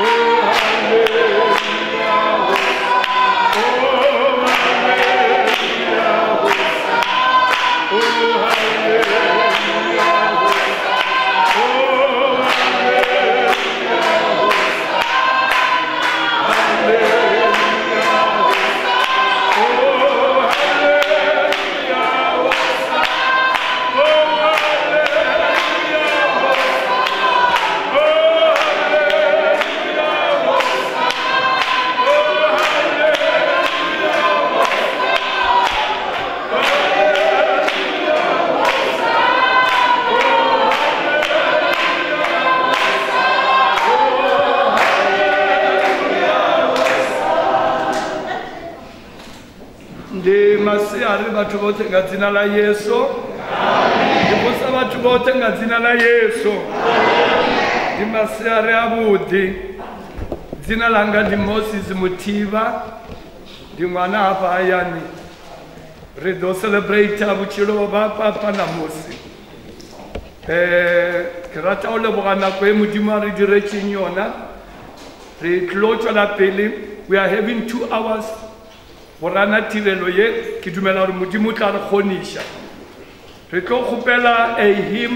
ndi vhathu vothe nga dzina la yesu. Ndi vhusa vhathu vothe nga dzina la yesu. Ndi masiari avhuḓi dzina langa ndi moses muthivha ndi ṅwana hafha hayani. Ri ḓo celebrata vhutshilo vha papa namusi um ke rata o leboga nako e modimo a re diretseng yona. Re tlo tswela pele. We are having two hours. Go rana tirelo ye ke dumela gore modimo tla re kgoniša re tlo kgopela a him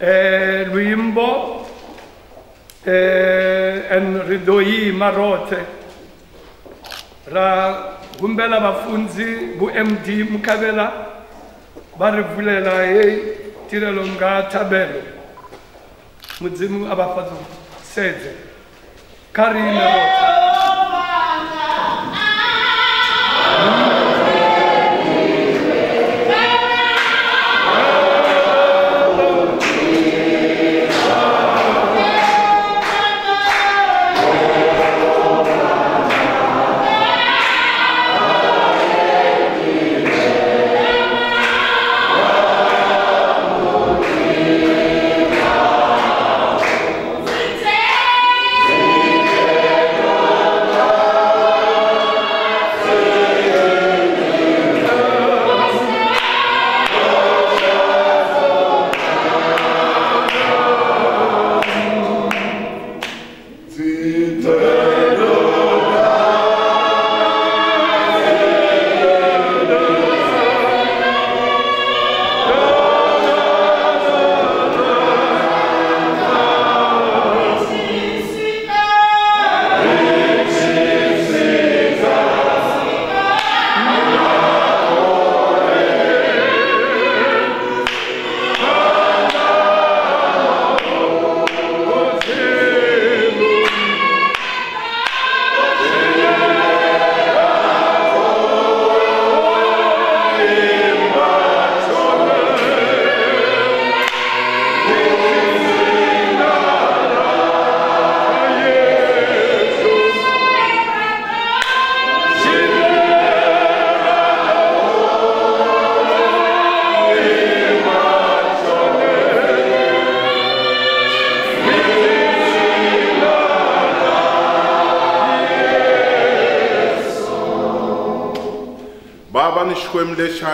um luimbo um re do yima rothe ra gumbela bafunzi vu-md mukavela ba re vulela e tirelo nga thabelo. Mudzimu a va fasedze kha ri yime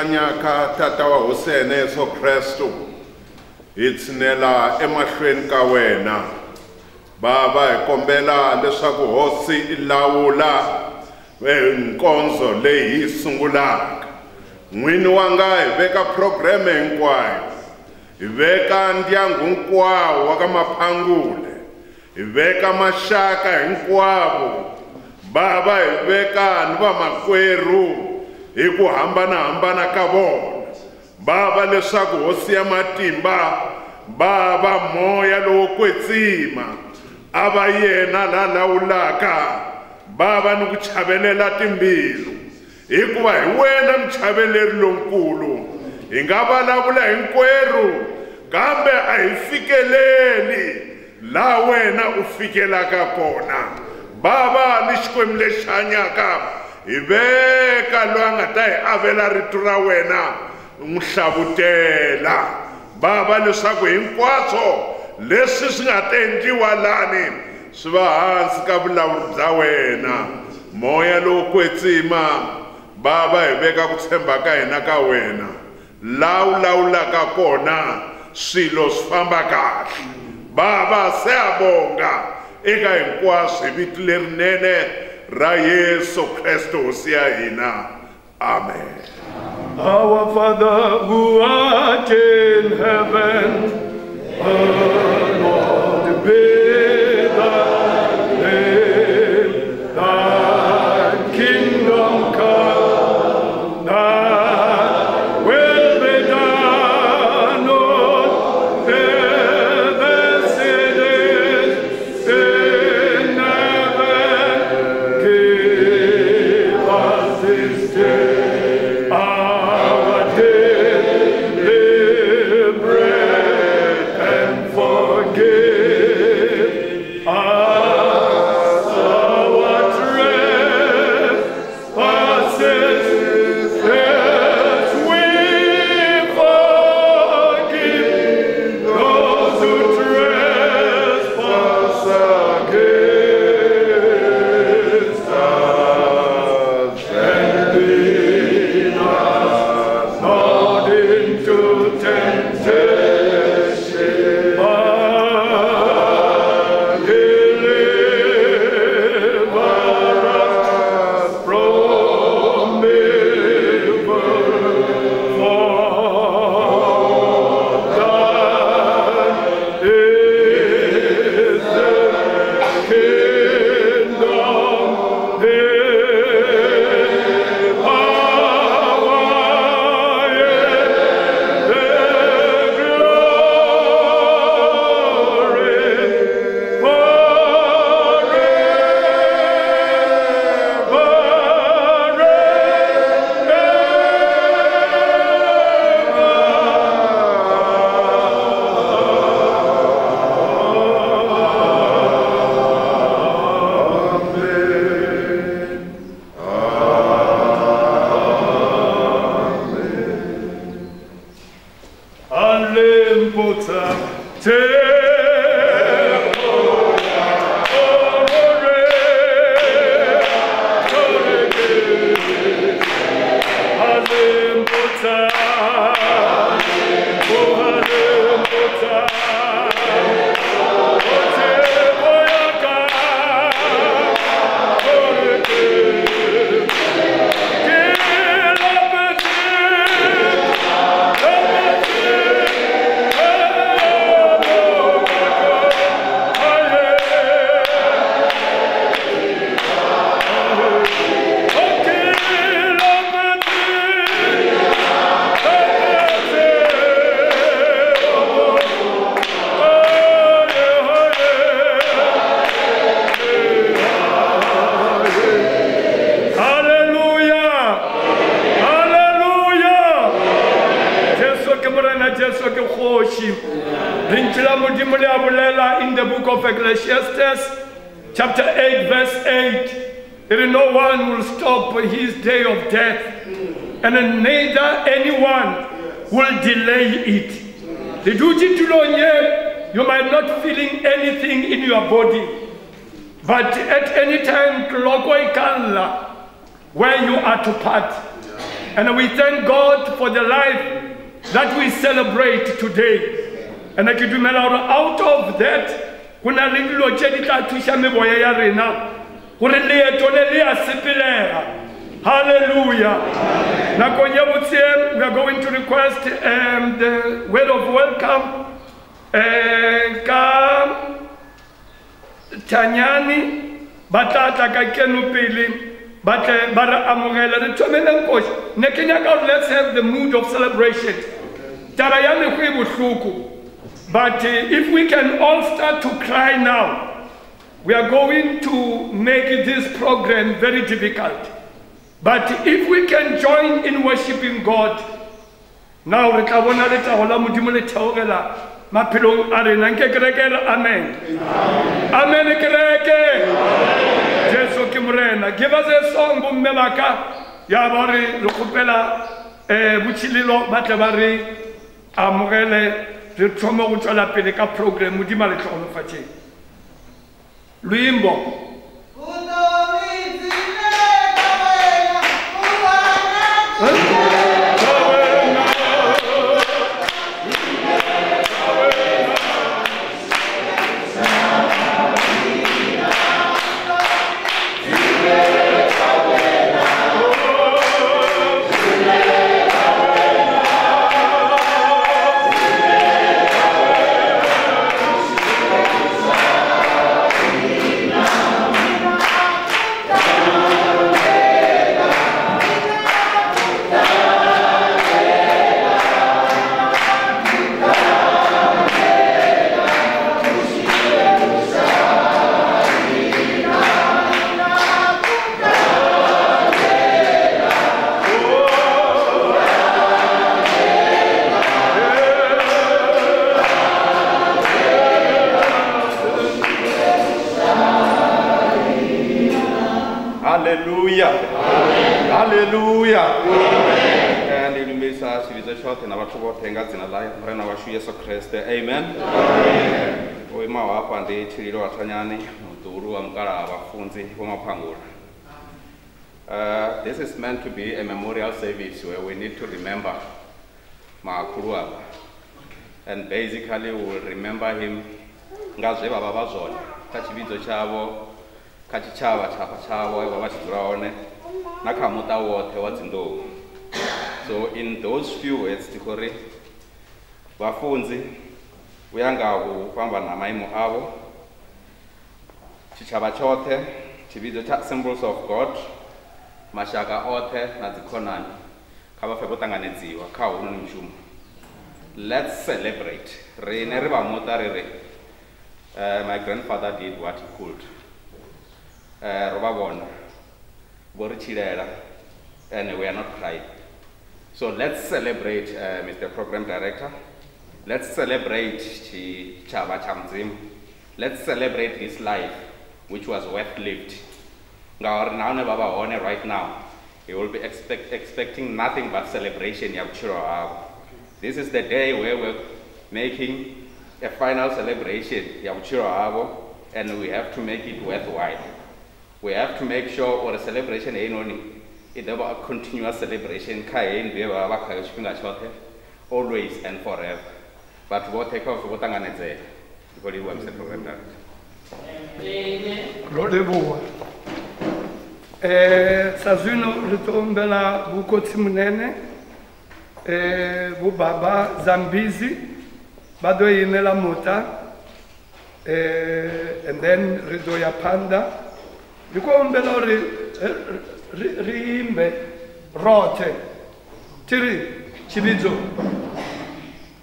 lexi hanyaka tata wa hina yesu krestu hi tshinela emahlweni ka wena. Bava hi kombela leswaku hosi i lawula eh, nkonzo leyi hi sungulaka. N'wini wa nga hi veka phurogireme hinkwayo. Hi veka ndyangu hinkwawo wa ka maphangule. Hi veka maxaka hinkwavo. Bava hi veka ni vamakwerhu hi ku hambanahambana ka vona. Bava leswaku hosi ya matimba bava moya lowo kwetsima. A va yena la lawulaka bava ni ku chavelela timbilu. Hikuva hi wena muchaveleri lonkulu hi nga vulavula hinkwerhu kambe a hi fikeleli laha wena u fikelaka kona. Bava ni xikwembu lexi hanyaka. Hi veka loyi a nga ta hi avela rito ra wena n'wi hlavutela. Bava leswaku hinkwaswo leswi swi nga ta endliwa lani swi va hansi ka vulawuri bya wena. Moya lowo kwetsima bava hi veka ku tshemba ka hina ka wena. Laha wu lawulaka kona swilo swi famba kahle. Bava se a bonga eka hinkwaswo hi vito lerinene. Ra yesu kreste hosi ya hina amen. Our Father who art in heaven, Ecclesiastes chapter 8 verse 8 it is no one will stop his day of death and neither anyone will delay it. Ye you might not feeling anything in your body but at any time where you are to part. And we thank God for the life that we celebrate today. And out of that dilo tše di tla thuša meboya ya rena gore leeto le le a sepelega Hallelujah. Nakong ya botse we are going to request um, the word of welcome uh, ka Tanyani ba tla tla ka keno pele ba tle ba re amogela re thomeleng koši ne ke nyaka gore let's have the mood of celebration. Taba ya mekgo e bohloko but uh, if we can all start to cry now we are going to make this program very difficult. But if we can join in worshiping god now re tla bona letago la modimo le theogela maphelong a amen. Amen kereke jesu ke give us a song bomme baka ya ba re re kgopela um botšhilelo ba ri thoma u tsala pele ka programu di luimbo. Meant to be a memorial service where we need to remember makhulu ava and basically we will remember him nga zwe vha vha zwone kha tshividzo tshavho kha tshitshavha tshafha tshavho vha vha tshi dzula hone na kha muṱa woṱhe wa dzinḓou so in those few words ndi khou ri vhafunzi u ya nga u fhambana na maimo avho tshitshavha symbols of god mashaka oṱhe na kha vha vho ṱanganedziwa kha hounoni mushumo. Let's celebrate. Rine ri vha muṱa ri ri uh, my grandfather did what he could. Uh, ro vha vhona. Vho ri tshilela and we are not crying. So let's celebrate uh, mr program director. Let's celebrate tshitshavha tsha mudzimu. Let's celebrate this life which was worth lived ngauri na hone vha vha hone right now he will be expect, expecting nothing but celebration ya vhutshilo havho uh, this is the day where we're making a final celebration ya vhutshilo havho uh, and we have to make it worthwhile. We have to make sure uri celebration eh, heinoni i ḓo vha a continuous celebration kha eh, heyi nndu ye vha vha khayo tshifhinga ah, tshoṱhe always and forever. Vhathu vhoṱhe kha vhathu vho ṱanganedzea ndi khou livhuwa mr program director ro livhuwa eh sa zwino ri ḓo humbela vhukotsi munene eh vho baba zambizi vha ḓo imela muṱa eh and then ri ḓo ya phanḓa ndi khou humbela uri eh, ri- imbe roṱhe tiri tshividzo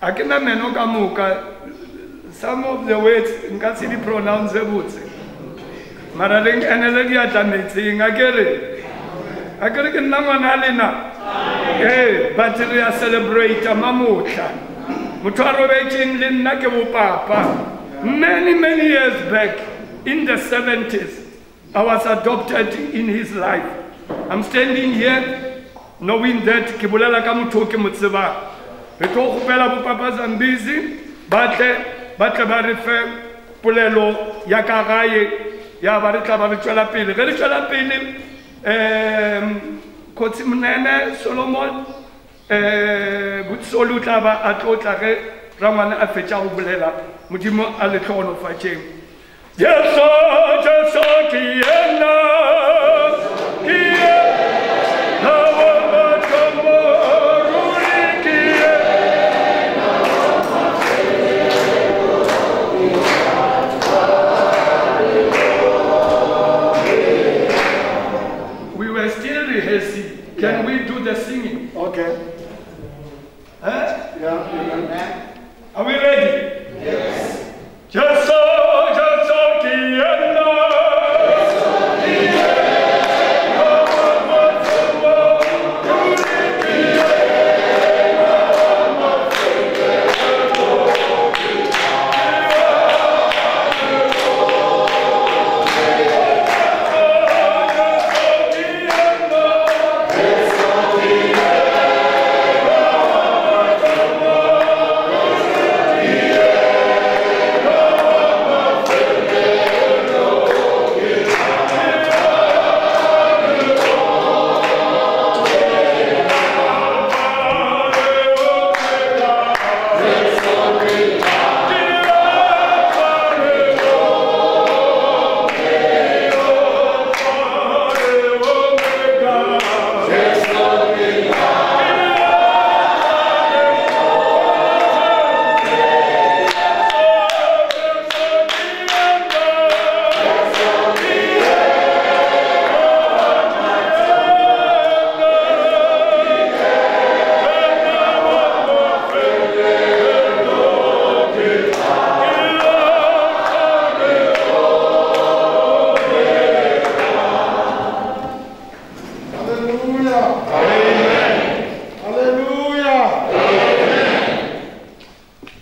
a ke na meno ka moka. Some of the words nka se di pronounce botse mara le enele di atametseng a kere a kere ke nna ngwana a lena. Ee but re a celebrata mamotla motho a robetseng le nna ke bopapa many many years back in the 70s i was adopted in his life. I'm standing here knowing that ke bolela ka motho o ke mo tsebang. Re tlo kgopela bopapa zambizi batle batle ba re fe polelo ya ka gae. Ya ba re tla ba re tswela pele. Ge re tswela pele um kgotsi monene solomon um botsolo o tla ba a tlo tla ge rangwane a fetša go bolela modimo a le tlhogonofatšeng jeso jeso ke yena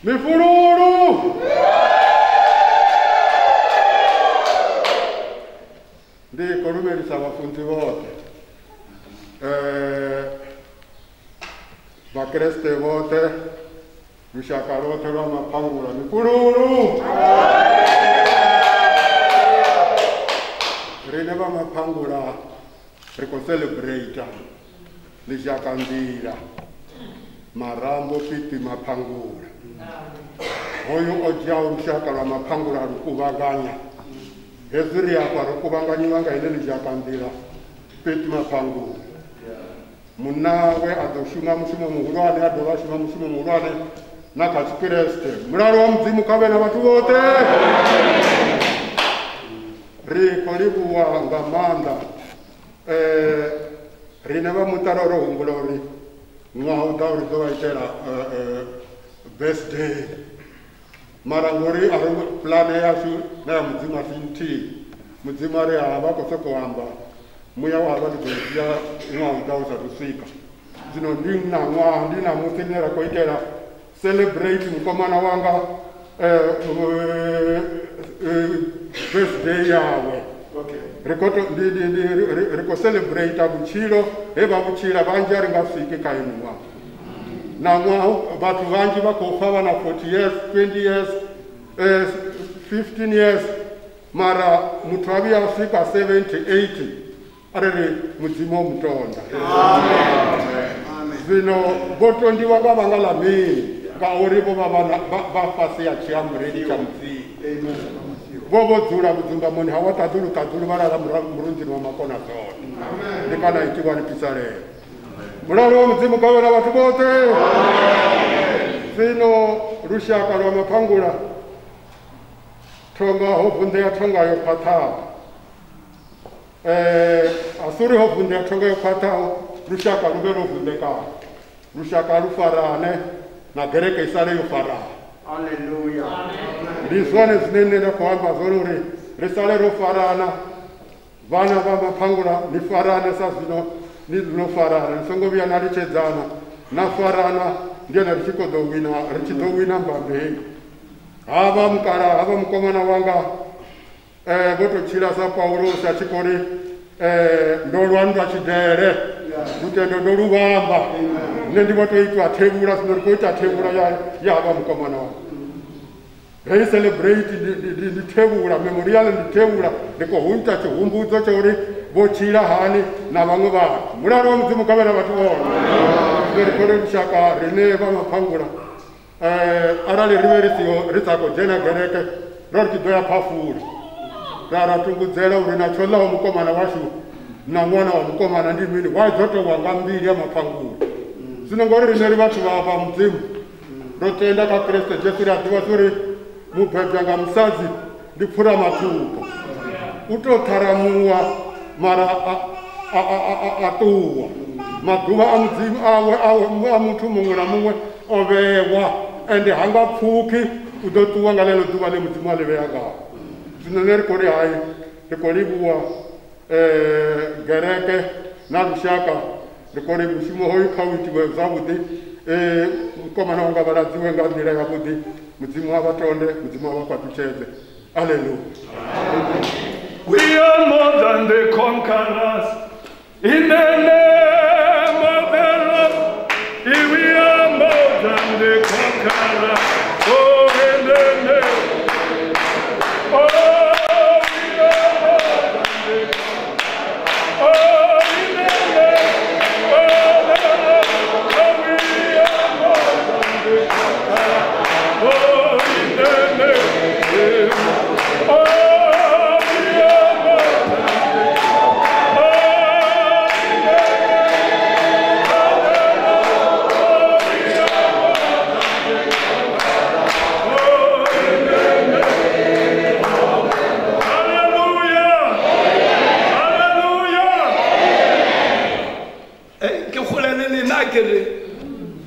Le fururu! Dico, lui mi diceva fonti volte. Eh, ma queste volte mi si accarotterò una paura. Le fururu! Rinevamo a paura per celebrare le ma Marambo pitti ma paura. Hoyu o dzhiaho lushaka lwa maphangula ri kuvhanganya hezwi ri afha ri kuvhanganyiwa nga ile lixaka nḓila piti maphangula munnawe a ḓo shuma mushumo muhulwane a dovha a shuma mushumo muhulwane. Na kha tshikreste mulalo wa mudzimu kha vhe na vhathu vhoṱhe ri khou livhuwa nga maanḓa um rine vha muṱara ro humbula uri ṅwaha u ḓaho ri ḓo vha itela eh, eh, birthday mara ngori ari pulane yashu na ya mudzima si mudzima ri hava kosoko hamba muya wa hava lidzonziya ṅwaha utausa tuswika zwino ndi na ṅwaha ndi na musi line ra celebrate mukomana wanga eh, eh, birthday yawe ri khou celebrata vutshilo he va vutshila vanzhi swiki ka na bantu bangi bakofa bana 40 years 20 years eh, 15 years? Mara mutu abi afika 70 80 arere muzima omutonda zino botondi baba bangala mini ngaoribo bafasi ya chiamuredi cha mzii vovodzula mudzumbamoni hawatatulu tatulu varara murunzini wa makona zona ndikana itiwa e nipisarelo mulalo wa mudzimu kavhe na vhathu vhoṱhe zwino lushaka lwa maphangula. Thonga ho vunḓea thonga yo khwaṱhaho um a si uri ho vunḓea thonga yo khwaṱhaho lushaka lu vhe lwo vunḓekaho lushaka lu farane na gereke i sale yo farana ndi zwone zwine nne nda khou amba zwone uri ri sale ro farana. Vhana vha maphangula ni farane sa zwino ni zino farara songo bia na lichedzana na farana ndi rinofarana nisongoviya naritshedzana nafarana ndiana richikodzowina richidowina mbambei. Hava mukara hava mukomana wanga. Eh, votochira sapaurosi achikori eh, ndolwa ndwachidhere kutendo ndoruvamba ne ndivotoitwa thevura sino rikoita thevura yava mukomana wanga. Reicelebrate ndithevura memorial ndithevura ndikohunta chihumbudzo cheuri bukira hani na bamwe bacu murari omuzi mukama nabatubona berikore rushaka rene bamapangura eh, arali rive risako jena gereke. Rori kidoya pafuri. Raratunguzela uri nacho lawo mukomana washu na mwana wa mukomana ndi mini waidzotowa nga mbiri ya mapangura. Zvino ngori rine ri vathu vapa mudzimu. Rotenda ka kristu jesu ri adziva suri mubhebhya nga musadzi ndi pfura matupa utotaramuwa mara a- a- a- a- a- a ṱuwa maḓuvha a mudzimu awe awe a muthu muṅwe na muṅwe o vhewa ende ha nga pfukhi u ḓo ṱuwa nga ḽeḽo ḓuvha ḽe mudzimu a ḽi vhea ngao zwino nṋe ri khou ri hayi ri khou livhuwa um gereke na lushaka. Ri khou ri mushumo hoyu kha u itiwe zwavhuḓi um mukomana wanga vhaladziwe nga nḓila yavhuḓi mudzimu a vha tonde mudzimu a vha fhaṱutshedze aleluya We are more than the conquerors. In the name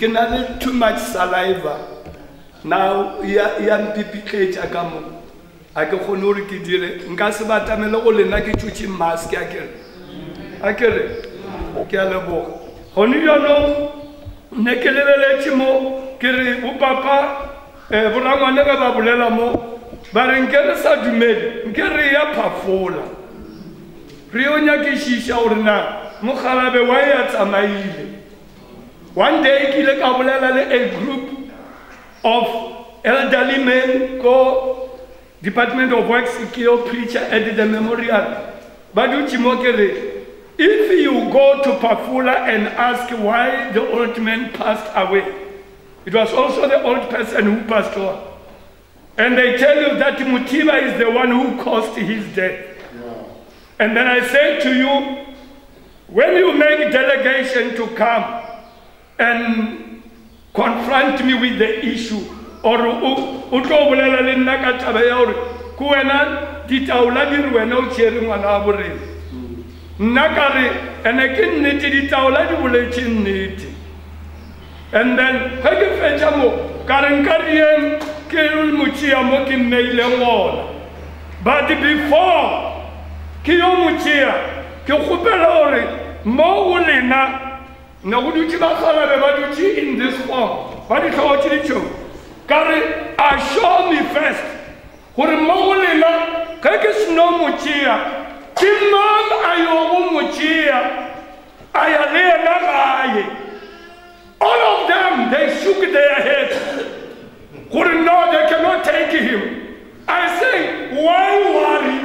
ke na le too much saliva. Now ya mpipitletša ka mo. A ke kgone gore ke dire. Nka se batamele go lena ke tšotše mask a kere. A kere ke a leboga. Gone bjanong ne ke lebeletše mo ke re bopapa um borangwane ge ba bolela mo ba re nke re sa dumele nke re ya phafola. Re yo nyakešiša gore na mokgalabe wa ya tsamaile. One day ke ile ka bolela le a group of elderly men ko department of works ke yo preacher at the memorial. Ba dutše mo ke if you go to pafula and ask why the old man passed away it was also the old person who passed on. And they tell you that mutiba is the one who caused his death. And then I say to you, when you make delegation to come and confront me with the issue, or o o tlo bolela le nna ka taba ya gore ke wena ditaola di re wena o tšere ngwana wa borena. Nna ka re ene ke nnete ditaola di boletše nnete. And then ge ke fetša mo ka re nka rieng ke motšea mo ke mmeileng gona but before ke yo motšea ke kgopela gore mo go lena na go dutse ba kgalabe ba dutse in this form. Ba ditlhogo tše ditšong ka re assure me first. Gore mo go lena ge ke seno motšea ke mang a yogo motšea a ya le yena gae all of them they shook their head gore no they cannot take him. I say why worry?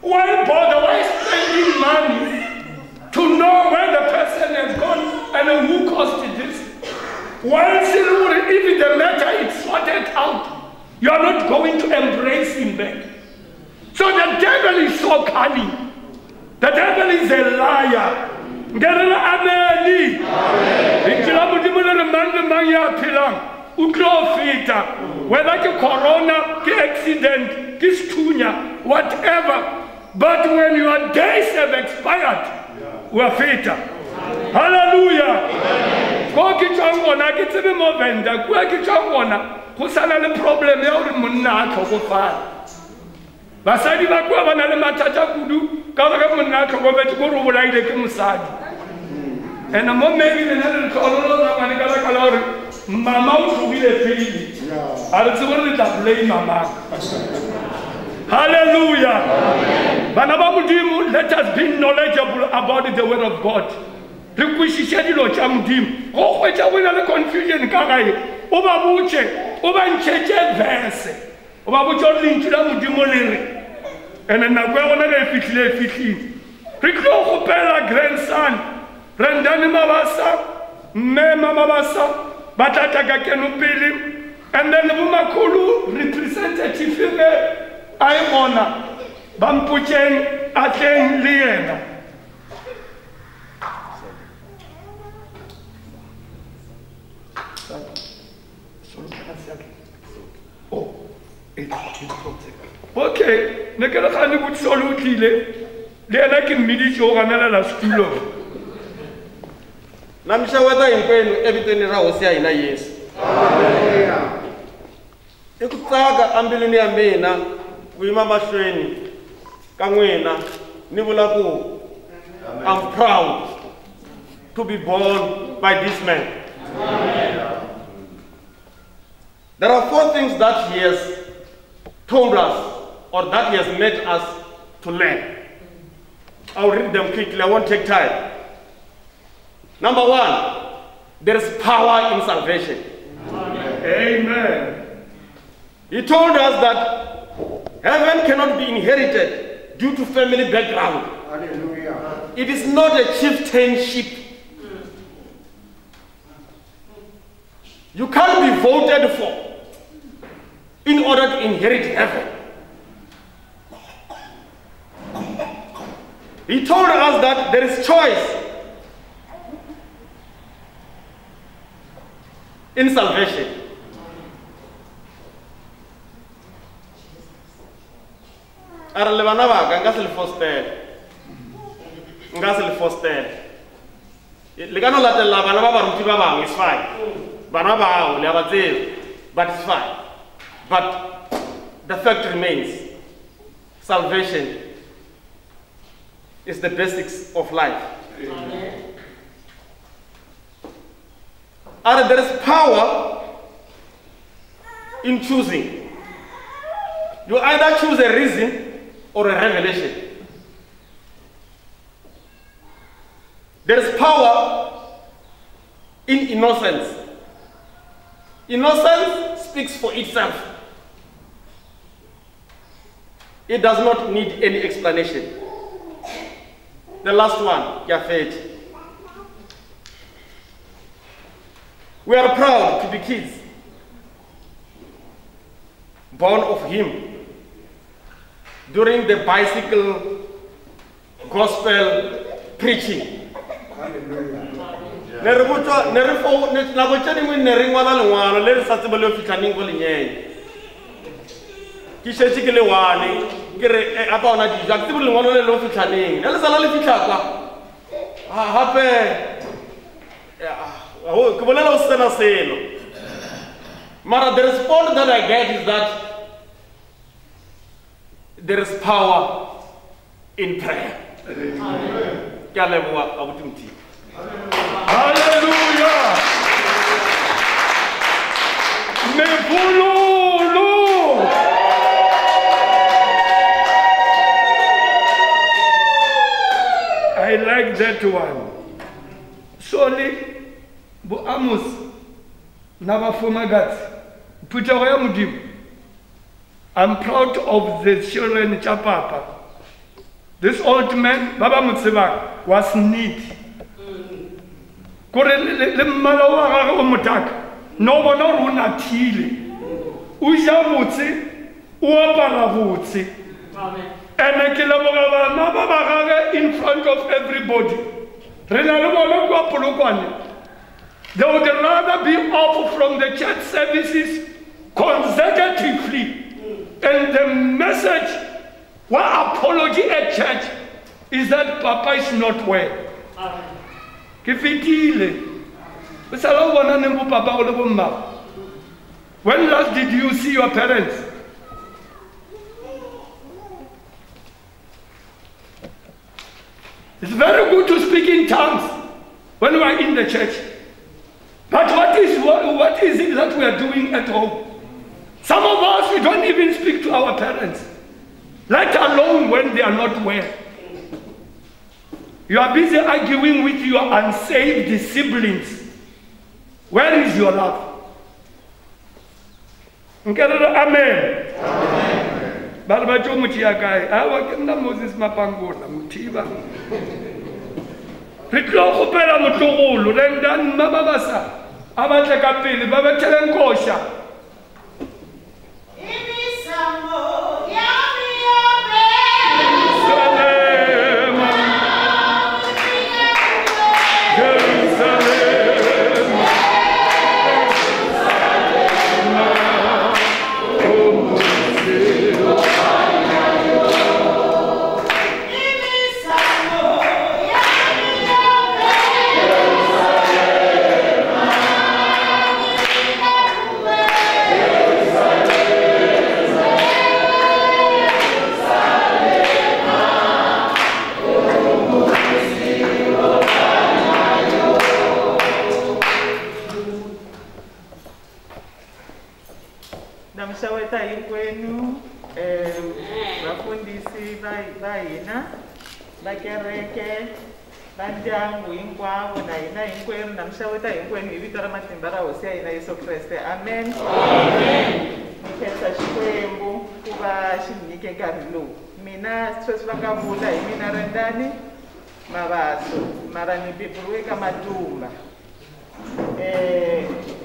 Why bother? Why spending money to know where the person has gone and who caused this? Still, if the matter is sorted out, you are not going to embrace him back. So the devil is so cunning. The devil is a liar. Ngerela ameni. Ikila modimo le re mang le mang ya phelang o tlo feta whether ke corona ke accident ke sethunya whatever but when your days have expired, we are feta. Hallelujah. Ko ke tswang gona ke tsebe mo venda kua ke tswang gona go sana le problem ya gore monna a tlhokofala basadi ba kua ba na le mathata kudu ka gore monna a tlhokofetse ko re o bolaile ke mosadi. And mo maybe le na le tlholololangwane ka baka la gore mama o tlogile pele. A re tsebe gore le tla blame mamang Hallelujah. Bana ba modimo, let us be knowledgeable about the word of God. Re kwešiše dilo tša modimo go hwetša go na le confusion ka gae. O ba botše o ba ntšhetše verse. O ba botše gore lentšu la modimo le re. Ande nako ya gona ge e fihlile e fihlile. Re tlo gopela grandson randane mabasa mme mamabasa ba tla tla ka keno pele. And then bomakgolo representative ge a e bona ba mpotšeng a tleng le yena. Okay ne ke le gane botsole o tlile le yena ke mmiditše o ganelela setulong na mi xeweta hinkwenu evitweni ra hosi ya hina yesu i ku tsaka ambilwini ya mina ku yima mahlweni ka n'wina ni vula ku i'm proud to be born by this man. There are four things that he has told us or that he has made us to learn. I'll read them quickly. I won't take time. Number one, there is power in salvation. amen. He told us that heaven cannot be inherited due to family background. It is not a chieftainship. You can't be voted for in order to inherit heaven. He told us that there is choice in salvation. A re le bana baka nka se le fostele nka se le fostele le ka no latelela bana ba baruti ba bangwe is fine. Bana bao le a tsebe but it's fine. But the fact remains salvation is the basics of life. And there is power in choosing. You either choose a reason or a revelation There is power in innocence. Innocence speaks for itself. It does not need any explanation. The last one, Yafet. We are proud to be kids born of him during the bicycle gospel preaching. ne re botswa ne re fo ne- nako tše dingwe ne re ngwala lengwalo le re sa tsebe le o fitlhaneng go lenyenye ke šetše ke le ke re eh, apa ona dijo a ke tsebe lengwalo le le o fitlhaneng ne le sala le fitlha kwa. Ah, Gape eh, ah, ah, ke bolela o sena selo. Mara the response that i get is that there is power in prayer ke a leboa abuti mothipi Hallelujah. Mevululu. I like that one. Surely, bo Amos na bafumakadzi phutego ya modimo I'm proud of the children tša papa. This old man, ba ba mo tsebang, was neat. kore le mmala wa gage o motaka no bona gore o nathile. O ja botse o apara botse. Ande ke leboga bana ba ba gage in front of everybody. Re na le bona kua polokwane. They would rather be off from the church services consecutively and the message wa apology at church is that papa is not well. Ke fetile. O sala o bona neng bopapa go le bommago when last did you see your parents? It's very good to speak in tongues when we are in the church. But what is what, what is it that we are doing at home some of us we don't even speak to our parents let alone when they are not well you are busy arguing with your unsaved siblings. Where is your love? Amen. Bana ba tšo motho kae? Awa ke nna Moses Mapangola, Mothiba. Re tlo kgopela motlogolo, then dan ba basa. A batle ka pele, ba bethele nkosha. Jerusalem, va kereke va ndyangu hinkwavo na hina hinkwenu na mixaweta hinkwenu hi vito ra matimba ra hosi ya hina yesu kreste. Amen. Ni khensa xikwembu ku va xi ni nyike nkarhi lowu mina sweswi va nga vula hi mina rendani mavaso. Mara ni beburiwe ka matumba um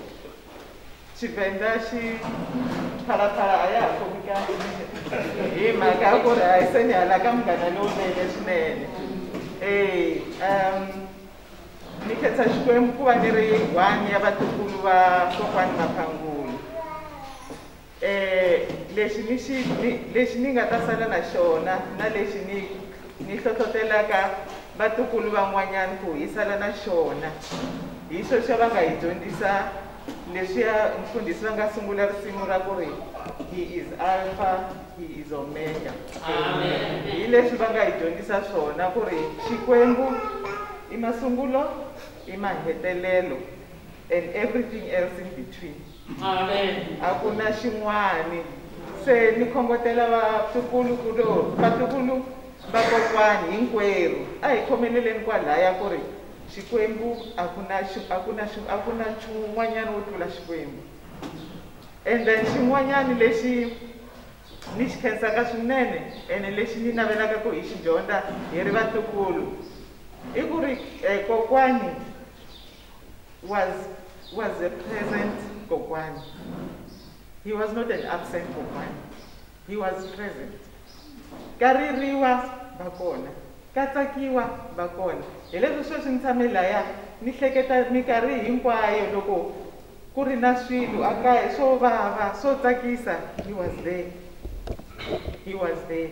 Xivenda xi phalaphala a ya ha khomi kahle hi mhaka ya ku ri a hi se ni hala ka munghana lowunene swinene. E um ni khensa xikwembu ku va ni ri one ya vatukulu va kokwani maphangula um lexi ni xi lexi ni nga ta sala na xona na lexi ni ni hlohlotelaka vatukulu van'wanyana ku hi sala na xona. Hi xo xa va nga hi dyondzisa leswiya mfundhisi va nga sungula risimu ra ku ri he is alpha he is omega. Hi leswi va nga hi dyondzisa swona ku ri xikwembu i masungulo i mahetelelo and everything else in between. A ku na xin'wani. Se ni khongotela vatukulu kulo vatukulu vakokwani hinkwerhu a hi khomeleleni kwalaya ku ri xikwembu a ku na xi- a ku na xi- a ku na nchumu wun'wanyana wo tlula xikwembu and then xin'wanyana lexi ni xi khensaka swinene ene lexi ni navelaka ku hi xi dyondza hi ri vatukulu i ku ri eh, kokwani was was a present kokwani. He was not an absent kokwani. He was present. Ka ririwa va kona ka tsakiwa va kona hi leswi sweswi ni tshame laya ni hleketa minkarhi hinkwayo loko ku ri na swilo a kaya swo vava swo tsakisa. He was there. He was there.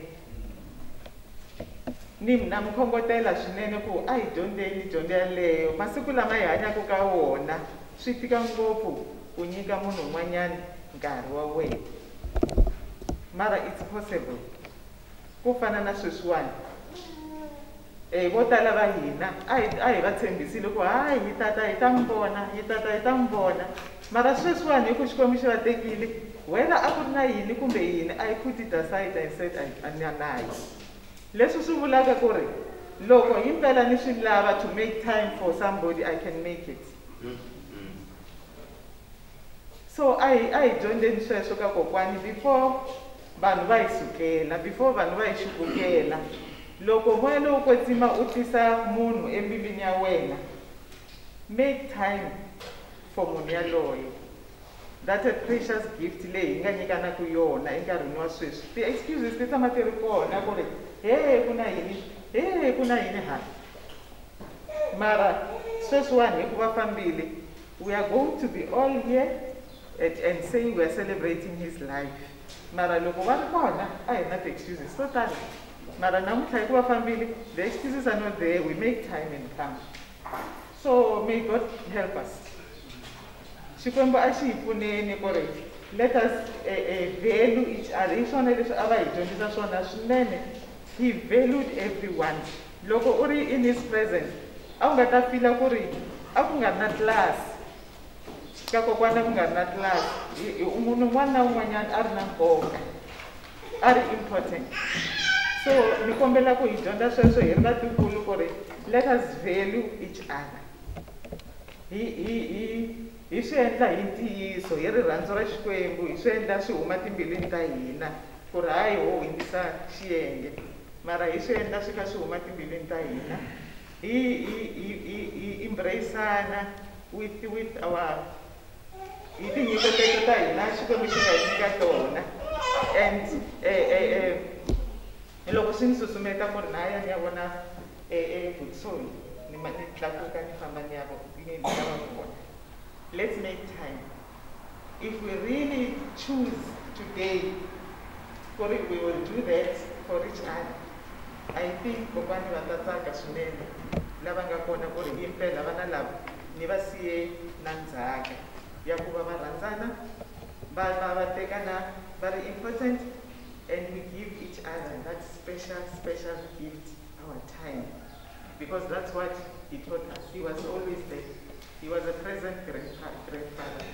Ni na mi khongotela swinene ku a hi dyondzeni dyondzo yaleyo? Masiku lama hi hanyaka ka wona. Swi tika ngopfu ku nyika munhu un'wanyani nkarhi wa wena. Mara it's possible. Ku fana na sweswiwani eh vo va hina? A hi a hi va tshembisile ku hi tata hi ta hi tata hi ta mara sweswiwani hi ku xikwembu xi va tekile whether a ku ri na yini kumbe yini? I put it aside and said "I- a leswi swi vulaka ku ri loko ni swi lava to make time for somebody i can make it. So a hi a hi dyondzeni sweswo ka kokwani before vanhu va hi sukela before vanhu va hi loko moya lowu kwetsima u tisa munhu embilwini ya wena make time for munhu yaloye that's a precious gift leyi hi nga nyikanaka yona enkarhini wa sweswi. Ti-excuses ti tshama ti ri kona ku ri he ku na yini? He ku na yini hala mara sweswiwani hi ku va fambile we are going to be all here and, and saying we are celebrating his life. Mara loko va ri kona a hi na ti-excuses to tala. Mara namuntlha hi ku va fambile excuses are not there we make time and come. So may god help us. Xikwembu a xi hi pfuneni ku ri let us eh, eh, value each other. Hi swona leswi a va hi dyondzisa swona swinene. He valued everyone. Loko u ri in his presence a wu nga ta fila ku ri a ku nga ri na class. Ka kokwana ku nga ri na hi- munhu un'wana na un'wanyana a ri na nkoka a ri important so ni kombela ku hi dyondza sweswo hi ri vatukulu ku ri let us value each other. Hi hi hi hi swi endla hi ntiyiso hi rirhandzu ra xikwembu hi swi endla swi huma timbilwini ta hina. Ku ri hayi ho hundzisa xiyenge mara hi swi endla swi kha swi huma timbilwini ta hina. Hi hi hi hi hi embraceana with with our hi tinyiko teto ta hina xikwembu xi nga hi nyika tona. And eh, eh, eh, loko swi ni susumeta ku ri na ya ni ya vona ebutsoni ni ni tlakuka ni famba ni ya vona. Let's make time. If we really choose today ku ri we will do that for each other. I think kokwani va ta tsaka swinene lava nga kona ku ri hi mpela vana lava ni va siye na ndzhaka ya ku va va rhandzana va va va tekana va ri important and we give each other that special special gift our time. Because that's what he taught us. He was always there he was a present grandfather.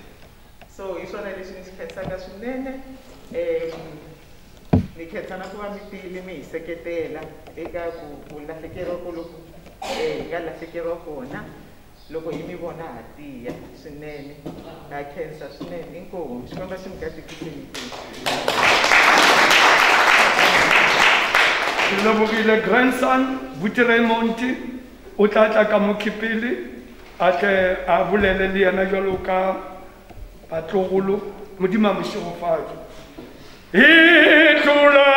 So hi swona leswi ni swi khensaka swinene um ni khensa na ku mi seketela eka ku ku lahlekeriwa ku loko eh, hi nga lahlekeriwa kona loko hi mi vona ha tiya swinene ha khensa swinene inkomu xikwembu xi mi lebogile grandson buti raymond o tla tla ka mokhipele a tle a bolele le yena jalo ka batlogolo modimo a mošegofadi e tlola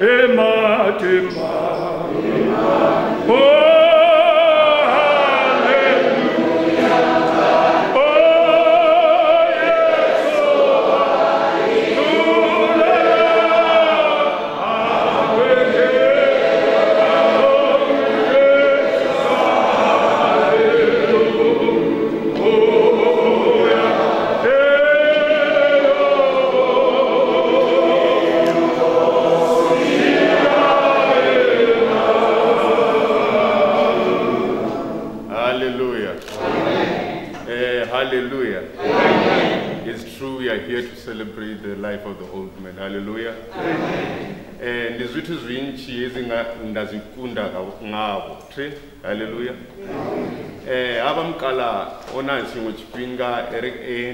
e matemba Oh,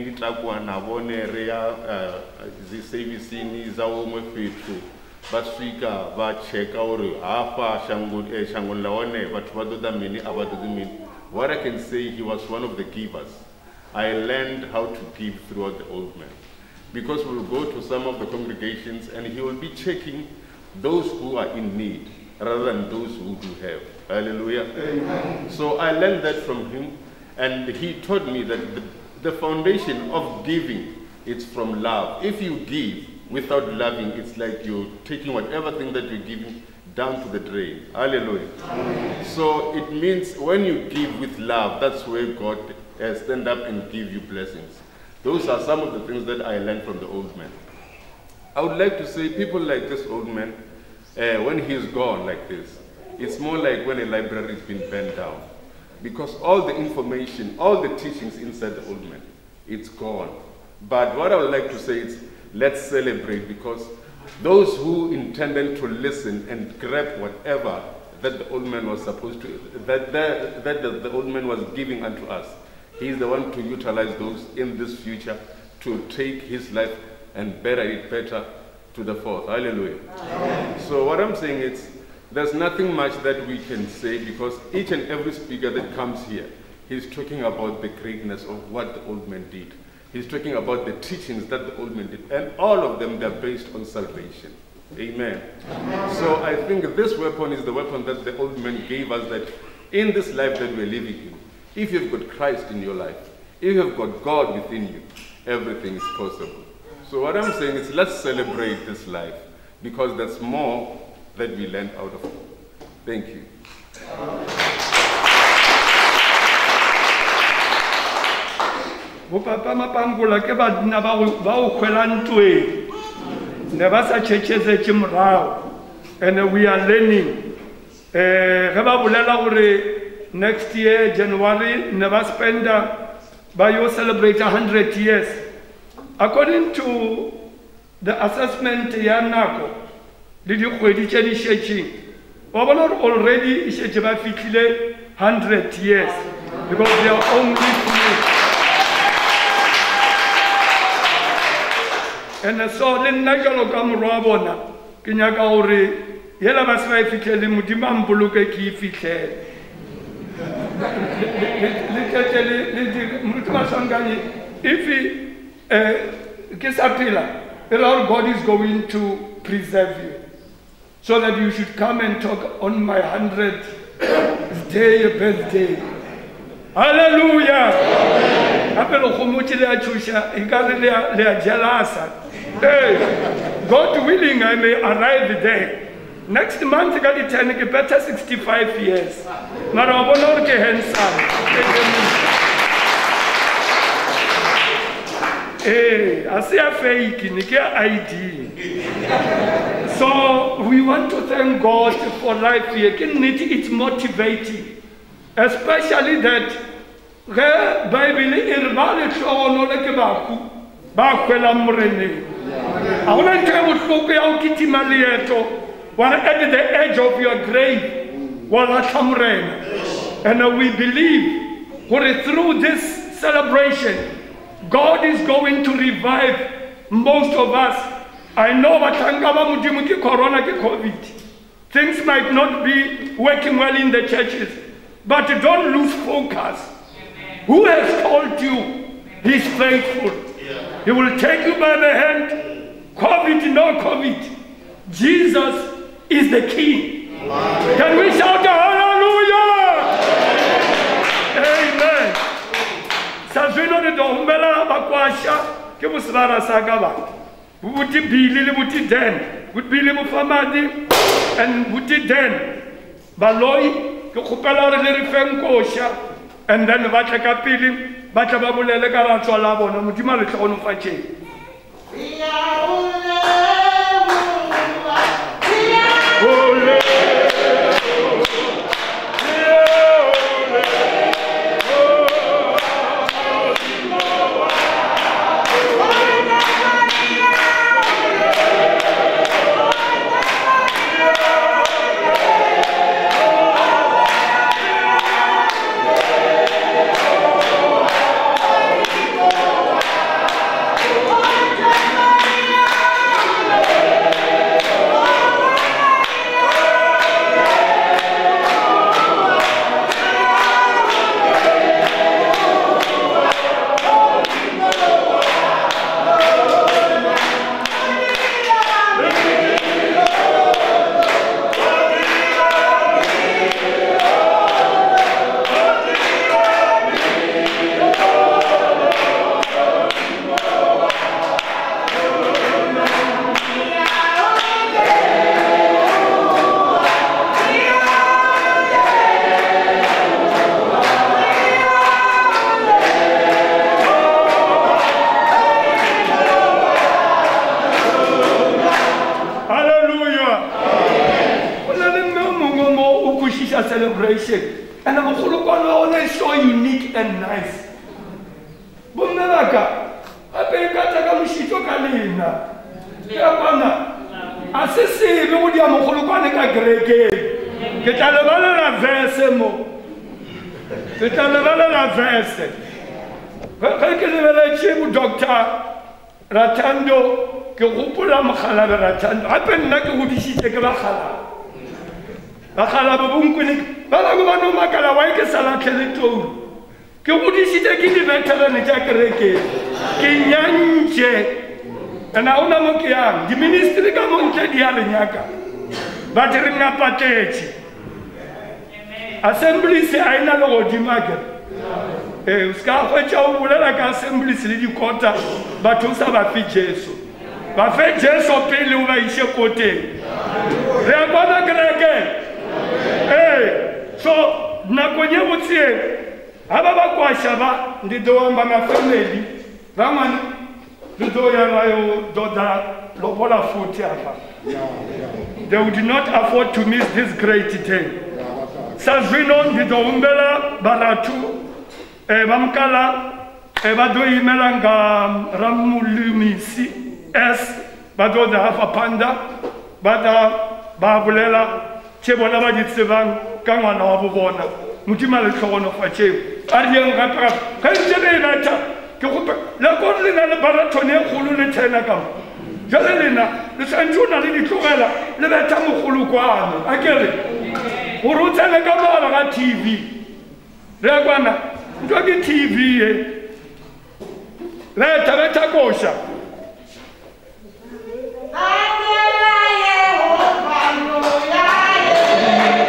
ndi takuwa na vhone ri ya dzi sevisini dza huṅwe fhethu vha swika vha tsheka uri hafha shangoni ḽa hone vhathu vha ṱoḓa mini a vha ṱoḓi mini what i can say he was one of the givers i learned how to give throughout the old man because we'll go to some of the congregations and he will be checking those who are in need rather than those who do have. Hallelujah. So I learned that from him and he taught me that the, the foundation of giving is from love. If you give without loving, it's like you're taking whatever thing that you're giving down to the drain. Hallelujah. So it means when you give with love, that's where God uh, stand up and give you blessings. Those are some of the things that I learned from the old man. I would like to say people like this old man, uh, when he's gone like this, it's more like when a library has been burned down. Because all the information, all the teachings inside the old man, it's gone. But what I would like to say is let's celebrate because those who intended to listen and grab whatever that the old man was supposed to, that, that, that the, the old man was giving unto us, he is the one to utilize those in this future to take his life and better it better to the fourth. Hallelujah. So what I'm saying is there's nothing much that we can say because each and every speaker that comes here, he's talking about the greatness of what the old man did. He's talking about the teachings that the old man did. And all of them, they're based on salvation. Amen. So I think this weapon is the weapon that the old man gave us that in this life that we're living in, if you've got Christ in your life, if you've got God within you, everything is possible. So what I'm saying is let's celebrate this life because that's more that we learn out of. Thank you. bopapa mapangula ke banna ba go ba go kgwela ntweng ne ba sa tšhetšetsetse morago and we are learning um ge ba bolela gore next year january ne ba spenda ba yo celebrate 100 years according to the assessment ya nako le dikgwedi tše di šetšeng. Wa bona gore already e šetše ba fihlile 100 years. Because they are only and so le nna jalo ka morwa wa bona ke nyaka gore yela ba se ba e fitlhele modimo a mpoloke ke e fitlhele. If um ke sa phela e ra gore god is going to preserve you so that you should come and talk on my 100th day birthday Hallelujah. Gape le kgomotse le a thuša e ka le a-. Hey, God willing I may arrive there. Next month ka di 10 ke better 65 years. Mara wa bona gore ke handsome. Ke mo- Eh, a fake ne ke ID. So we want to thank God for life here. It's motivating. especially that ge baebele e re ba letlogono le ke baku ba kgwelang moreneng ga gona ntho e botlhoko ya go ketima leeto at the edge of your grave wa latlha morena and we believe through this celebration god is going to revive most of us i know batlanka ba modimo ke corona covid things might not be working well in the churches but don't lose focus. Who has called you? He's faithful. He will take you by the hand. COVID, no COVID. Jesus is the King. Can we shout a hallelujah? Amen. Sa zwino re do humbela bakwasha ke bosebara sa ka Dan. Buti Billy Mufamadi and buti Dan. baloi ke kgopela gore le re feng koša and then ba tle ka pele ba tle ba bolele ka ratswa la bona modimo a le tlhogonofatšeng celebration. And I'm going to show unique and nice. Bomme ape ka ta ka mošito ka lena. Ya bona. A se sebe go dia mogolokwane ka kerekeng. Ke tla lebalela verse mo. Ke tla lebalela verse. Ge ke doctor Ratando ke gopola mogalabe Ratando. Gape nna ke godišitše ke bakgalabe. Bakgalabe bonkwene ba bangwe ba no makala wae ke sa latlhele touru ke godisitse ke diveterane tša kerekeng ke nyantše ana o ona mo ke yang? Diministry ka montle di a re nyaka. But re ngapatletše assemblies a ena le godimake ee o se ka kgwetša o bolela ka assemblies le dikota batho o sa ba fe jesu. Ba fe jesu pele o ba iše koteng. Re a kwana kerekeng hey. so nakonye butsire aba bakwashaba ndidowamba na fameli vamwani ndidoyanayo doda lobola futi apa they would not afford to miss this great day sa zwino ndidohumbela baratu eh, vamkala eh, vadoyimela nga ramulimisi s. Vadoda hafapanda vada bavulela tše bona ba di tsebang ka ngwana wa bo bona modimo a letlhogonofa tšeo a rileng gapegape ga ntse re enata ke gope lekore le na le barathone e kgolo le china kamo jale lena le tshwanetse o na le ditlogela le betha mogolo kwano. A kere gore o tsene ka moala ga t v. Re a kwana ntwa ke t v e. Betha betha koša Vaya, vaya, oh, vaya. Atende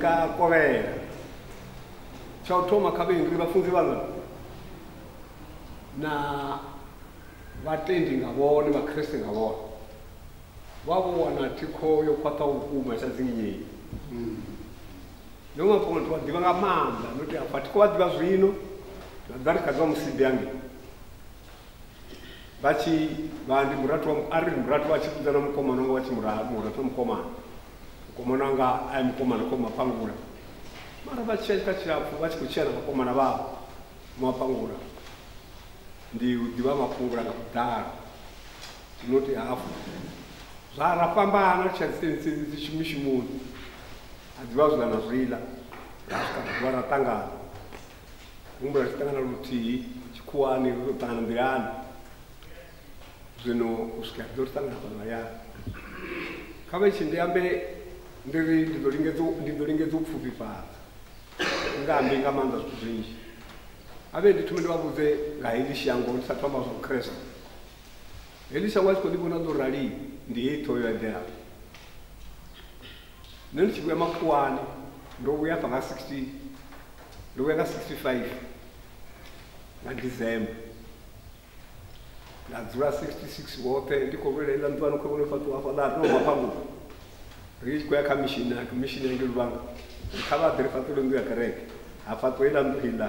nga ndi nga kovhela tsha u thoma kha vhengri vhafunzi na vhatendi nga vhone vhakriste nga vhone vha vho wana thikho yo khwaṱhaho vhukuma tsha dzinyenyei ndo mafhungo ndi wa ḓivha nga maanḓa noti fa thikho vha ḓivha zwino zwa ḓa ri kha musibi yange vha tshi vha ndi wa ari ri murathu wa tshi mukomana wanga wa tshi mura- murathu wa mukomana omonanga ayi eh, mukomana ko mapangura mara bachika chilafu bachikuchana makomana babo mapangura ndi udiva mapungura ngakudhara tinoti hafu zvarapambana chaichimishimunhu hadzivazulana zviila rasikazviva ratangana. Kumbura chitangana rutihi chikuwani rotangana ndirani zvino kusvika dzo ritangana vanhu vayani kave chindiyambe ndiri ndi ḓo lingedza u pfufhifhadza. Nga ambi nga maanḓa zwithu zwinzhi. Ave ndi thome ndi vha vhudze nga heḽi shango ndi sathu amba zwa vhukreste heḽi shango a tshi khou ḓivhona ḽo rali ndi heyi thoyo ya ḓelapo nṋe ndi tshi vhuya makhuwani ndo vhuya bva nga sixty ndo vhuya nga sixty five nga december. Nda dzula sixty six woṱhe ndi khou vhulela nnḓwani khou vhona fhaṱuwa fhaḽa no maphanguka ri tshi khou ya kha mishini ya mishini ya ngei luvhanga ri kha vha ḓi ri fhaṱile nnḓu ya kereke ha fhaṱiwa iḽa nnḓu iḽa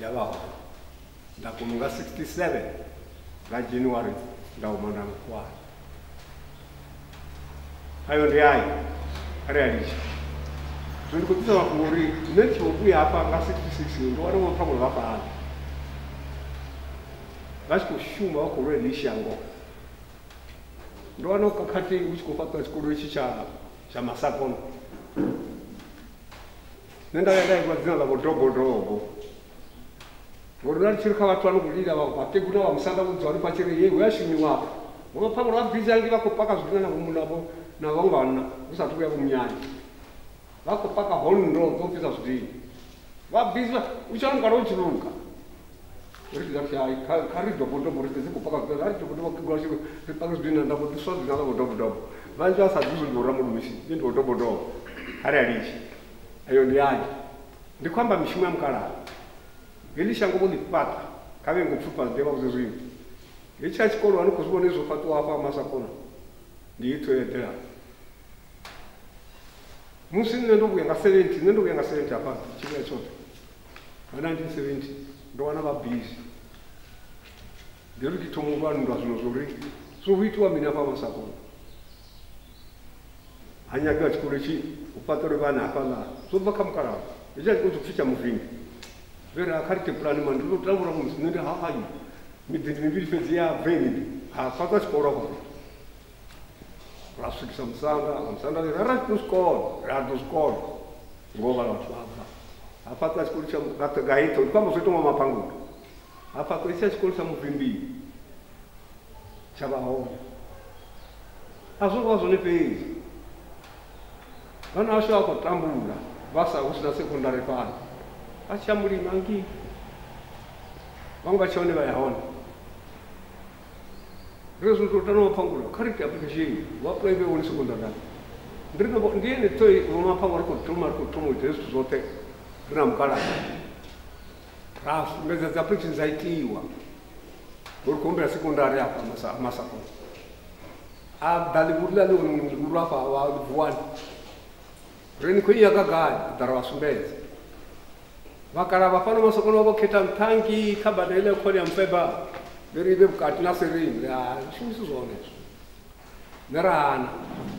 ya vha hone nda kona nga 67 nga january nda huma nda makhuwani ayo ndi ayo ari alishi so ndi khou ḓisa mafhungo uri nṋe ndi tshi vho vhuya hafha nga 66 ndo wana maphango vha fhano. Vha tshi khou shuma vha khou lwa ḽi shango ndo wana khakhathi hu tshi khou fhaṱiwa tshikolo itshi tsha tsha masakono nṋe nda ya nda iwa dzina ḽa vhodobodobo ngori na tshiri kha vhathu vha no khou lila vhategula vha musanda vhudziwa ri pachiri ye hu ya shumiwapo phango vha bizi angi vha khou paka zwine na vhomu navho na vhangana hu sathu vhuya vhomnyanya vha khou paka hondo dzo bvisa zwidini vha bizi u tshi wana kana u tshi luka ridzakshai kari dhobhodhobho ridzikupaka ari dhobhodhobho paka zvinhu ndavo swazinaka vodhobhodhobho vanje asadzizvudora murumisi indvodhobhodhobho hari alichi ayo ndiyanje ndikwamba mishimu yamukalala ngeli shango vondipata kavengopfupa ndeva kuti zvino ngechachikoro vanokuzviwa nezvopatiwapo amasakona ndiitoedera musi nendokuya nga 70 nendokuya nga 70 hapana chimwe chote vana ndi 70 doanaba busy. Dero ti tomuva nura zvino zvori zvoitwa mina pamasakona. hanyaga chikoro chi upato revana hapana zvobva kamukarava ichati kuti kuficha muvhingi vere akarite purani ma ndinotaura mumusi nende hahayi midhindi miviri fedzi yabvenhindi hasata chikora kwa rasvikisa musanda musanda raratinosikola ratinosikola ngova vatava afaka asikulisha bakagaita olikamba osotoma mapangulo afakolisa asikolisa muvimbii chabahonya asokazonipeizi vana aso akotambula basa kusina sekondari pano achamulimangi vangu vachaone vayaona rezototana mapangula kariti application vapuaiveoni sekondari ndiyene toi vamapango arikotuma arikotuma uita ezitu zoteka tuna mukala rafu meza za pichi zaitiwa. Urikumbira sekondari apa masako abdalivulilali ah, ulapa wavuwani renikwiiyagagali darawasumbeza vakarava pano masoko navakheta mthangi khabadele kholi ya mpeba verive vukati na sirini a ximiso swona swo ni rihana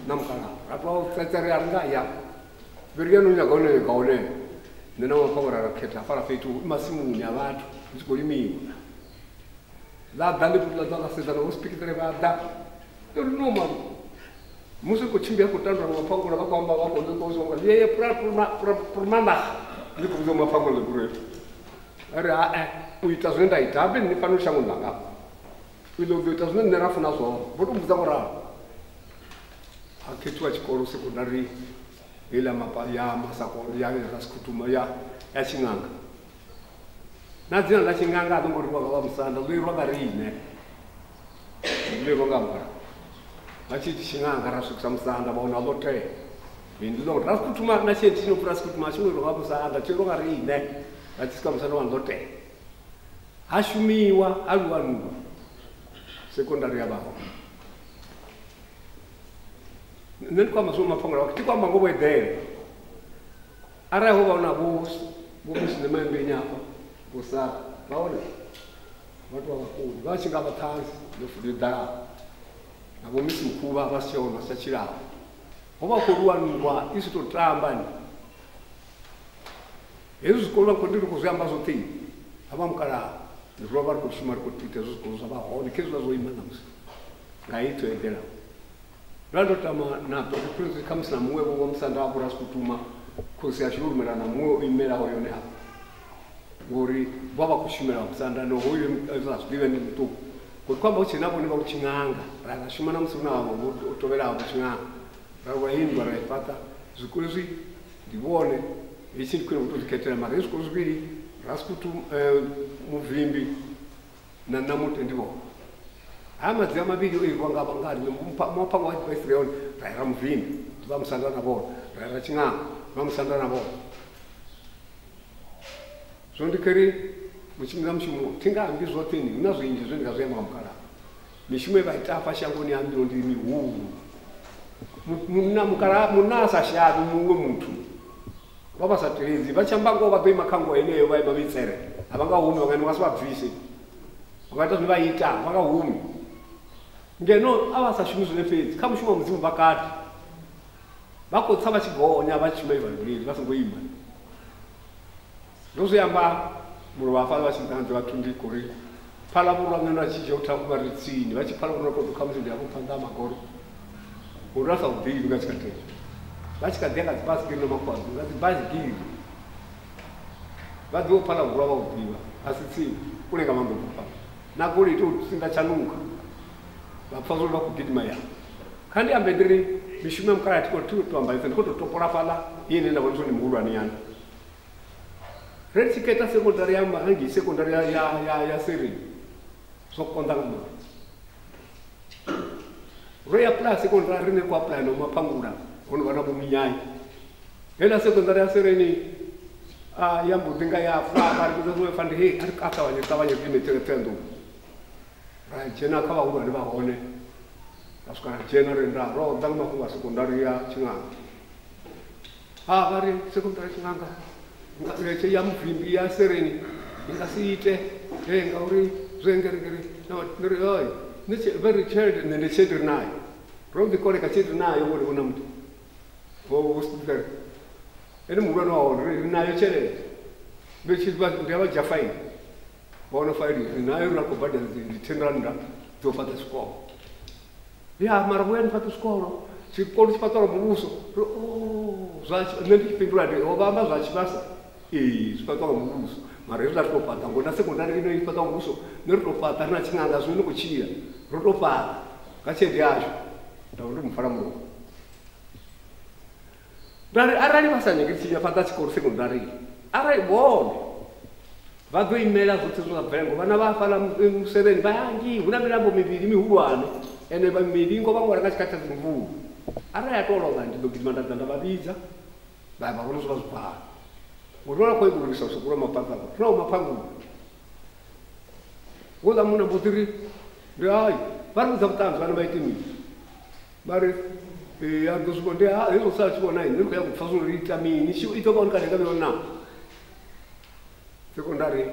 na mkala. Ratwa tsetsereya ri nga ya. Veriye no nyaka oneka nenawo pauraraketa para feitu masimuni avantu zvikolimiwa vabva nekuti vakasedzana vospikitire vabva tori nomani musi kuchimbira kutandura mumapangura vakwamba vakonzekosonga yeye purmamaha ndikuuze mumapangura lekureva ari ae uita zvine ndaita ape ndinifane ushangu ndangapa uiloita zvine ndinarafuna zvavo votombudza kurava aketiwa chikoro sekondari ila mapa, ya masakoli ya sikutuma ya ya xinganga. Na dzina la chinganga a longo kwa va musanda luyirwa nga ri yine luyirwa nga mura va chinganga xinganga ra swikisa musanda vona lo tele bindi loko ra sikutuma na xenti xini pura sikutuma xi n'wirwa nga musanda xi rwa nga ri yine va xisika musanda vanhu lo tele ha xumiwa sekondari ya vahona nani kwa mazuma mafongala wakiti kwa mangobo edele ara ho baona bo bo sinema mbenyapa bosa baona watu wakulu bashinga batanzi lofudi dala nabo misi mkuba basyo masachirawo hoba kuruwa nwa isu totambani ezo zikola kondiri kuzuyamba zotei abamukara ndikuva os kushuma ri kutita ezo zikolo zvavahaonekezi vazoimana é ngaitoenderawo rando tama na randotama kuzi kukunzi kamusina muwe wo musanda abura kutuma kusi ashurumira na muwe imera ho yone ha ngori baba kushimira musanda no huyu azasdiwe ni mtu. Kwa kwamba uchi nabo niba uchinyanga rana shimana musuna abo utobera abo chinyanga rawa hindwa raipata zikuzi ndibone ichi kwira mtu ziketele mara zikuzi biri raskutu eh, muvimbi na namu ndibone amaziwa amabili uyivanga abangani mopha ngo advice leon rayira muvimbi vamusandwa na vona rayira ching'anga vamusandwa na vona zvondikeri muchimira mushumo tingahambi zvoteni huna zvinji zvinga zvoyamba mukara mishumo yevaitafa shangoni yambiro ndiri mihuru. Muna asashavi mumwe muthu vavasatirezi vachambangova vape makango eneyo vaima vitsere. Havangahumi vangani vasivabvise vakaita zvinovaita vangahumi ngeno a vha sa shumi zwone fhedzi kha mushumo wa mudzimu vha kati vha khou tsa vha tshi gonya vha tshi shuma evangeleli vha songo ima. Ndo zwi amba mulovhafana vha tshi ntanzi vhathu ndi kori phala vhulwangana tshi dzhia u thambu vha ri tsini vha tshi phala vhulwana koḓo kha musi ndi hafho phanḓa ha magoro. Uri a sa u ḓivhi nga tshikatela vha tshi kha ḓi nga dzibasikiri nomakwazi nga dzibasikiri vha ḓivha u phala vhulwa vha u ḓivha a si tsini u lenga mambo kupfa na goloi tou sinda tshanuka bapfa zolola kugidimaya kandi mishumo yomukala yatikoti twambaisa ndikoti topolafala iyene ni mukulwani yani retiketa sekondari ya mahangi sekondari ya, ya, ya, ya seri sokukonza nguma royapulaya sekondari rine kuapulaya nomapangura ono vana vomunyayi ena sekondari ya sereni ah, yambutinga yafa ari fandi he ari akavanyekavanye pimeteretsenduku right dzhena kha vhahulwane vha hone ra swika ra dzhena ri nda ro ḓa nga mafhungo a sekondari ya tshiṅanga a vha ri sekondari tshiṅanga ngaetshe ya muvhimbi ya sereni. I nga si ite. E ngauri zwengerekere ri oyi vhe ri tshelede nne ndi tshelede ri nayo ro ḓikoleka tshelede nayo uri una muthu. Vositere ene muhulwane wa hone ri nayo tshelede. Ndi ya vha dzha faini. bonafide naira ko baɗel tinranda to fata sukoo ya mara wen fata sukoo si kon fatoro muso nandi figurade o bamba zaci basa e fatoro muso mara ila to fata ngo na sekondari ino fatoro muso nero to fata na chinanga zuni ko chiya ro to fata kachedi acho ndaundi mufara muno ndari arali vasanyekirisinya fata chikoro sekondari arali bone vakuimela futhi zingabhela ngoba nabafala emsebeni bayangiwe kunamilambo mibili mihulwane and milingo bangona ka sikhathi sezimvula arayatolwa kanti lokidimandazana babiza bababona sobazibhala unola kwengulisa usukula mapazanga tunawo mapangula kuza muna mbutiri ndi hayi vari kuza kutanzi vana vaitimisa vari eh, andosiko ndi ha hizo saa chikonayi ndiri kuya kupfa sunoriita mini itokaonekalenga veyonaa sekondari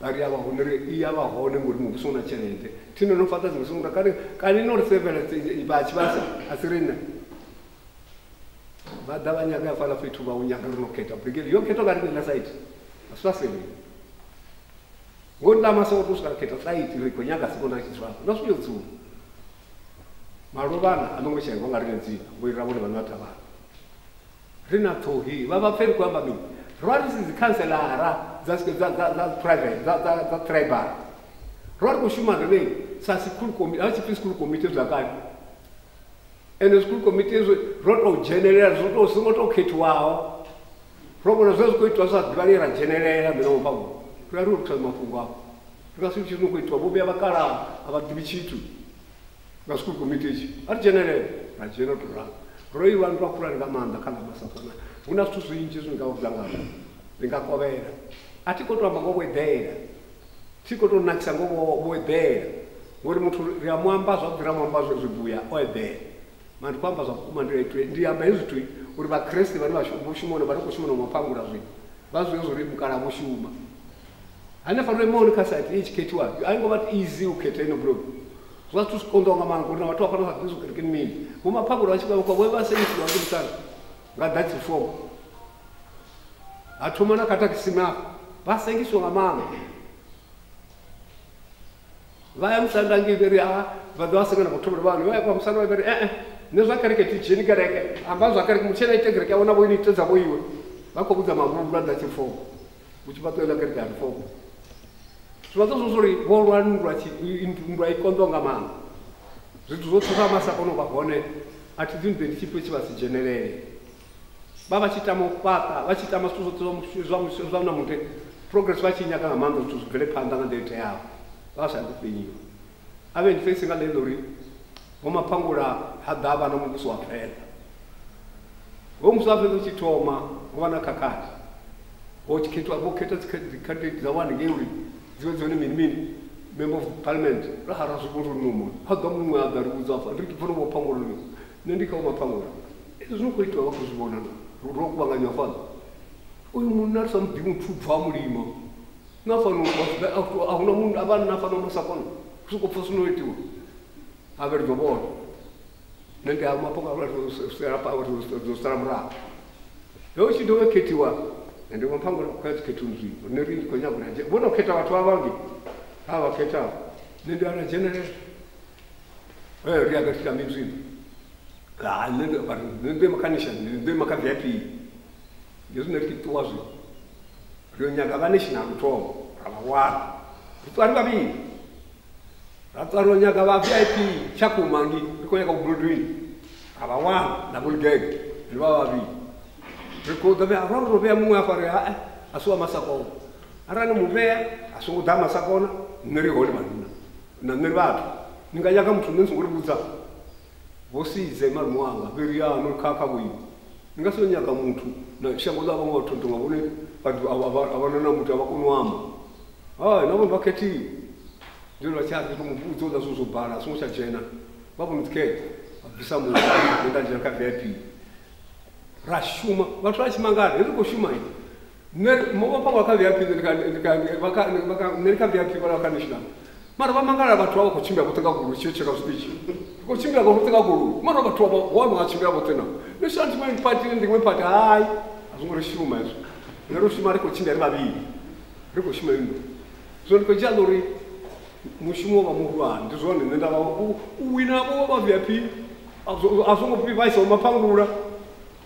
ari yava hone ri i yava hone ngori muvhuso una tshelede thine no fata dziṅwe sungura kani kani no ri sevela vhatshi vhasa a si rina vha ḓa vha nyaga ya fana fhethu vha u nyaga ri no khetha brigade yo khetha nga rinela site. A si vaseveli ngo ndamasokoto uswika khetha site ri khou nyaga sekondari tshitswako na swile dzula. Maluvhana a longo shaiwa nga rine dzina ngoirira vhone vhane vha thavhana. Ri na ṱhohi vha vha pfheli ku amba mini? Rwa ri si dzikhanselara dzatribal rwari kushuma rwevei sasivachi preschool committee zvakani ende school committee izvi rotogenerera zvinotosingotoketiwawo rogona zvezvi koitwa zvazivarira generera mina mumbago kuya ruri kutazi mafungwa ako rikasi chiri nokuitwa vobuya vakara havadivi chitu vaschool committee ichi ari generera ragenera toranga roi vanhu vakura rikamanda kana masafana kuna zvitu zvinji zvingavakudzangana ringakovera atikotwamba ngobwedhera tikotonakisa ngobwedhera ngoti munthu lyamwamba zvabvira mwambazvo zvibuya oedhera mandi ndiretwe ndiyamba izvitwi uri vakristu vane mushumona vari kushumona mwapangura zvino vazvezvori mukana mushuma hanafanire maoneka sati ichiketiwa aingobati easy uketa inobulobi zvatisikondwa nga mangu na vatu vafana vakuizokereke mini vomapangura vachikavakwa voi vaseisiwa hatomana katakisimako basekiswe ngamanga. Bayamsanda ngiveri ah, a vanhu vasekana vathomela vanhu vamsanda vaveri e-e eh, eh, nezvakereke tijeni kereke. Hamba zvakereke muchena ite kereke yavona voini ite dzavo iwe vakobudza mavula dachifomo muchibatoela kereke harifomo zvivatso zvozvori vorwa ndundwa ikondwa ngamanga zvithu zvotuka masakono vagone ati dzinze ndichipe chivasijenerere vavachitama kupata vachitama zvithu zvote zvamunamundeni progress vha tshi nyaga nga maanḓa zwithu zwi bvele phanḓa nga nḓila iteaho vha sa ḓi penyiwa a vhe ndi fesi nga ḽeḽo uri vhomaphangula ha ḓa vha na muvhuso wa venḓa ho muvhuso wa venḓa u tshi thoma ho vha na khakhathi. Ho khetha vho khetha dzikandidate dza wane ngei uri dzivhe dzone mini mini? Member of parliament. Ra hara zwivhuru numo ha ḓa muṅwe a ḓa ri vhudza fa ri pfuna vhophangula nṋe ndi kha vhomaphangula izwi zwi no khou itiwa vha khou zwi vhona. Na ro kuvhanganywa fhano uyu munhu ari swa mudimu pfubva mulima na fanaa ahuna munhu avana na fana masakona swikopfa swinoitiwa averijovona nende amapongaosara murava yochindoveketiwa ende mampangura kukaziketa nzvimbo nerinji konyaguranje vona kuketa vatu vavange avaketavo nende ana general riakasika minzvimbo nende makanisha nende makavyapi ngezvinotitiwa zvino riyonyanga vaneshinakutomo ravawana ritswari vaviri. Ratswaronyanga vavip chakumangi rikonyaka kubrodwini ravawana nabulgeg riva vaviri. Rikodavea roroveya mumwe afari ae eh, asiwa masakona. Arani muveya asingudha masakona nerihole manina naneri vathu ninganyaka muthu nensingurivutsa vosize marume wanga veri yano likhakha kuyiva ngasonyaka muntu. Shango zavo nga ngabone ngavone abana na muti avakonwama hayi navo baketi ndiro vachati tomubudzo za babo zvobhara abisa mu vabvisa munhu ka kavip rashuma vatwa rachimangara ndirikoshuma i neri movapanga vakavip nerikavip vana vakanational ri ndi mara vha mangala vhathu vha vha khou tshimbila vhoṱhe nga goloi tshi tsheka zwiṱitshi khou tshimbila vhoṱhe nga goloi mara vhathu vha tshimbila vhoṱhe na national development party ndi iṅwe party hayi a zwo ngo ri shuma hezwo nṋe ro shuma ri khou tshimbila ri vhavhili ri khou shuma indo so ndi khou dzhia ḽa uri mushumo wa vha muhulwane ndi zwone nṋe ndavha u wina vho vha vip a zwo ngo vhaisa maphangula.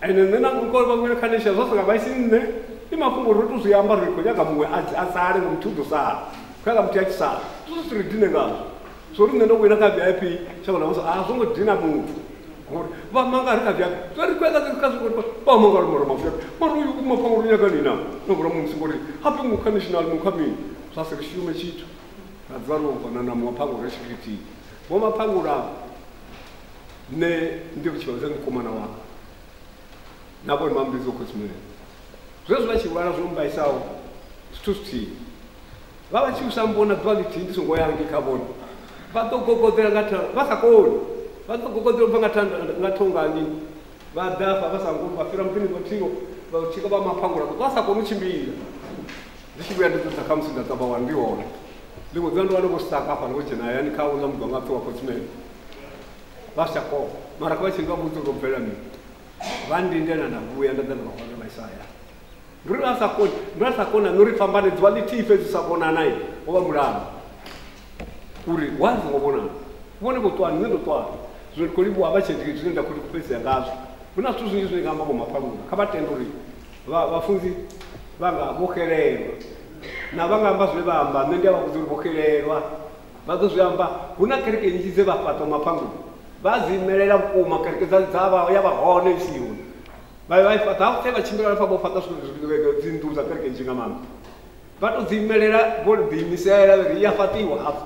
Ende nṋe na nkolo vha wina kha national zwa sa nga vhaisi nṋe. I mafhungo ri to zwi amba ri khou nyaga muṅwe a sale ngo muthu u ḓo sala kakamutyachi saa tusu tiri dhine ngazvo zvori so, nendokwina kavyaipei chavanhu ah, vakuti hazongodhina muntu ngori vamangari kavyapi varikwekazikazikoripa vamangari mara mafyaka mari uyu kumapangori yakanina nogora mumusingori hapinguka national mukamini zvasi rishiume chito radzivarovana namapangori ashikiti vomapangori avo ne ndivuchivaza mukomana wako navo nemambizo kosimere zvozvi vachivara zvomubaisawo zvitusitii vavachiusambona ndi songo yange kavona vatogogodhera ngata vasakoni. Vatogogodhera vangatonganyi vadafa vasangoni vafira mpini vatino vachika vamapangura vasakoni uchimbira ndichivuya ndidzakamusinda tsabava ndiona limwe dziva ndivanovositakafa ndojenayani kaunza mudzi wangapfiwako chimene vasakova mara kavachinga kuti robvera mini vandindana navuya ndadzanavakwanga maisaya. ndiri asakoni ndiri asakona noripfambane dziva litii fedzi sakonanai wava mulama uri wanzi wavonana vone kutwara nne ndotwara zvino ndikolivo havachendiki zvine ndakuri kupedzera ngazvo muna zvitu zvingi zvinengamba kumapamura kavatenduri vafundzi vanga vokererwa navangamba zvevamba nne ndiavakudzi uri vokererwa vazozviamba huna kereke nyinji dzevafata mumapangura vazimerera vukuma kereke dzava yavahona isiona vaivafata kutse vachimbira vanofamba vofata dzindudza kereke njinga mama vatodziimerera vo diimisela veri yafatiwa hafu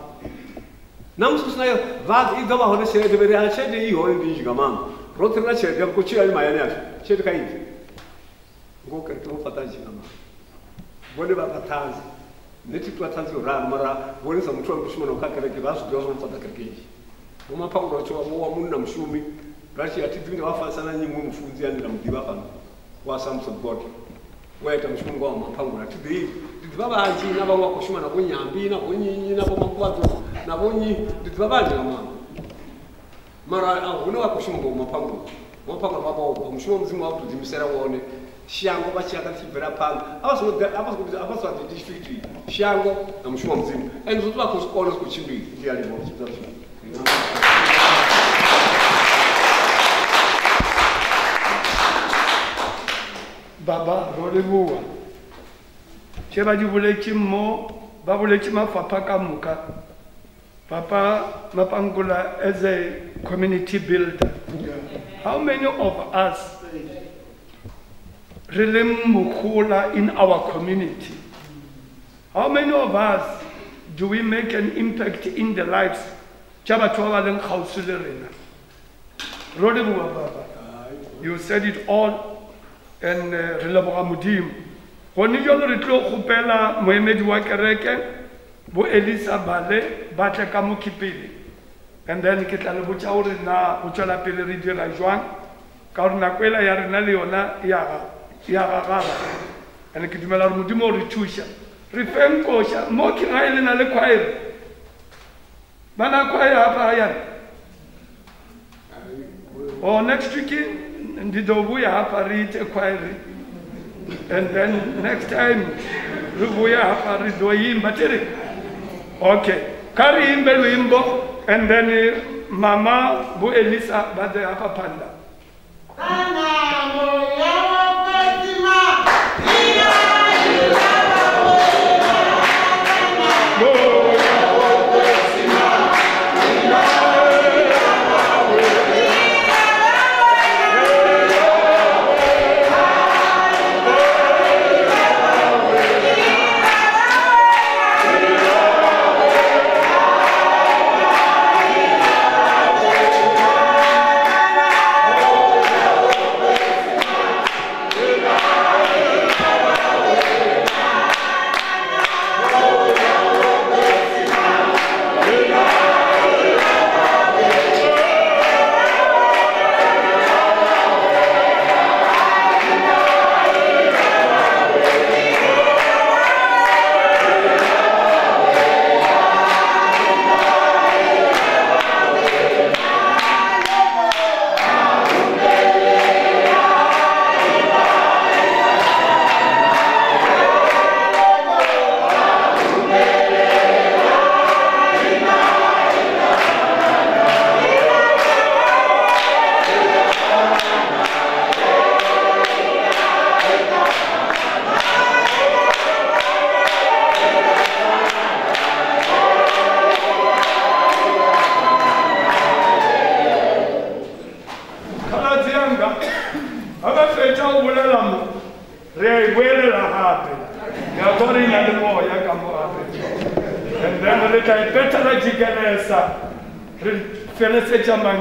namusi kusinayo vaidza va hone tshelede veri a tshelede yi hone ndi njinga mama rotsiri na tshelede yavo kuchilani mahayani yazvo tshelede ka yibvi ngo kereke vofata njinga mama vone vakatanzi neti twatanzi rani mara vonesa mutu wa mushumana ukakereke vazvidiva zvinofata kereke iyi vomapauro vacho wa munna mushumi. rashi ati tinge vafasana nyimwe mufunzi yani ndamudiva pano wa samson god waita mushungu wa mapangura. Tidii ndidziva vanji navamwe vakoshuma navo nyambi navo nyinyi navo makuvato navo nyinyi ndidziva vanji namama mara ah, ahuna vakoshuma ngo mapangura. Mapangura vavaobva mushumo mudzimu vakutodzimisira wone. Shango vachiyaka tichibvira pano avasoatichifitiri shango namushumo mudzimu and zoti vakosikoona zikuchindiri ndiyalimoa baba ro leboa tše ba di boletše mo ba boletše mafapha ka moka papa mapangola as a community builder. How many of us re le mogola in our community? How many of us do we make an impact in the lives? Tša batho ba ba leng kgauswi le rena. Roleboa baba. You said it all and uh, re leboga modimo. Gone jalo re tlo kgopela moemedi wa kereke bo elisa bale ba tle ka mokhipele and then ke tla le botsa gore na go tswela pele re dira jwang. Ka gore nako ela ya rena le yona ya ga- ya gagaba and ke dumela gore modimo o re thuša. Re feng koša mo ke ga e le na le kwaere bana kwaere apa yana? O next week ndizobuya hapa ri ite kwaere and then next time ri vuya hapa ri zoyimba tiri. Okay. Ka ri yimbe lwimbo and then eh, mama bu elisa bade hapa panda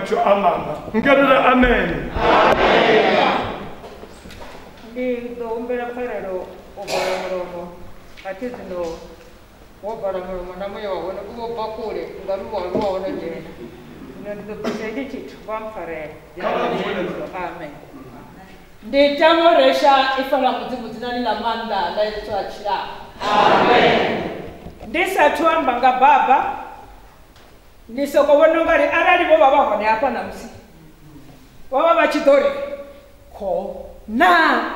mantšho a mama nke re re amen. Ndi ḓo humbela pfarelo u vala mulomo. A thi zwino wo vala mulomo na muya wa hone u vho bva kule nga luwa luwa hone dzhena zwino ndi ḓo bvisa hetshi tshithu wa mpfarela amen. ndi tamo resha ifa ḽa mudzimu dzinani ḽa maanḓa ḽa yesu a tshilaa ndi sathu amba nga baba ndisoko vono va ri arali vo va va hone hafha ṋamusi vha vha vha tshi ḓo ri kho naa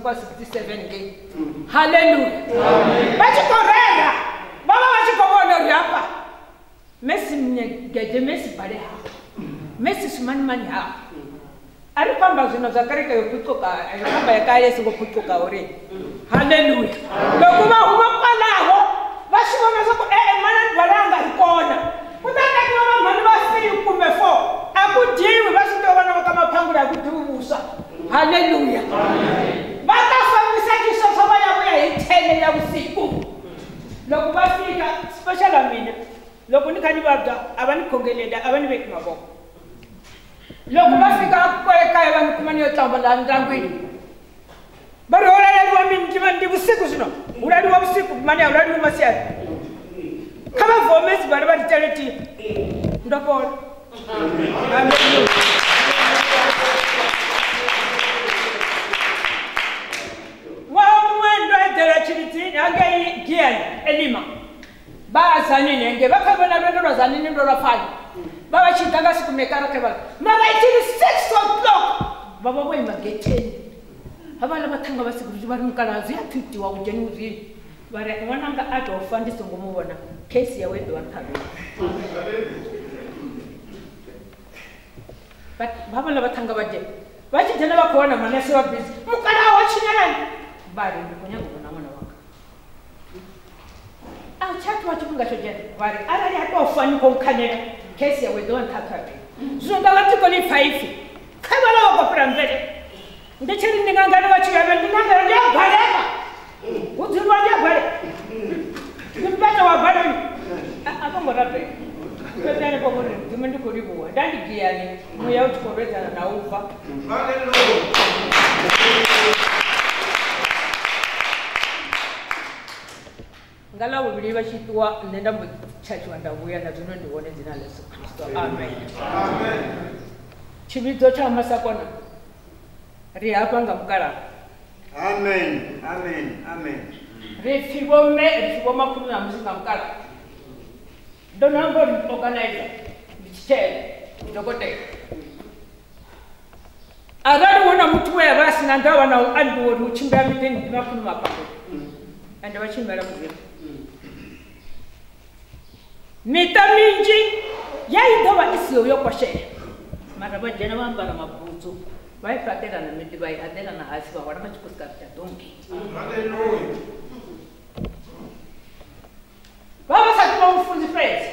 kwa 67 ngei halleluya vha tshi khou rera vha vha vha tshi khou vhona uri hafha mesi mnyegede mesi bale hafha mesi swimanimani hafha a ri famba zwino zwa kereke yo phucuka yo famba ya kale singo phucuka uri halleluya loko va huma kwalaho va swi vona swa ku e-e mana ni balanga hi kona ku ta tekiwa vamhani va three kumbe four. A ku dyiwi va swi tiva vana va ka maphangula hi ku dyiwi vuswa halleluya va ta fambisa kiswo swa va ya hi tele ya vusiku. Loko va fika special mina loko ni kha ni vabya a va ni khongeleli a va ni veki mavoko. Loko va fika ekaya va ni kuma ni yo tlamba laha ndyangwini va ri ulaleliwa mina ndi vusiku zwino ulaliwa vusiku mani a ulaliwi masiyani kha va vhomesi va ri va ti tele tiya ndo wa edolachilithi nangeyigiyani elima bazanini nge bakhebona lwento lwazanini into lwafana. Babashita ngasikumekarakhe bala mara ithini six o'clock! Bababoyima ngetheni. Abana bathanga basikuthi bari mkalazi uyathidiwa ujeni uzini bari wananga ade awufandise ngomubona case yawe ebewanithabela babana bathanga bade bathi tena bakhona manase wabhizi mukala watshinyelana bari ndikonyanga ubona mwana wanga. Ah, Achathwa chifunda cho jana bari arali atofa niko nkhanela kesi yawe ḓo nṱhaṱha pe zwino nda nga tiko ni pfaifi kha vha lava kopela mvele ndi tshi ri ndi nga ngani vha tshi yave ndi nangela ndi a gwalela. Hu dziriwa ndi a gwale. Ndi mpeta wa gwaleni a songo rabela fhedzani pokori dzime ndi khou livhuwa. Nda ndi giyani muya u tshi khou lwedzana na u bva. Nga ḽa vhuvhili vha tshi ṱuwa nṋe nda mbo tshatshiwa nda vhuya na zwino ndi vhone dzina ḽa yesu kristo amen tshivhidzo tsha masakona ri hafha nga mukalaha Amen. Amen. Amen. ri pfi vhomme ri pfi vhomakhulu na musi nga mukalaha ndo no amba uri organizer ndi tshitshele dokotela arali hu na muthu we a vha a si na ndavha na u ambiwa uri u tshimbila miḓini ndi makhulu mapangoni ende vha tshimbila mudzimu mitaminji yaidoba isi yoyokoshe mara bajena bambara mabuzu Vai adela na miti bai adela na hasi bawara bacikusikabita dumbi babasati bamufunzi prezi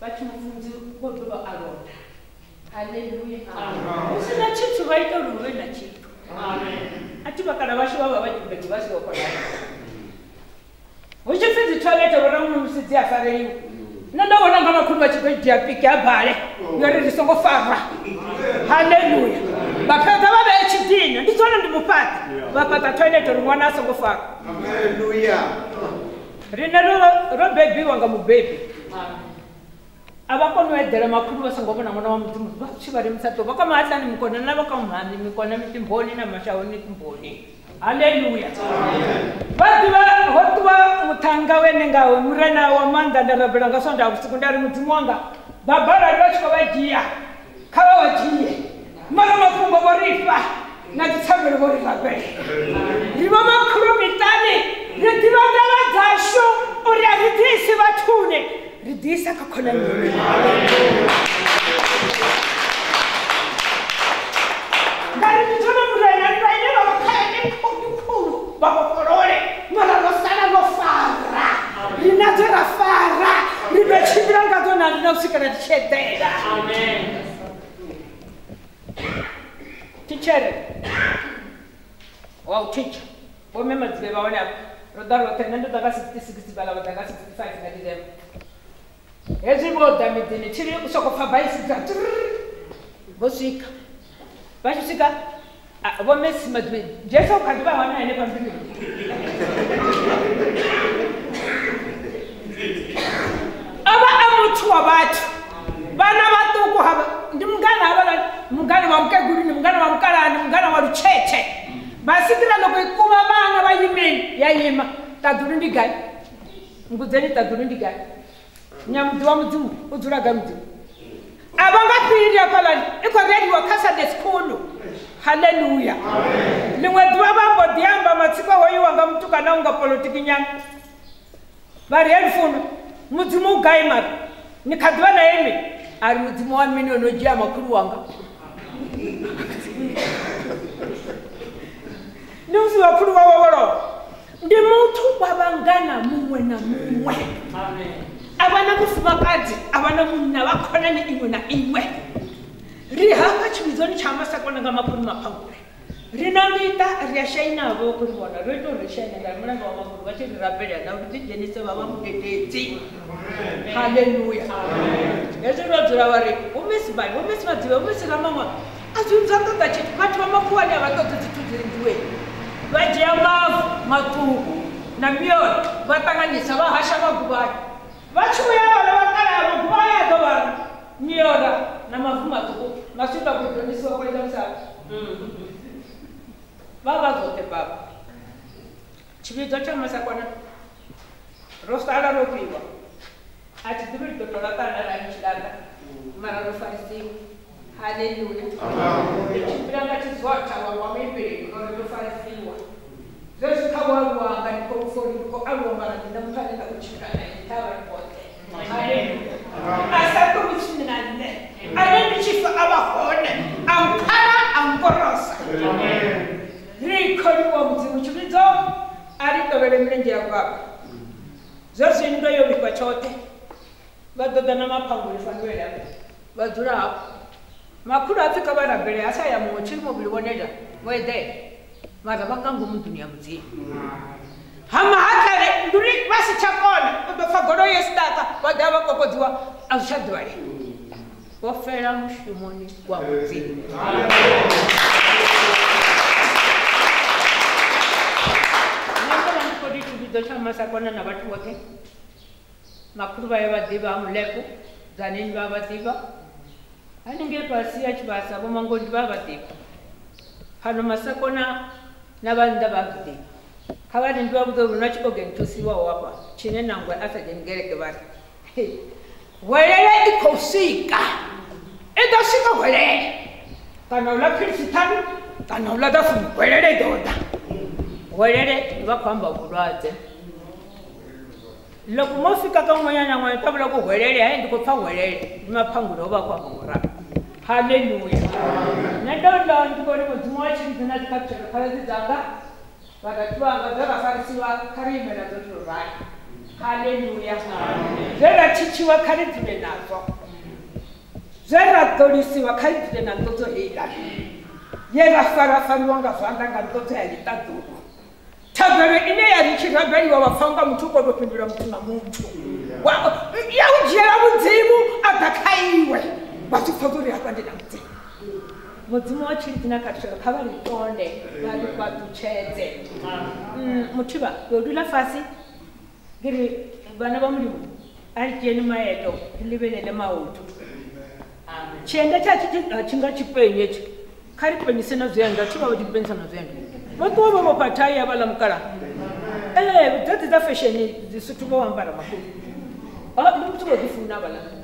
bacimufunzi bodoba alonda. Haleluya usina chitu baita luve na chitu. Ati bakala basho baba bajimba kibasi bakolaa uchifinzi twaleta bona mumusizi afareliwe nṋe ndo vhona nga makhulu vha tshi ḓo dzhia piki ya bale yori ri songo farwa. Haleluya. Vhaphaḓa vha vhee tshidina ndi zwone ndi mufhaṱi vha fhaṱa toilete uri ṅwana a songo farwa. Riṋe ro bebiwa nga mubebi. A vha koni u eḓela makhulu vha songo vhona ṅwana wa mudzimu. Vha tshi vha ri musato vha kwama hatlani mikona na vha kwamhani mikona mitimboni na mashahoni timboni haleluya vadiva hotuva muthanga wene ngawe murena wa maanḓa nda rabela nga swanda vhusiku nda ri mudzimu wanga babalali vha tshi khou vha dzhia kha vha vha dzhie mara mafhungo vho ri fa na dzitshavelo vho ri rabele ri vha makhulu miṱani ri ḓivha ndala dzashu uri a ri ḓisi vhathune ri ḓisa kha khonani nga ri mithona vavokolole mara ro sala ro fara. Rinadzo ra fara. Rinochimbira ngadzo na rina kusvikana tichedzera tichere wau ticha vome madzive vaone apo ro da rote nne ndo danga 66 valavo danga 65 na dilema hezwi vo da midini chiri soko pfha bhaisika vo swika. Va xi swika a- vo mesi madiveni jesu khadi va hwana hene pambilweni a va a muthu wa vathu vana vatuku hava ndi munghana hava munghana wa mukegulu ni munghana wa mukalani munghana wa lucheche vasikira loko yi kuma vana va yimeni ya yima tadulu ndi gai? Ngudzeni tadulu ndi gai? Nyamudzi wa mudzimu u dzula gai mudzimu. A va nga pfiri akwalani i khou rediwa kha sunday school halleluya ḽiṅwe ḓuvha vha mbo ḓi amba matsiko hoyiwa nga mutukana u nga polotiki nyana vha ri heni funo mudzimu u gai mari ni kha ḓivha na imi a ri mudzimu wa mini ono dzhia makhulu wanga ndi musi vhakhulu wawe vholova ndi muthu wa vhangana muṅwe na muṅwe a vha na mufumakadzi a vha na munna vha khonani iṅwe na iṅwe ri hafha tshivhidzoni tsha masakona nga makhulu maphangule ri na miṱa ri a shainavho kuri vona ro ita uri shaine nga mulanga wa makhulu vha tshi ri rabelela na uri ḓi dzhenise vha vha mudededzi halleluya hezwi ro dzula vha ri humisi bani humisi madzive humisi ramaṅwa a zwi dza ṱoḓa tshithu vhathu vha makhuwani a vha ṱoḓi zwithu zwirindiweni vha dzhia mavu maṱuku na miona vha ṱanganisa vha hasha maguvhani. Vha tshi vhuya vhala vha kala maguvha ya ḓo vha miona na mavu matuku maswika kudonisiwa kuleta msaka mm-hmm. vava zvote papa chividzo tsha masakwana ro sala ro piwa. A ti divi ridondo ra kana ra nixilanga mara ro farisiwa. Haleluya. Richimbiranga chizota wawa mipiri rore ro farisiwa. Zwezwi kha waluwanga ndiko ufori ndiko aluwa mara ndina mupfanela kuchikana nditava ripote asekho ukuthi mina ne anenitshifu abahone angikhana angikorosa rikholiwa mudzimu tshividzo aritovele milenzhe ya kwako zwezwi ndo yo vhifha tshoṱhe vha ḓoḓa na maphanguli fanduela vha dzula hafho makhulu a pfika vha rabele ha sa ya muṅwe tshiri muvhili wonela vho eḓela mara vha nga ngomu duni ya mudzimu hama ha kale nduri vha si tsha kona ḓo pfa goloi yo staka vha ḓa vha kokodziwa a zwi tsha ḓivhalea vho fela mushumoni wa mudzimu kodi tshividzo tsha masakona na vhathu vhoṱhe makhulu vha ya vha ḓivha ha mulepo dzaneni vha vha ḓivha. Haningei fhasi ya tshivhasa vho mangondi vha vha ḓivha. Phano masakona na vhannḓa vha ḓivha kawali ndibabuza olu lwaki ogentusiiwawo wapa. Kine nangwe afege ngereke bati welele ikosiika idosika welele. Kana ola kirisitani kana ola dafumu welele doda. Welele nibakwamba obulwadze loko mofika ka n'wanyana n'wana ta vula ku hwelele hayi ndi ku pfa hwelele ni maphangulo wo va ku amurapa haleluya na lolo ndi koni mudzimu wa xindzina tikapyerikhala ti dzanga vatatu vanga dzakafarisiwa karime nadzo ndiro rai mm. haleluya zveratichiwa kari dzive nadzo zveradolisiwa kari dzive nandodzo heilani yerafarafariwanga zvandanga ndodzo yaritadzono thabelo ine yarichirabeliwa vapfanga muthu ukotopindula muthu na muthu mm. yaudyela mudzimu adakaiwe vatipfa kuri hapa ndina mudzimu mudzimu wa tshilidzi na khathelo kha vha ri tonde vha ri vhaṱutshedze muthiba yo dula fasi ke re bana ba molemo a re tšene maeto re lebelele maoto tshienda tsha tshi nga tshipenyetshi kha ri penyise na zwienda thi vha vha tshi na zwienda vha ṱuwa vha vhofha thai ya vhaḽa mukala. Ee dzedzi dza fesheni dzisuthu vho ambara makulu ndi muthu vho ḓi funa vhaḽa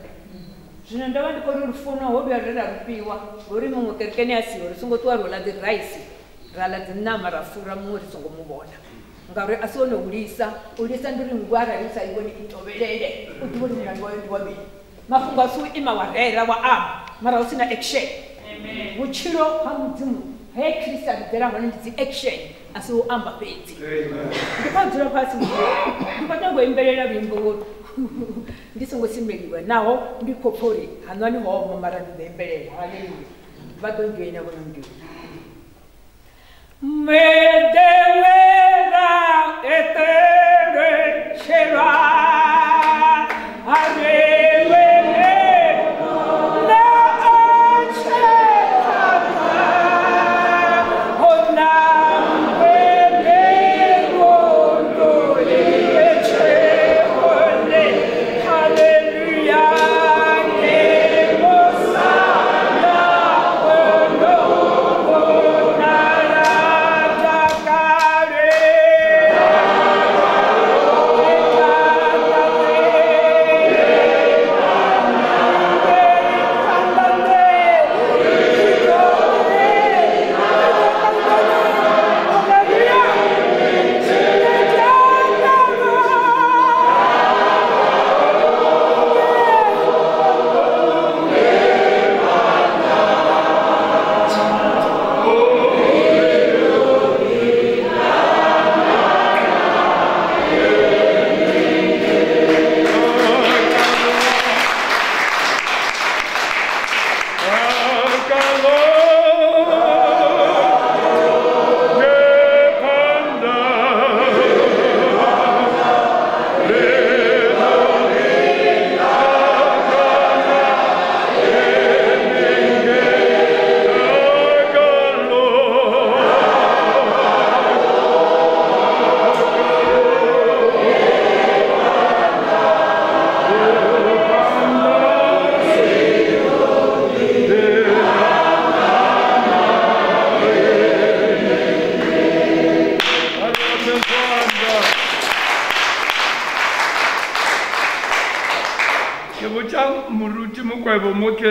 zvino ndava ndikoni rufuna hobi ari rarupiwa ruri mumwe kerekeni yasiva rusingotiwa rhola dziraisi rala dzinama rafura mumwe risingomuvona ngauri asione ulisa ulisa ndiri ngwara risa iwe ndikutovelele kuti muri mulangi wayo ndiwamini mafhungo asi u ima wa rera wa aba mara u sina action. Vutshilo ha mudzimu he kristu aridzela hone ndi dzi action asi u amba fhedzi. Ndi kha dzula fhasi. Ndi kota ngo imbelela luimbo uri ndi songo simbeliwa. Naho ndi homo mara ndi ḓo imbelela haleluya vhono ndzhoina Medewera etere shera arewe ke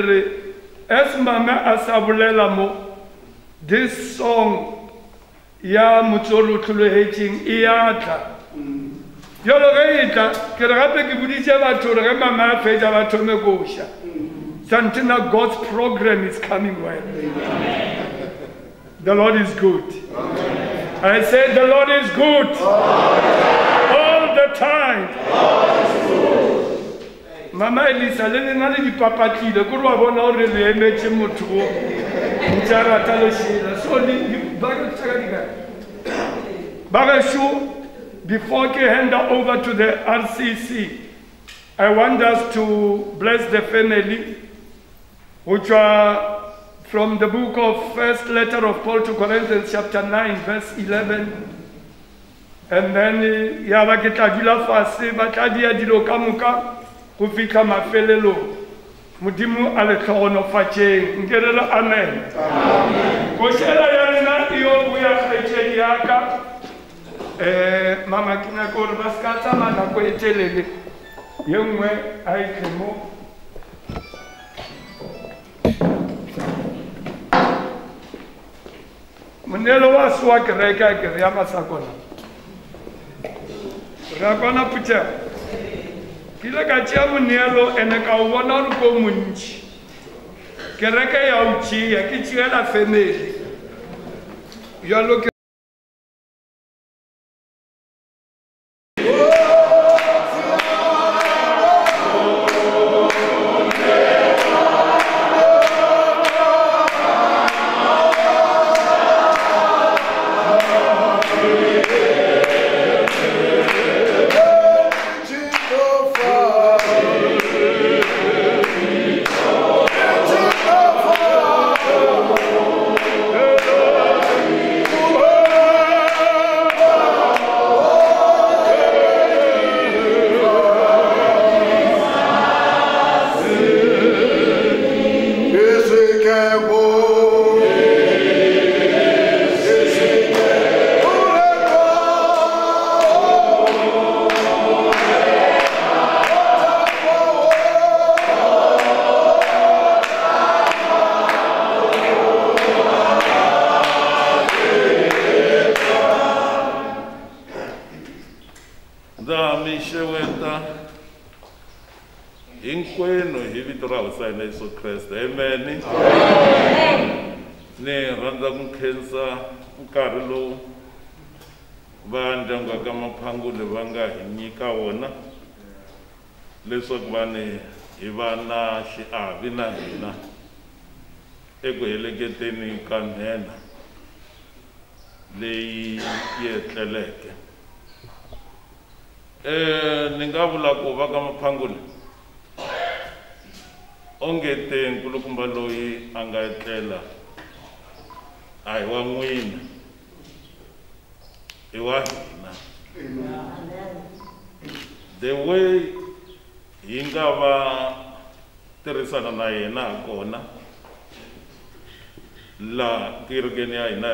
re as mame a sa bolela mo this song ya motse o le o tlholegetseng e ya jalo ge e ke re gape ke batho gore ge mama a fetsa ba thome koša santina god's program is coming well. The lord is good. I said the lord is good. all mama elisa le bona le emetse motho so before ke hand over to the rcc i want us to bless the family which are from the book of first letter of paul to corinthians chapter 9 verse 11 and then ya ba ke tla dula fase ba tla dia dilo ka moka go fitlha mafelelong. Modimo a le tlhogonofatšeng nke re re amen. Košela ya rena e yo boya kgaetšedi yaka um mama ke nyaka gore ba se ka tsamaya nako e telele. Ye nngwe a itle mo. Monelo wa sewa kereka kere ya masakona re a kwana putšego ke ile ka tšea moneelo ande ka o bona gore ko montši kereke ya o tšea ke tšeela family bjalo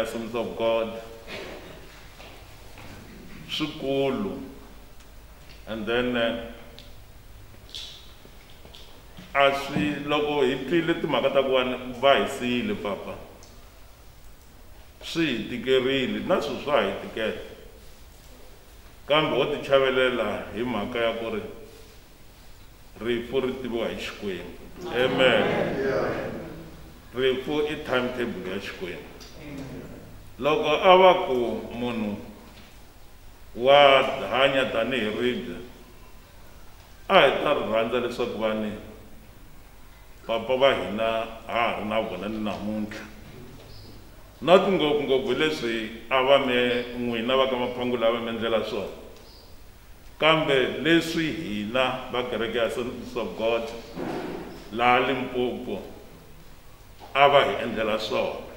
Assemblies of God swikulu and then eh, a swi loko hi twile timhaka ta ku va hi siyile papa swi hi tikerile. Na swilo swa hi tikela. Kambe wo ti chavelela hi mhaka ya ku ri rifu ri tiviwa hi xikwembu. Amen. Rifu i timetable ya xikwembu. Loko a va ku munhu wa hanya tanihi ribye a hi ta ri rhandza leswaku vani papa va hina ha ha ri na vona ni namuntlha. Not ngopfungopfu leswi a va me n'wina va ka maphangula a va mi endlela swona. Kambe leswi hina va kereke ya Assemblies of God laha Limpopo a va hi endlela swona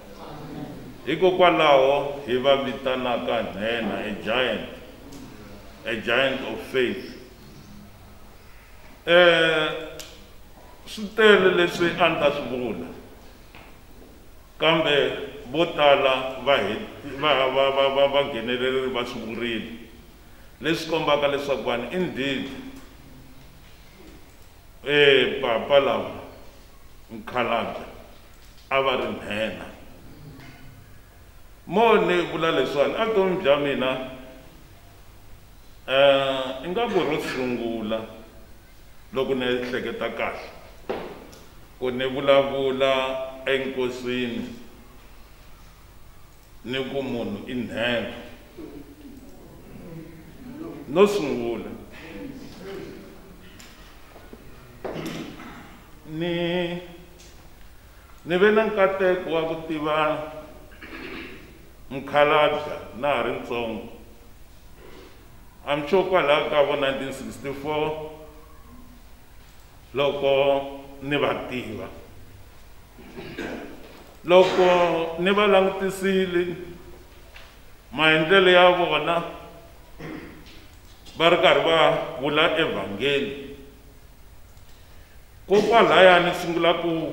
hikokwalaho hi va vitanaka nhena a giant a giant of faith. Eh swi tele leswi a ni kambe vo tala va va va va va va nghenelerile va swi vurile. Leswi kombaka leswaku vanhu indeed eh papa lava mkhalabye a va ri mo ni vula leswiwani a vutomi bya mina um ingaku ro sungula loko ni hleketa kahle. Ku ni vulavula enkosini. Ni ku munhu i nhena no sungula ni ni ve na nkateko wa ku tiva mkhalabya na ha ri ntsongo. I'm sure kwalaho ka vo 1964 loko ni va tiva. Loko ni va langutisile maendlelo ya vona va ri karhi va vula evhangeli. Kokwalaya ni sungula ku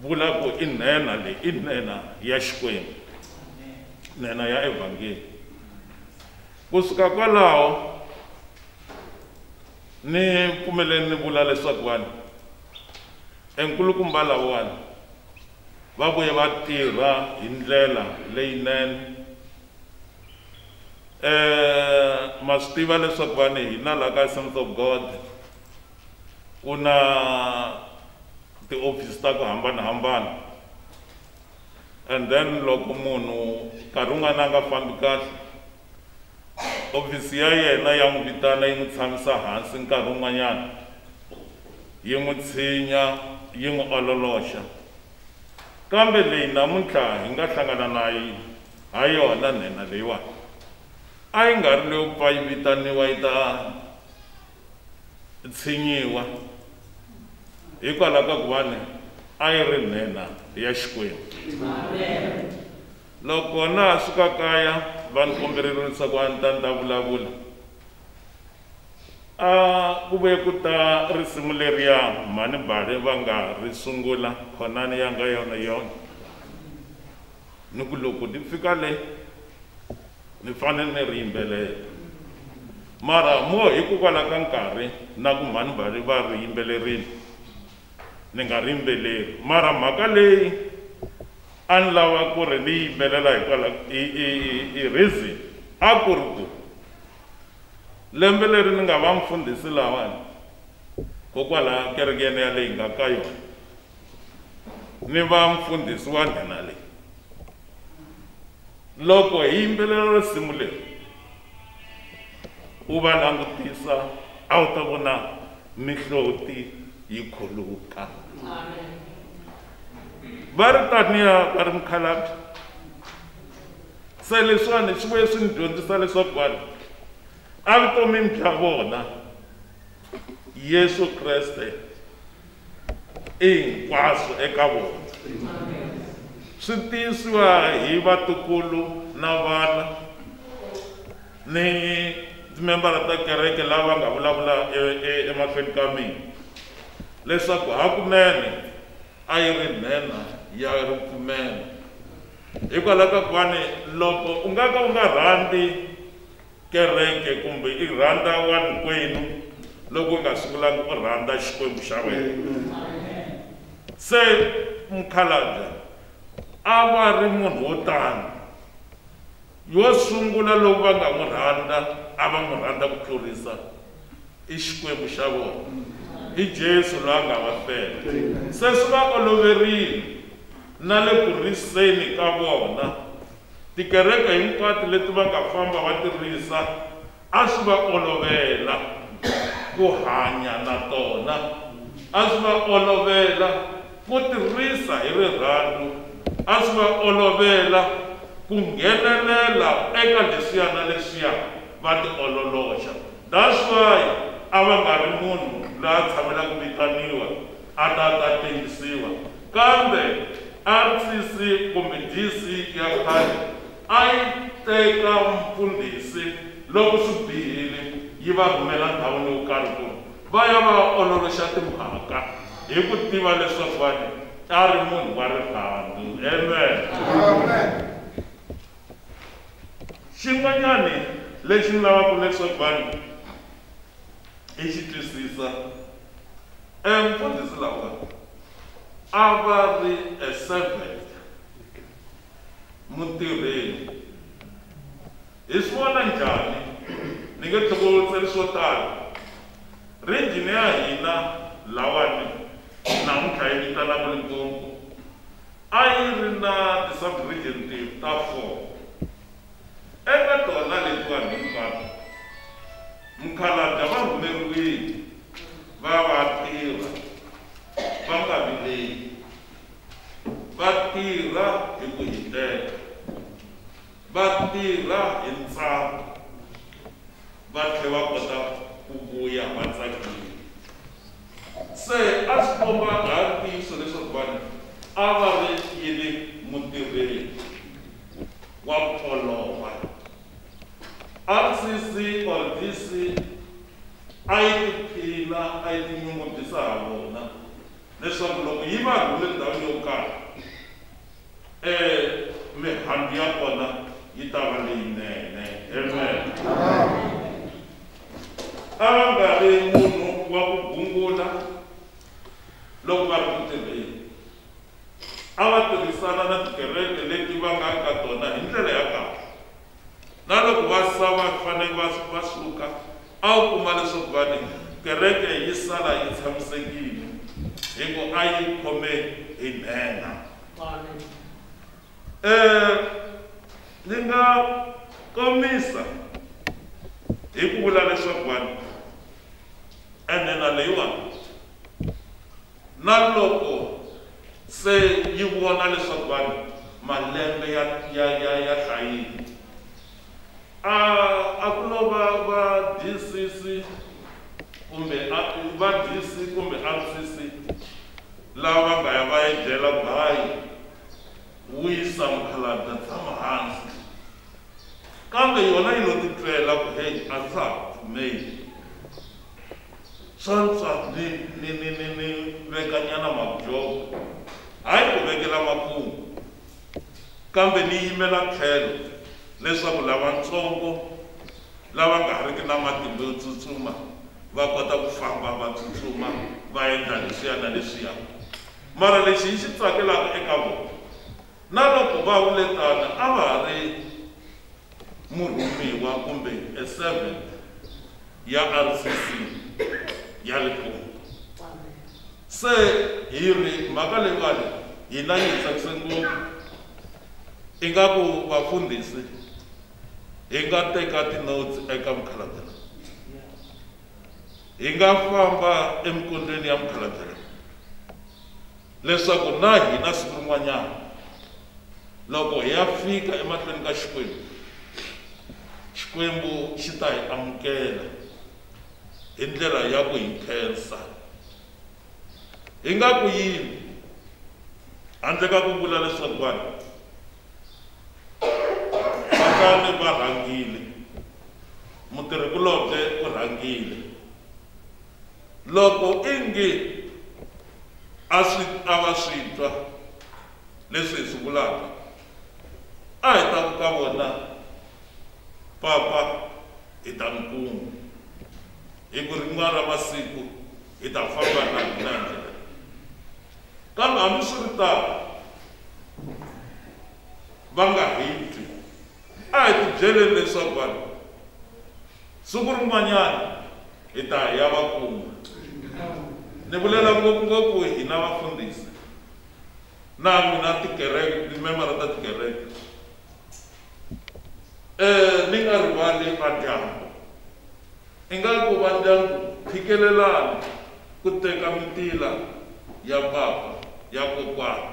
vula ku i nhena leyi i nhena ya xikwembu nhena ya evhangeli kusuka kwalaho ni pfumeleni ni vula leswaku vanhu enkulukumba lawani va vuye va tirha hi ndlela leyinene. Um ma swi tiva leswaku vani hina laha ka Assemblies of god ku na tiofisi ta ku hambanahambana. And then loko munhu nkarhi wun'wana a nga fambi kahle ofisi ya yena ya n'wi vitana yi n'wi tshamisa hansi nkarhi wun'wanyana yi n'wi tshinya yi n'wi ololoxa. Kambe leyi namuntlha hi nga hlangana na yi ha yona nhena leyiwani. A yi nga ri leyo pfa yi vitaniwa yi ta tshinyiwa. Hikwalaho ka ku vani a yi ri nhena ya xikwembu. Loko na ha suka kaya va ni komberile leswaku a ni ta ni ta vulavula a ku vuye ku ta risimu leriya mhani bale va nga ri sungula khonani ya nga yona yona. Ni ku loko ni fika le ni fanele ni ri yimbelela mara mo hikokwalaho ka nkarhi na ku mhani bale va ri yimbelerile ni nga ri yimbeleri mara mhaka leyi a ni lava ku ri ni yimbelela hikwalaho i i i reason a ku ri ku lembe leri ni nga va mfundhisi lawani kokwalaho kerekeni ya leyi nga ka yona ni va mfundhisi wa nhena leyi. Loko hi yimbelela risimu leri u va langutisa a wu ta vona mihloti yi khuluka. Va ri taniya va ri mukhalabye se leswiwani swi vuye swi ni dyondzisa leswaku vanhu evutomini bya vona yesu kreste i hinkwaswo eka vona swi tiyisiwa hi vatukulu na vana ni timembara ta kereke lava nga vulavula e- e- emahlweni ka mina leswaku hakunene a yi ri nhenha ya ripfumelo hikwalaho ka kwani loko u nga ka u nga rhandzi kereke kumbe i rhandza wanhu kwenu loko u nga sungulangi u rhandza xikwembu xa wena. Se mukhalabye a va ri munhu wo tani. Yo sungula lowu va nga n'wi rhandza a va n'wi rhandza ku tlurisa i xikwembu xa vona. I jesu loyi a nga va fela se swi va oloverile na le ku riseni ka vona tikereke hinkwato leti va nga famba va tirhisa a swi va olovela ku hanya na tona. A swi va olovela ku tirhisa hi rirhandzu. A swi va olovela ku nghenelela eka leswiya na leswiya va ti ololoxa. That's why a va nga ri munhu loyi a tshamelaka vitaniwa a ta ta tengisiwa. Kambe rcc kumbe dc ya khale a yi teka mfundhisi loko swi bihile yi va rhumela ndhawini yo karhi ku va ya va ololoxa timhaka hi ku tiva leswaku vanhu a ri munhu wa rirhandzu amen. Xin'wanyani lexi ni lavaka leswaku vanhu i xi twisisa emfundhisi lawa a va ri servant mutirheli hi swi vona njhani? Ni nge tlhokovetseli swo tala. Rijini ya hina lawani namuntlha yi vitanaka limpopo a yi ri na ti-subregion ta four. Eka tona letiwani hinkwato mukhalabya va rhumeriwile va va tirha va nga vileli va tirha hi ku hiteka va tirha hi ntsako va tlhela va kota ku vuya va tsakile se a swi komba ha ntiyiso leswaku vanhu a va yini mutirheli wa polova rcc or dc a yi tiphina a ha vona. Leswaku loko yi va rhule ndhawini yo karhi um mihandzu ya kona yi ta va leyinene. Amen. A va nga ri munhu wa ku gungula loko va ri ku tirheni. A va tirhisana na tikereke leti va nga ka tona hi ndlela ya kahle. Na loko va sa va fanele va va suka a wu kuma leswaku vani kereke yi sala yi tshamisekile hi ku a yi khome hi nhenha. Um ni nga komisa hi ku vula leswaku vanhu enhena leyiwani na loko se yi vona leswaku vanhu malembe ya ya ya ya hlayile. A a ku lo va va dcc kumbe a- va dc kumbe rcc lava nga ya va yi byela bayi wisa mukhalabye tshama hansi. Kambe yona yi lo titwela ku heyi a ndza ha pfumeli. Swantswa ni ni ni ni ni vekanyana mabujogo hayi ku vekela makungu kambe ni yimela tlhelo. Leswaku lavatsongo lava nga riki na matimba yo tsutsuma va kota ku famba va tsutsuma va endla leswiya na leswiya. Mara lexi yi xi tsakelaka eka vona na loko va vule tana a va ha ri murhumiwa kumbe a servant ya rcc ya likhombo se hi ri mhaka leyiwani hina yi hi tsakise ngopfu ingaku vafundhisi hi nga teka ti-notes eka mukhalabye hi nga famba emikondweni ya mukhalabye leswaku na hina siku rin'wanyana loko hi ya fika emahlweni ka xikwembu xikwembu xi ta hi amukela hi ndlela ya ku hi khensa. Hi nga ku yini? Handle ka ku vula leswaku vanhu vakani va rhangile. Mutirhikulobye u rhangile. Loko i nge a swi a va swi twa leswi hi swi vulaka a hi ta ku ka vona papa hi ta mi kuma. Hi ku rin'wana ra masiku hi ta famba na hina hi ndlela kambe hambi swi ri tano va nga hi twi a hi ti byeleni leswaku vanhu siku rin'wanyana hi ta ya va ni vulela ngopfungopfu hina vafundhisi na n'wina tikereke timemara ta tikereke um ni nga rivali va ndyangu ingaku va ndyangu phikelelani ku teka mitila ya papa ya kokwana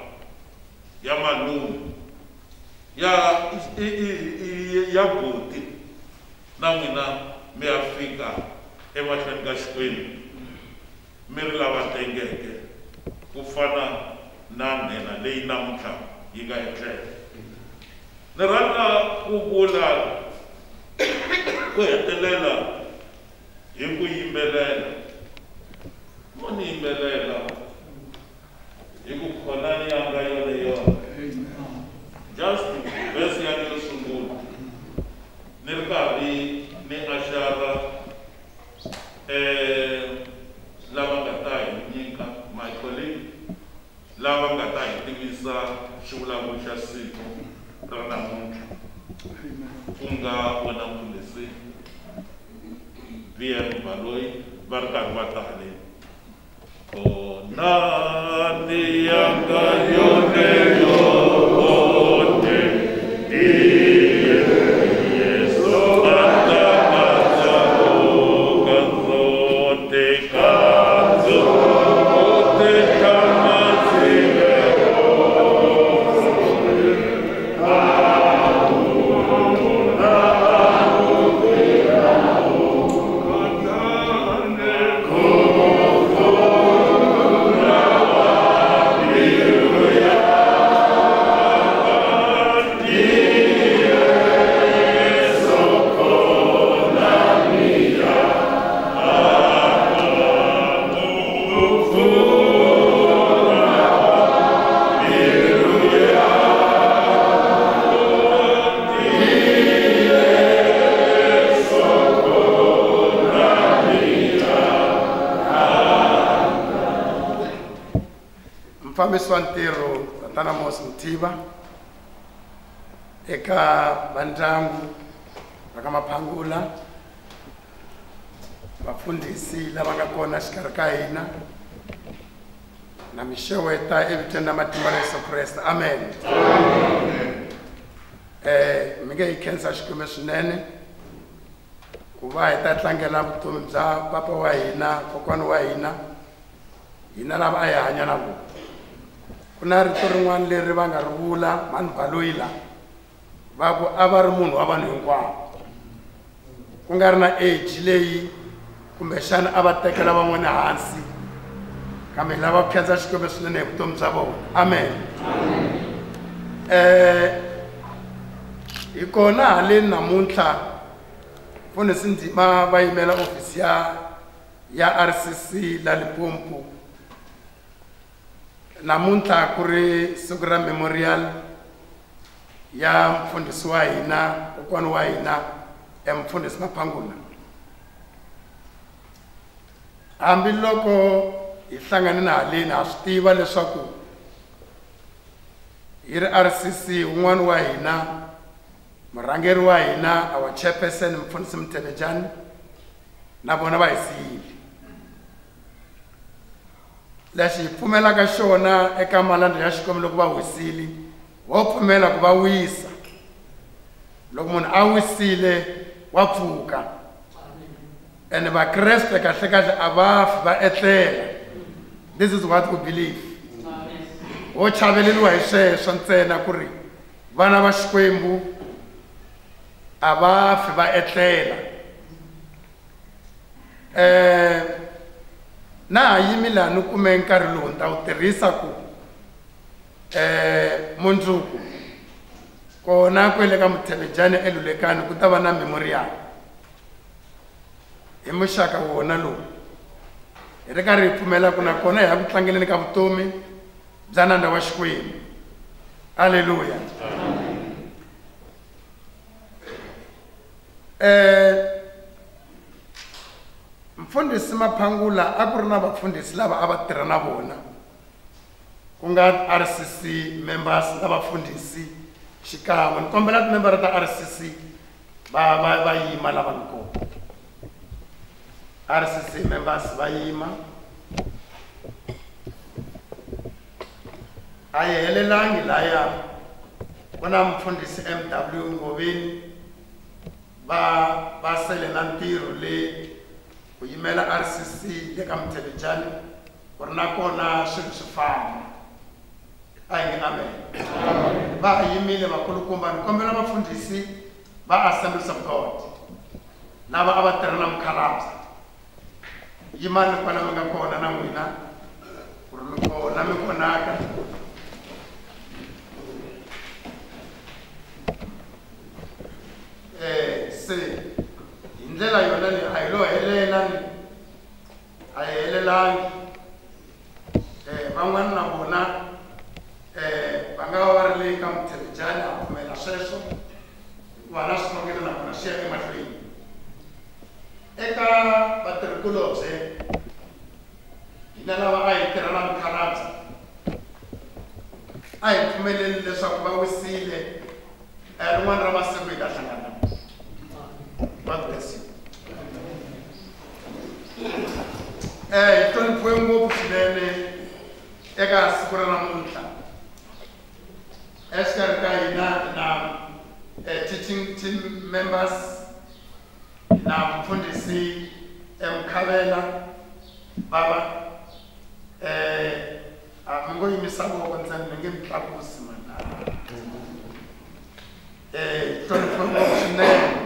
ya malume ya i, i, i, ya buti na n'wina mi ya fika emahlweni ka xikwembu mi ri lava tengeke ku fana na nhenha leyi namuntlha yi nga etlela ni rhandza ku vula ku hetelela hi ku yimbelela. Mo ni yimbelela hi ku khonani yanga yona just vhesi yange yo sungula ni ri karhi ni um lava nga ta hi nyika lava nga ta hi tivisa xivulavuri xa siku ra namuntlha ku nga wena mfundhisi vm va ri karhi va tale konani yanga yone eka vandyangu va ka maphangula vafundhisi lava nga kona xikarhi ka hina na mixeweta evitweni na matimba la yesu kreste. Amen. Um mi nge hi khensa xikwembu swinene ku va hi ta tlangela vutomi bya papa wa hina kokwana wa hina hina lava a hi hanya na vona. Ku na rito rin'wana leri va nga ri vula mani baloyi la va ku a va ri munhu wa vanhu hinkwavo ku nga ri na age leyi kumbexana a va tekela van'wana hansi. Kambe lava ku khensa xikwembu swinene hi vutomi bya vona amen um hi kona haleni namuntlha mfundhisi ndzima va yimela ofisi ya ya rcc la limpopo. Namuntlha ku ri siku ra memorial. Ya mfundhisi wa hina kokwana wa hina ya mfundhisi maphangula. Hambiloko hi hlangane na haleni ha swi tiva leswaku hi ri rcc wun'wana wa hina murhangeri wa hina our chairperson mfundhisi mtevejani na vona va hi siyile. Lexi hi pfumelaka xona eka malandro ya xikwembu loko va wisile wo pfumela ku va wisa loko munhu a wisile wa pfuka and vakreste kahle kahle a va fi va etlela this is what we believe. Wo chaveleliwa hi sweswo ntsena ku ri vana va xikwembu a va fi va etlela um na ha yimi laha ni kume nkarhi lowu ni ta wu tirhisa ku. Um mundzuku kona kwele ka muthevejani elulekani ku ta va na memorial. Hi muxaka wona lowu. Hi ri karhi hi pfumela ku nakona hi ya ku tlangeleni ka vutomi bya nandza wa xikwembu. Halleluya um mfundhisi maphangula a ku ri na vafundhisi lava a va tirha na vona ku nga rcc members na vafundhisi xikan'we ni kombela member ta rcc va va va yima lava ni kona rcc members va yima. A yi helelangi laya ku na mufundhisi mw ngoveni va va sele na ntirho le ku yimela rcc le ka muthevejani ku ri na kona swilo swi famba a hi nge amen. Va ha yimile vakulukumba ni kombela vafundhisi va assemblies of god lava a va tirhela mukhalabya yimani kwala mi nga kona na n'wina ku ri mi kona mi konaka um se hi ndlela yona leyi a hi lo helela ni a hi helelangi um van'wana na? vona eh va nga va va ri le ka muthevejani a pfumela sweswo hikuva na vona swi ya emahlweni eka vatirhikulobye hina lava a hi tirha na mukhalabye a hi pfumeleli leswaku va wisile eh rin'wana ra masiku hi ta hlangana God bless you. Eh, hi hloniphiwe hina hi na eh, teaching team members na mfundhisi emkhavela baba eh a mi ngo yimisa voko ntsena mi nge mi tlakusi manana eh hloniphiwe ngopfu swinene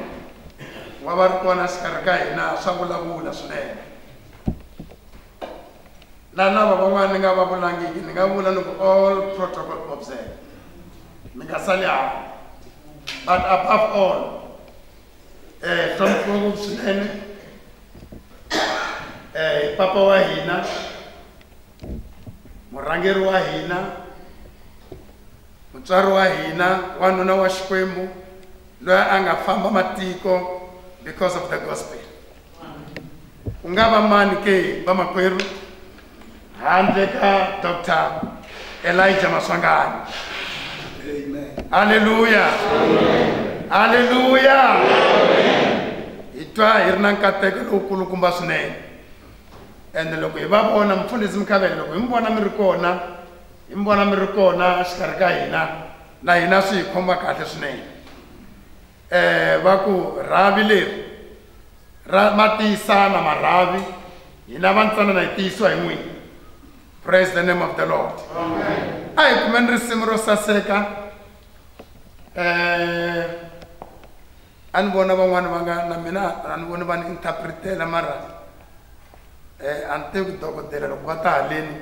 wa va ri kona xikarhi ka hina swa vulavula na na va van'wana nga va vulangiki nga vula all protocol observe mi nga sali hava but above all eh ngopfu swinene eh papa wa hina murhangeri wa hina mutswari wa hina wanuna wa xikwembu loyi a nga famba matiko because of the gospel. Ku nga va mani ke vamakwerhu handle ka dr elijah maswangani halleluya halleluya hi twa hi ri na nkateko lowukulukumba swinene ende loko hi va vona mfundhisi mikhavele loko hi mi vona mi ri kona hi mi vona mi ri kona xikarhi ka hina na hina swi hi khomba kahle swinene eh va ku rhavi leri ra matiyisana marhavi hina va ntsanana hi tiyisiwa hi n'wina praise the name of the lord. A hi kumeni risimu ro saseka. eh a ni vona van'wani va nga na mina a ni voni va ni interpretela mara eh a ni tivi ku dokodela loko va ta haleni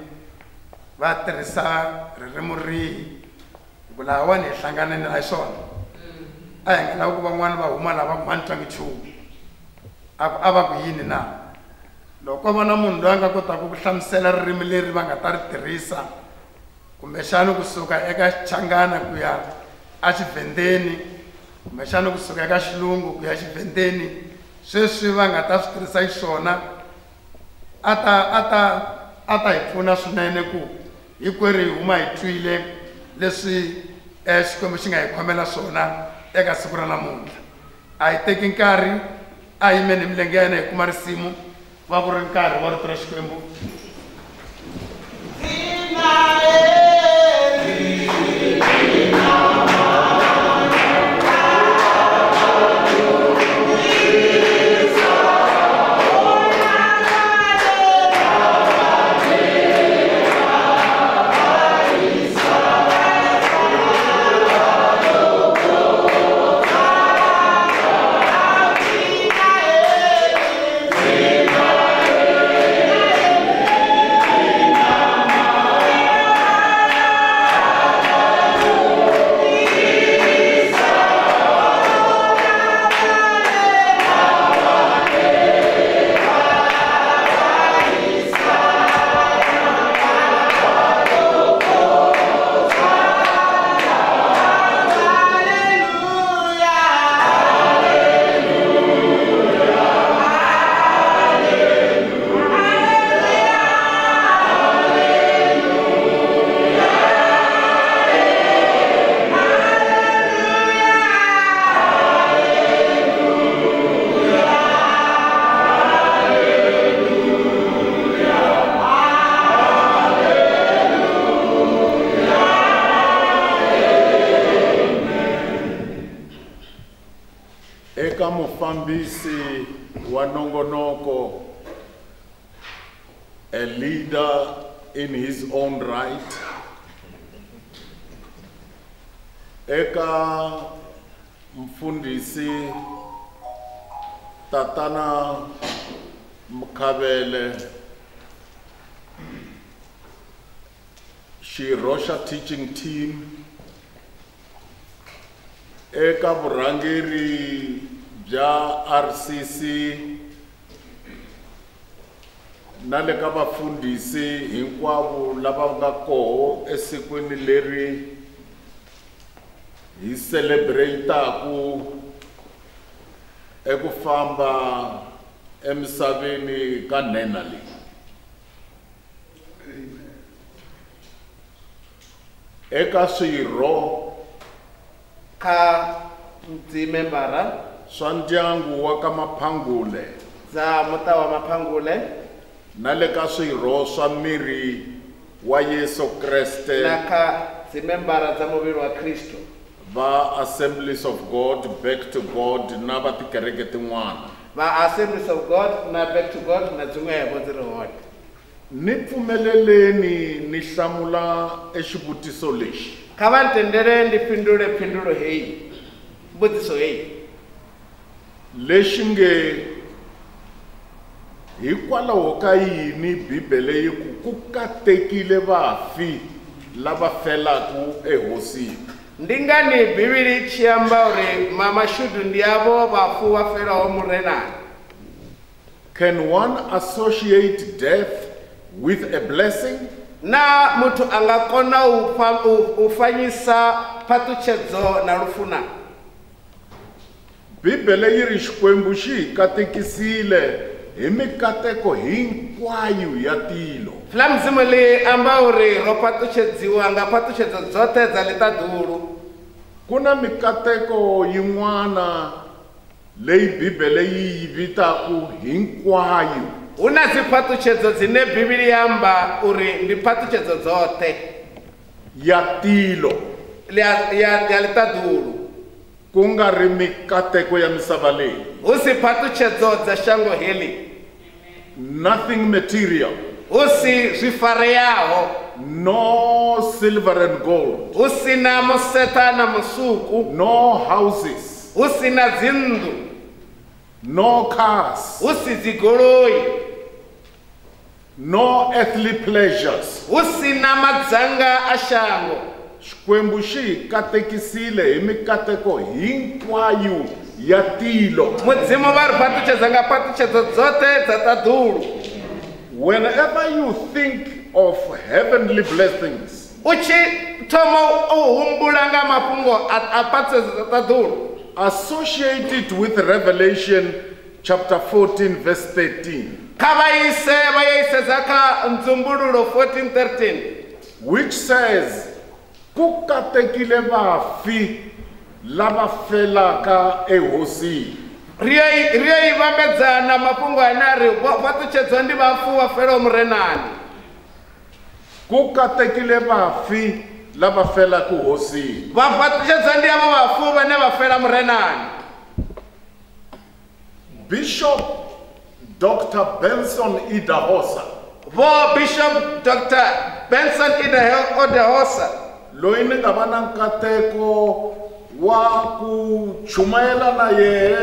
va tirhisa ririmi rihi hi ku lahawani hi hlanganeni na swona a hi nga lavi ku van'wani va huma lava ku ma ni twangi nchumu a ku a va ku yini na? Loko va na munhu loyi a nga kotaka ku hlamusela ririmi leri va nga ta ri tirhisa kumbexani kusuka eka xichangana ku ya a xivhendeni kumbexani kusuka eka xilungu ku ya xivhendeni sweswi va nga ta swi tirhisa xiswona a ta a ta a ta hi pfuna swinene ku hinkwerhu hi huma hi twile leswi um xikwembu xi nga hi khomela swona eka siku ra namuntlha a hi teki nkarhi a yimeni milenge ya yena hi kuma risimu va ku ri nkarhi wa rito ra xikwembu Israel. Hi celebrataku eku famba emisaveni ka nhenha leyi eka swirho ka ndzimembara swa ndyangu wa ka maphangule. Dza muta wa maphangule. Na le ka swirho swa miri wa yesu kreste. Na kha dzimembara dza muviri wa kristo va assemblies of god back to god na va tikereke tin'wana. Va assemblies of god na back to god na dzin'wevo dzi ri hone. Ni pfumeleleni ni hlamula exivutiso lexi? Kha va ntendele ndi fhindule phindulo heyi mbudziso heyi. Lexi nge hikwalaho ka yini bibele yi ku ku katekile vafi lava felaku ehosini ndi ngani bivhili tshi amba uri mamashudu ndi avo vhafu vha felaho murenani? Can one associate death with a blessing? Na muthu a nga kona u fa- u- u fanyisa phaṱutshedzo na lufuna bibele yi ri xikwembu xi hi katekisile hi mikateko hinkwayo ya tilo. Fula mudzimu leyi amba uri ro phaṱutshedziwa nga phaṱutshedzo dzoṱhe dza ḽiṱaḓulu ku na mikateko yin'wana leyi bibele yi yi vitaku hinkwayo. Hu na dzi phaṱutshedzo dzine bivhili ya amba uri ndi phaṱutshedzo dzoṱhe ya tilo. Ya ya- ya ḽiṱaḓulu ku nga ri mikateko ya misava leyi. Hu si phaṱutshedzo dza shango heḽi nothing material. Hu si zwifareaho no silver and gold. Hu si na musetha na musuku. No houses. Hu si na dzinnḓu no cars. Hu si dzigoloi. No earthly pleasures. Hu si na madzanga a shango xikwembu xi hi katekisile hi mikateko hinkwayo ya tilo. Mudzimu va ri phaṱutshedza nga phaṱutshedzo dzoṱhe dza ṱaḓulu whenever you think of heavenly blessings u tshi thoma u humbula nga mafhungo a a phaṱutshedzo dza ṱaḓulu associate it with revelation chapter 14 verse 13 kha vha ise vha ya isedza kha mdzumbululo 1413 which says ku katekile vafi lava felaka ehosini ri ya i- ri yo i vhambedza na mafhungo ane a ri vho- phaṱutshedzo ndi vhafu vha felaho murenani. Ku katekile vafi lava felaka hosini va phaṱutshedzo ndi avho vhafu vhane vha fela murenani. Bishop dr benson idahosa. Vo bishop dr benson idahosa loyi ni nga va na nkateko wa ku chumayela na yehe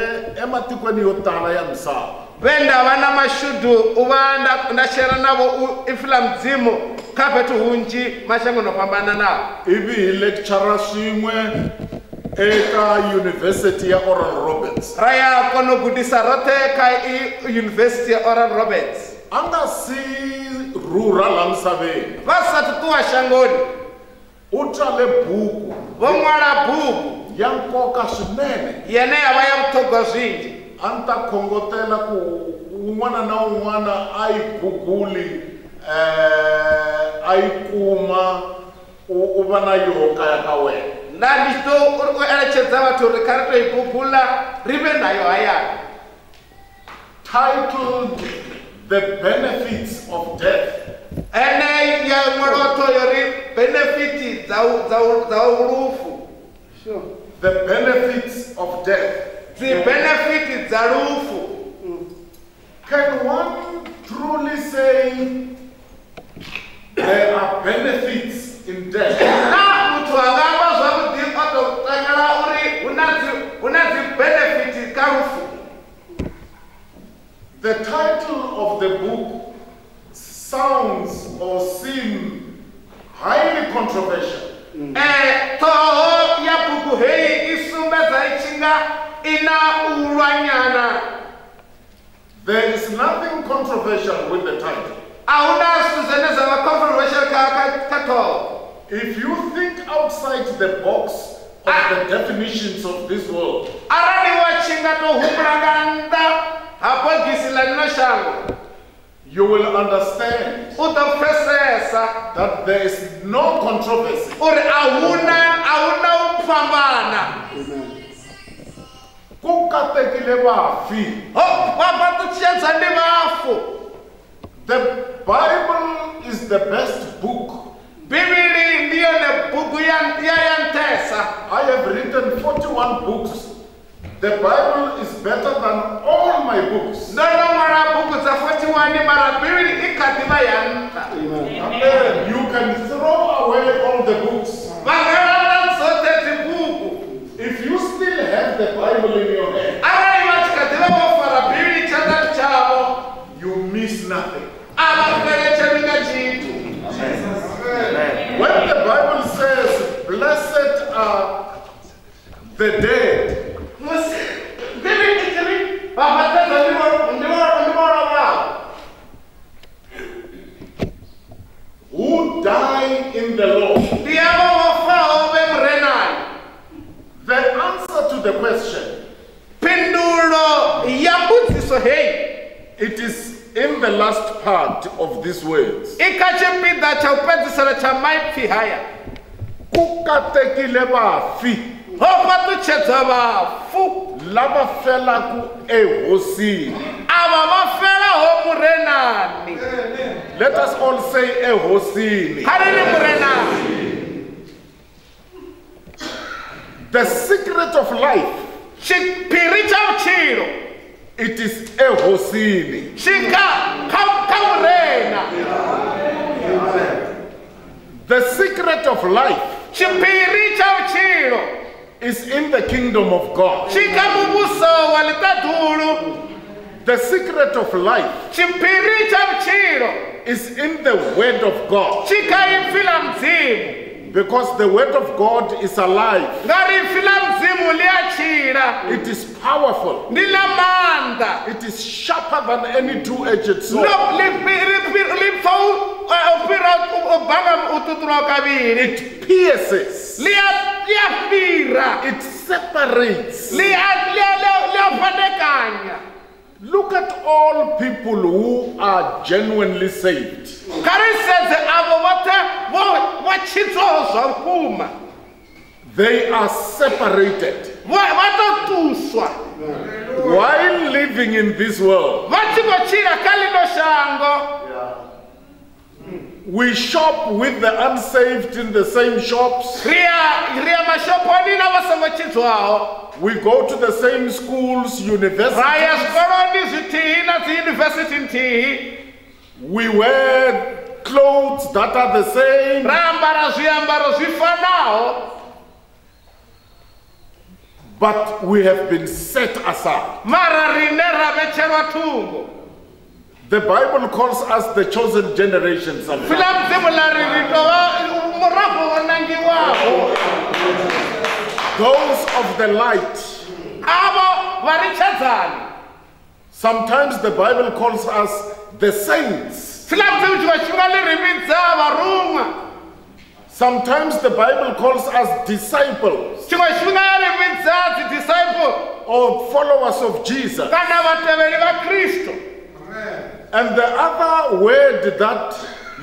ematikweni yo tala ya misava. Ve nda vha na mashudu u vha nda- nda shera navo u ifula mudzimu kha fhethu hunzhi mashangoni o fhambananaho ivi hi lectura swin'we eka yunivhesiti ya oral roberts. Ra ya kona u gudisa roṱhe kha i university ya oral roberts. A nga si rhurha la misaveni. Va sathu ṱuwa shangoni u tsale buku. Vo n'wala buku. Ya nkoka swinene. Yena ya va ya vutlhogwa swinji a ni ta khongotela ku wun'wana na wun'wana a yi guguli um a yi kuma u va na yoho kaya ka wena. Na lito u eletshedza vhathu ri kha ri to yi gugula ri vhe nayo hayani. Titled the benefits of death ene ya ṅwalotho yo ri benefiti dza u- dza u- dza lufu the benefits of death. Dzibenefiti dza lufu. Mm. Can one truly say there are benefits in death? na muthu anga amba zwavhuḓi o tou takala uri hu na dzi- na dzibenefiti lufu. The title of the book sounds or seem highly controversial. Eh, ṱhoho ya bugu heyi i sumbedza i tshi nga i na u lwanyana There is nothing controversial with the title. If you think outside the box of the definitions of this world, you will understand u ḓo pfesesa that there is no controversy. Uri a huna a huna u fhambana ku katekile vafi ho vha fhaṱutshedza ndi vhafu the bible is the best book. Bivhili ndi yone bugu ya ya ya nṱhesa i have written 41 books the bible is better than all my books. Ndo no ṅwala bugu dza 41 i kha ḓi vha ya nṱha Amen. you can throw away all the books. Vha nga landa dzoṱhe dzibugu if you still have the bible in your hand arali vha tshi kha ḓi vha vho fara bivhili tshanḓani tshavho you miss nothing a vha xeletshelwi nga tshithu when the bible says blessed are the dead musi bivhili i tshi ri vha fhaṱedza ndi vho- ndi vho- ndi vho lovhaho who die in the Lord. ndi avho vho faho vhe murenani The answer to the question, phindulo ya mbudziso heyi it is in the last part of these words. i kha tshipiḓa tsha u fhedzisela tsha maipfi haya Ku vafi ho murenani Let us all say ehosini. murenani The secret of life, it is ehosini. kha murena The secret of life xiphiri xa vutshilo is in the kingdom of God. xi kha muvuso wa The secret of life xiphiri xa vutshilo is in the word of God. xi la mudzimu Because the word of God is alive. nga ripfi la mudzimu li ya tshila It is powerful. ndi la maanḓa It is sharper than any two-edged sword. It pierces. li ya li ya fhira It separates. Look at all people who are genuinely saved. kha ri sedze avho vhoṱhe vo vha tshidzaho zwa They are separated. vha vha tou ṱuswa While living in this world, vha tshi khou tshila kha ḽino shango we shop with the unsaved in the same shops. ri ya ri ya mashophoni na vha songo tshidzaho We go to the same schools, universities. zwikoloni zwithihi na dzi yunivesithi nthihi We wear clothes that are the same. ra ambara zwiambaro zwi fanaho But we have been set aside. mara rine ra vhetshelwa thungo The Bible calls us the chosen generation sometimes. fila mudzimu la ri ri tou vha murafho wo nangiwaho Those of the light. avo va ri tshedzani Sometimes the Bible calls us the saints. fila mudzimu tshiṅwe tshifhinga ḽi ri Sometimes the Bible calls us disciples tshiṅwe tshifhinga ya ri vhidza dzi disciple or followers of Jesus. kana vatevheli va kristo And the other word that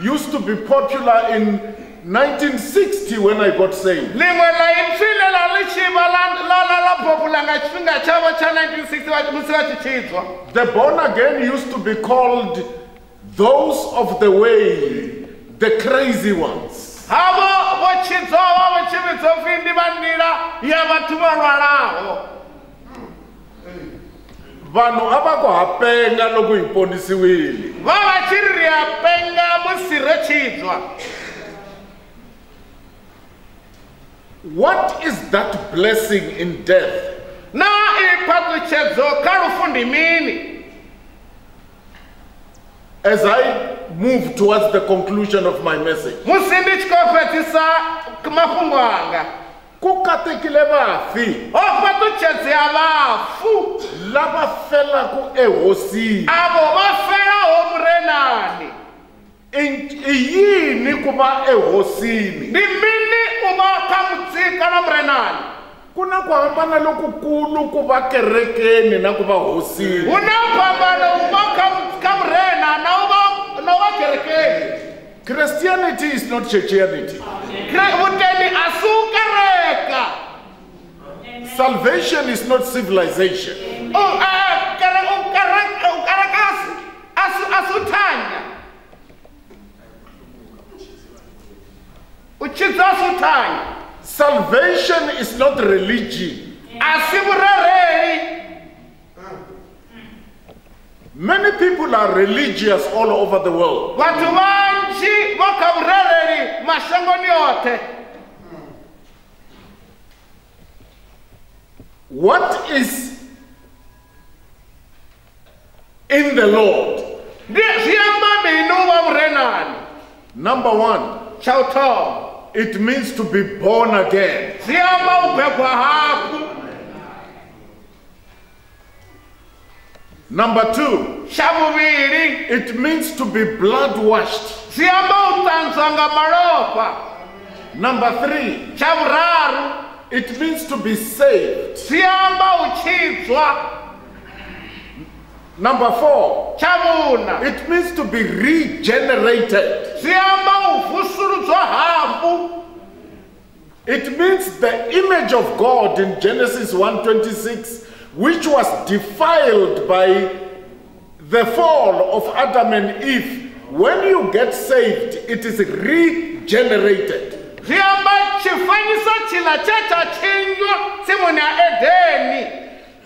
used to be popular in 1960 when I got saved. Ḽiṅwe ḽa ipfi ḽa ḽi tshi vha ḽa- ḽa ḽa ḽa popula nga tshifhinga tshavho tsha 1960 musi vha tshi tshidzwa The born again used to be called those of the way, the crazy ones. havho vho tshidzwaho vho tshi vhidzwa pfhi ndi vha nḓila ya vhathu vha lwalaho hmm. Vanhu a va ku ha penga loko hi ponisiwile. Va va tshi ri ya penga musi ro tshibva what is that blessing in death? Na i khwaṱhutshedzo kha lufu ndi mini? As i move towards the conclusion of my message. Musi ndi tshi khou fhedzisa mafhungo anga Kuka te kileba fi. Opa tu chese ala fu. Laba fela ku ehosi. Abo ba fela omrenani. Iyini kuba ehosini. Ni mini uba kamutsika na mrenani. Kuna ku hambana lokukulu ku va kerekeni na ku va hosini. Una phambano u va ka murena na u va na u va kerekeni. Christianity is not churchianity Kre- vuteni a si u kereka. Salvation is not civilization. U eh, kere- u kere- u kereka a si- a si- a si u thanya u tshidza a si u thanya salvation is not religion a si vurereli many people are religious all over the world. Vhathu vanzhi va mashangoni oṱhe. What is in the lord? Ndi zwi amba mini u va murenani number one it means to be born again number two it means to be blood washed. Zwi amba u ṱanzwa nga malofha number three it means to be saved. Zwi amba u tshibva number four it means to be regenerated. Zwi amba u vusuludzwa hafhu It means the image of God in Genesis 1:26 which was defiled by the fall of Adam and Eve. When you get saved it is regenerated. Zwi tshifanyiso tshila tshe tsha tshinywa tsimuni ya edeni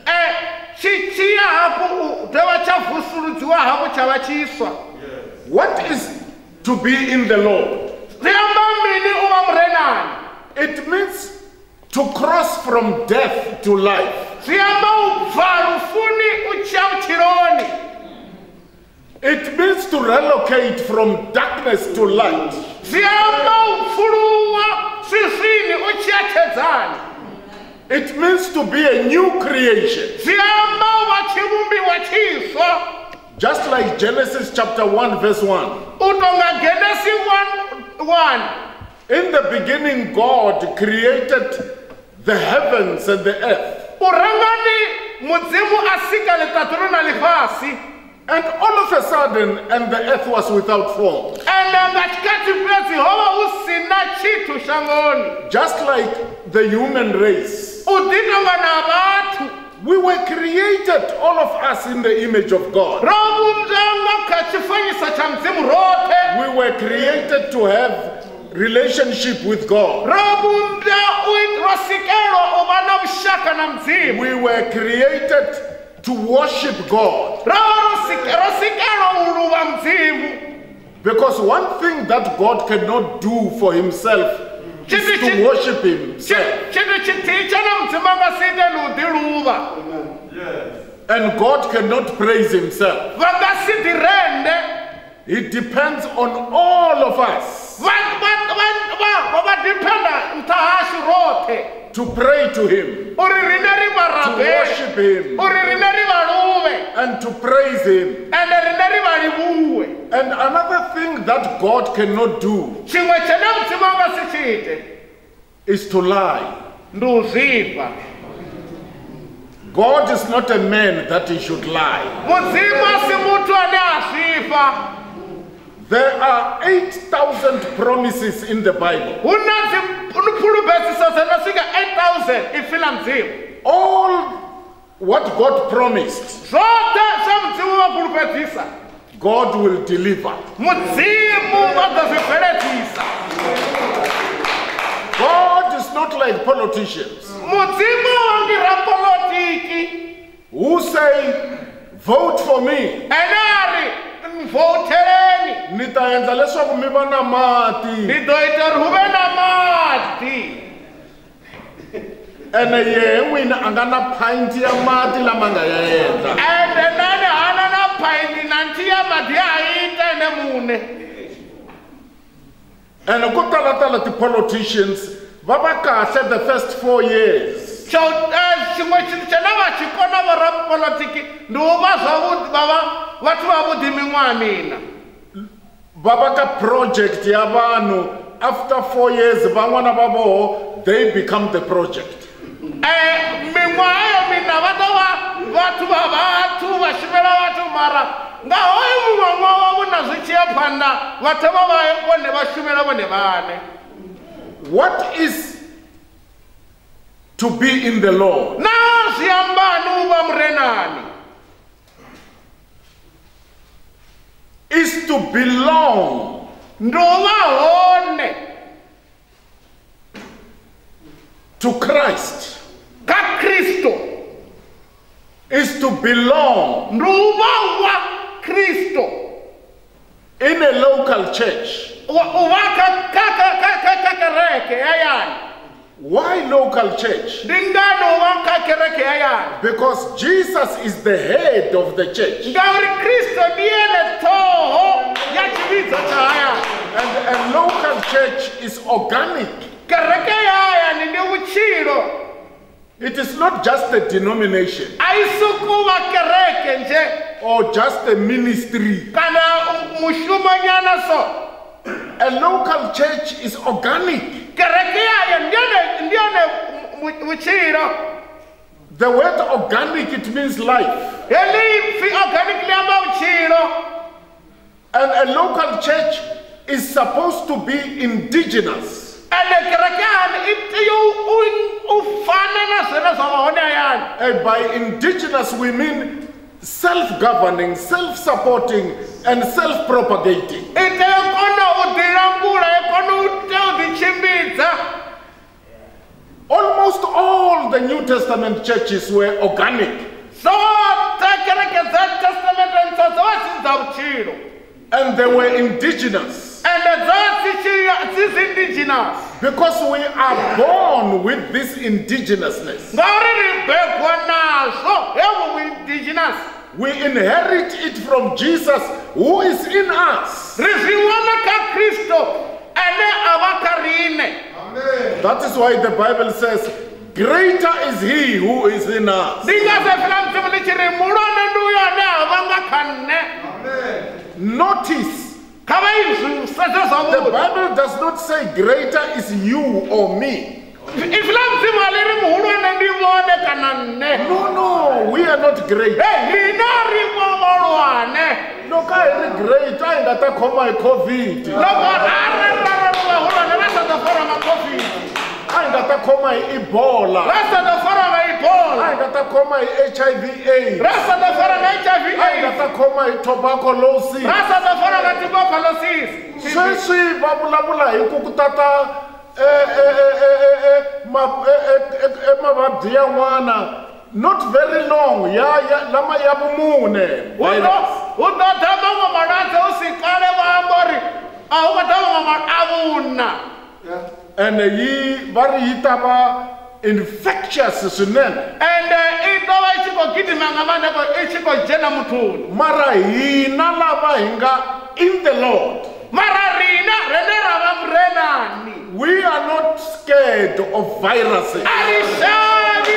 e tshi tshiya hafhu u dovha tsha vusuludziwa hafhu tsha vha tshiswa what is to be in the Lord zwi mini u vha murenani it means to cross from death to life. Zwi amba u bva lufuni u tshiya vhutshiloni it means to relocate from darkness to light. Zwi amba u pfuluwa swiswini u tshiya tshedzani it means to be a new creation. Zwi amba u vha tshivhumbiwa tshiswa just like Genesis chapter 1 verse 1 u tonga 1 In the beginning, God created the heavens and the earth. urangani mudzimu asika litatiro na lifhasi And all of a sudden, and the earth was without form. ende nga tshikati fhedzi ho vha hu si na tshithu shangoni Just like the human race. We were created, all of us, in the image of God. ro vhumbwa nga kha tshifanyiso tsha mudzimu roṱhe We were created to have relationship with God. ro vhumbwa u ro sikelwa u vha na vhushaka na mudzimu We were created to worship God. ro vha ro sike- ro sikelwa u luvha mudzimu Because one thing that God cannot do for himself is to worship himself. tshithu tshithihi tshone mudzimu a nga si ite ni u ḓiluvha And God cannot praise himself. vha nga si ḓirende It depends on all of us to pray to him, uri rine ri vha to worship him, uri rine ri vha luve and to praise him. ende rine ri vha livhuwe And another thing that God cannot do tshiṅwe tshene mudzimu a nga si tshi ite is to lie. God is not a man that he should lie. There are 8,000 promises in the Bible. hu na dziphulubhedziso dzo no swika 8000 i pfi All what God promised, zwoṱhe zwa mudzimu vha phulubhedzisa God will deliver. mudzimu vha ḓo zwi bveledzisa God is not like politicians. mudzimu wa ndi rapolotiki who say vote for me ri mvouteleni ni ta endla leswaku mi va na mati. Ni do ita ri na mati. Ene yehe n'wina a nga na pint ya mati lama nga ya endla. Ende nani hana na phaini na ntiya mati ya hita ene mune. Ene ko talatala ti-politicians va va kahle the first four years xo xin'we xilo xana va xi kona varapolotiki ndi wu va zwavhuḓi va va vathu va vhuḓi miṅwaha mina. Va va ka project ya vanhu after four years van'wana va voho they become the project. Um miṅwaha yo mina va to va vathu va vathu va shumela vathu mara nga hoyo muṅwe ṅwaha wa vhuna zwi tshi ya phanḓa vhathu vha vha vhone vha shumela vhone vhaṋe what is to be in the Lord. na zwi ambani u vha is to belong vha hone to christ kha kristo is to belong vha wa kristo in a local church why local church? Ndi ngani u vha kha kereke yayani because jesus is the head of the church. Ngauri kristo ndi ene ṱhoho ya tshivhidzo tsha hayani. And a local church is organic. Kereke ya hayani ndi vhutshilo. It is not just a denomination. A yi sukuva kereke nje. Or just a ministry. Kana mushumonyana so. A local church is organic kereke yayo ndiyone ndiyone the word organic it means life. Heli pfi organic liamba vutshilo and a local church is supposed to be indigenous. And by indigenous we mean self-governing self-supporting and self-propagating. I tea kona u ḓilangula i kona u tea u ḓitshimbidza almost all the new testament churches were organic. Zoṱhe kereke dza testamente ntswa dzo vha dzi dza vhutshilo and they were indigenous. And dzo dzi tshi- dzi dzi indigenous. Because we are born with this indigenousness. Ngauri ri begwa indigenous. We inherit it from jesus who is in us. Ri zwi wana kha kristo ane a vha kha riṋe that is why the bible says greater is he who is in us. Ndi notice. I the bible does not say greater is you or me. I no no we are not great. Loko hi ri great a hi nga ta khoma hi covid a hi nga ta khoma hi ebola. Ra sata fara ebola a hi nga ta khoma hi hiv aids. Ra sata fara hiv a hi nga ta khoma hi tuberculosis ra sata fara tuberculosis sweswi va vulavula hi ku ku tata e, e, e, emavabyi yan'wana. Not very long ya ya lama ya vumune. U ta ta van'wamalwadze u swi kale va a wu nga ta van'wamala a vuna. Ene yi va ri yi ta va infectious swinene. Ende i ḓo vha i tshi khou gidima nga maanḓa i tshi khou dzhena muthuni. Mara hina lava hi nga in the lord. Mara rina rene ra va murenani we are not scared of viruses. A ri xavi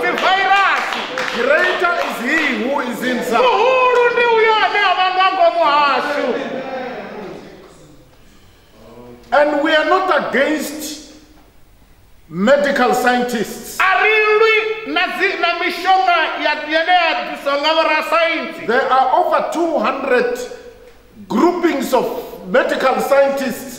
dzivhairasi greater is he who is inside muhulu ndi uyo ane a vha nga ngomu hashu And we are not against medical scientists. There are over 200 groupings of medical scientists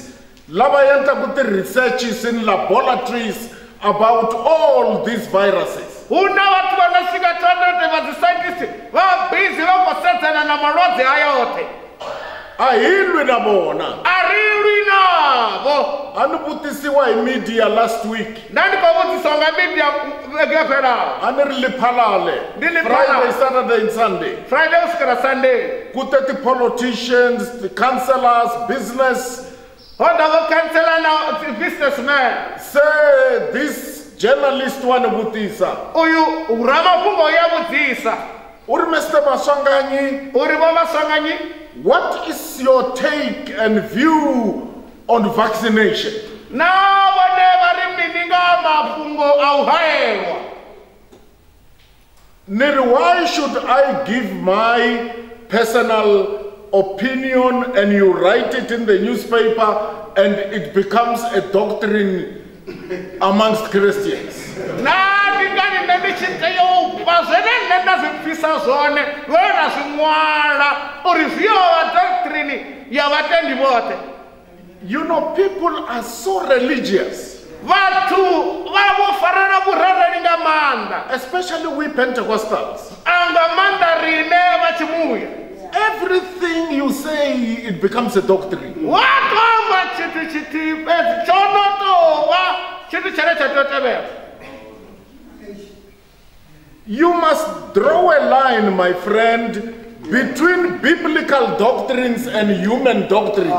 laba labayanta kuti researches in laboratories about all these viruses. Una watu wanashika 200 wa scientists, wa busy wako sasa na maradhi haya yote. A hi lwi na vona. a ri lwi wavo a ni vutisiwa hi media last week. Nda ndi khou vhudziswa nga media yo fhelaho a ni ri liphalale. Lephalale. friday saturday and sunday. Friday u swikela sunday. Ku te ti-politicians ti-councellors business. Ho da vo khansela na businessman. Se this journalist wa ni vutisa. Uyu ramafhungo ya vhudzisa mr maswanganyi uri vo vaswanganyi what is your take and view on vaccination? Na vone va ri mini nga mafhungo a u hayelwa ni ri why should i give my personal opinion and you write it in the newspaper and it becomes a doctrine amongst christians zwone vhe na zwi ṅwala uri zwi yo vha doctrine ya vhatendi vhoṱhe you know people are so religious vhathu vha vho vhurereli nga maanḓa especially we pentecostals a maanḓa rine vha everything you say it becomes a doctrine to amba tshithu tshithihi fhedzi tsho no tou vha tshithu tshine tsha tea u tevhela You must draw a line, my friend, between biblical doctrines and human doctrines.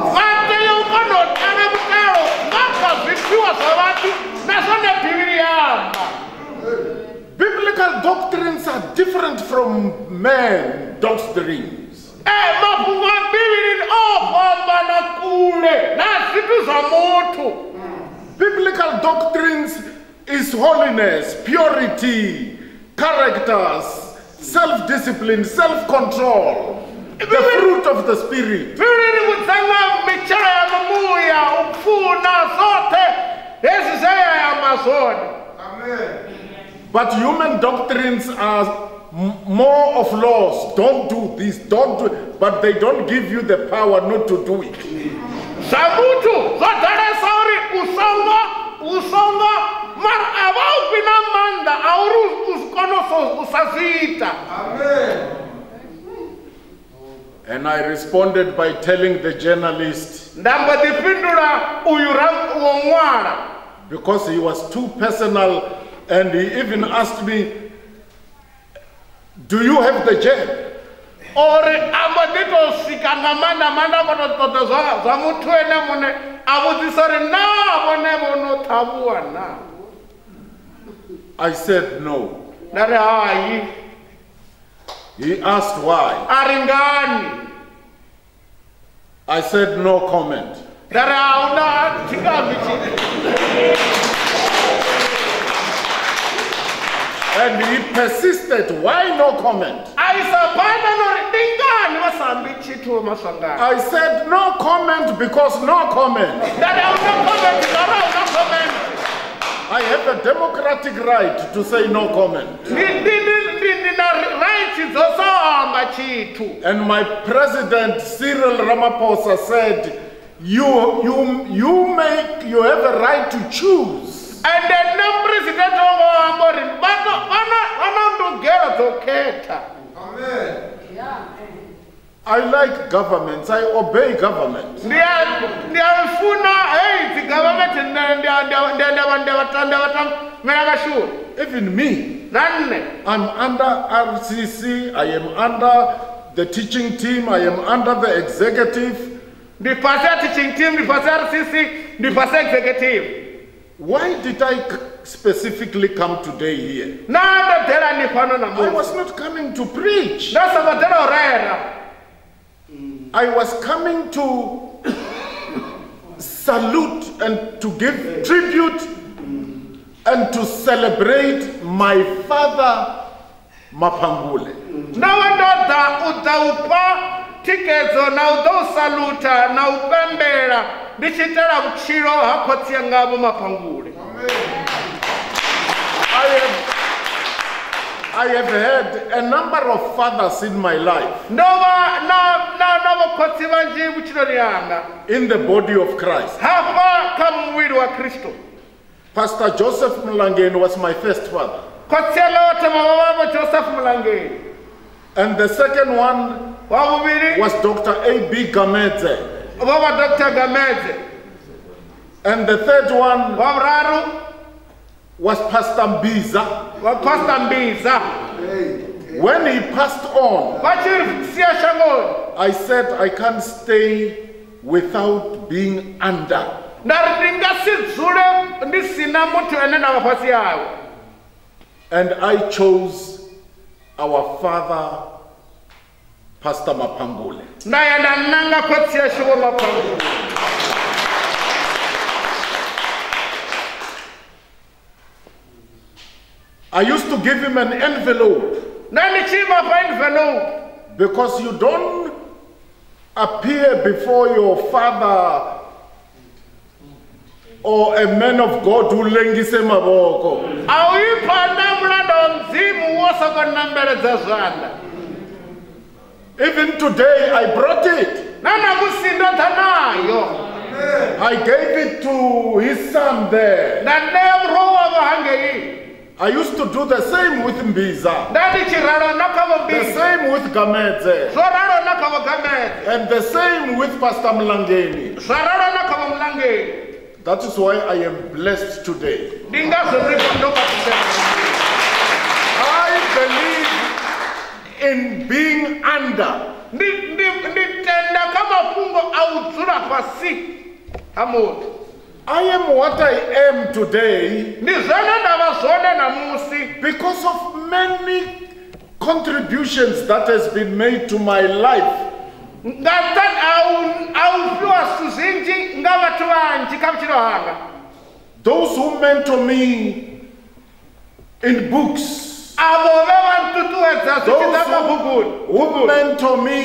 Biblical doctrines are different from man doctrines. Biblical doctrines is holiness, purity, characters, self discipline, self control, the fruit of the Spirit. bivhilini vhudzanga mitshelo ya mumuya u pfuna zwoṱhe hezwi zwe ya yamba zwone But human doctrines are more of laws. Don't do this, don't do but they don't give you the power not to do it. Zwa muthu zwo ḓalesa uri u songo u songo mara a vha u fhi na maanḓa a uri u u kone u so- u sa zwi ita And I responded by telling the journalist, nda mbo ḓi fhindula uyu ra- wo ṅwala because he was too personal, and he even asked me, Do you have the jab? uri a mbo ḓi tou swika nga maanḓa maanḓa a khou ṱoḓa zwa zwa muthu ene muṋe a vhudzisa uri naa vhone vho no ṱhavhuwa na I said no. nda ri ah, hayi He asked why. a ngani I said no comment. nda ri a hu na tshikambi tshi And he persisted, why no comment? a isa phanḓa no ri ndi ngani vha sa ambi tshithu vho maswangani I said no comment because no comment. I have a democratic right to say no comment. na And my president Cyril Ramaphosa said, you, you, you make, you have a right to choose. ende na mupresidente wongo amba uri vana vana vana ndugelo dzo khetha I like governments. I obey government. Even me, I'm under RCC. I am under the teaching team. I am under the executive. fhasi ya teaching team fhasi ya rcc fhasi ya executive Why did I specifically come today here? na ndo dela ni fhano na I was not coming to preach. nda songo dela u rera I was coming to salute and to give tribute and to celebrate my father Maphangule. ndawe ndo ḓa u ḓa u fha thikedzo na u ḓo saluta na u pembela ndi tshi itela vhutshilo ha khotsi yangavho maphangule I have, I have had a number of fathers in my life in the body of Christ. hafha kha muvhili wa kristo Pastor Joseph Mlangeni was my first father. khotsi yanga wa thoma vha vhavho joseph mulangeni And the second one was Dr. A.B. Gamedze. vho vha dr gamedze And the third one was Pastor Mbiza. wa pastor mbiza When he passed on, I said I can't stay without being under. nda ri ndi nga si dzule ndi sina muthu ene na vha fhasi yawe And I chose our father, Pastor Maphangule. nda ya nda nanga khotsi yashu vho maphangu I used to give him an envelope nda ndi tshi vha fha envelope because you don't appear before your father or a man of God who lengise maboko. a u yi phanḓa mulanda wa mudzimu wo soko nambeledza zwanḓa Even today, I brought it. na namusi ndo ḓa I gave it to his son there. Nda ṋea muroho wavho hangei I used to do the same with Mbiza, nda ndi tshi ralo na kha vho the same with Gamedze, zwo ralo na kha vho gamede and the same with Pastor Mlangeni. zwa ralo na kha vho mulangeni That is why I am blessed today. ndi ngazwo ndi ndo katisema I believe in being under. ndi tenda kha mafhungo a u dzula fhasi ha muthu I am what I am today ndi zwone nda vha zwone namusi. because of many contributions that has been made to my life. nga nṱhani a u a u fhiwa zwithu zwinzhi nga vhathu vhanzhi kha vhutshilo hanga. Those who mentor me in books, avo ve va ntutuwedza zwi tshi ḓa kha buguni who mentor me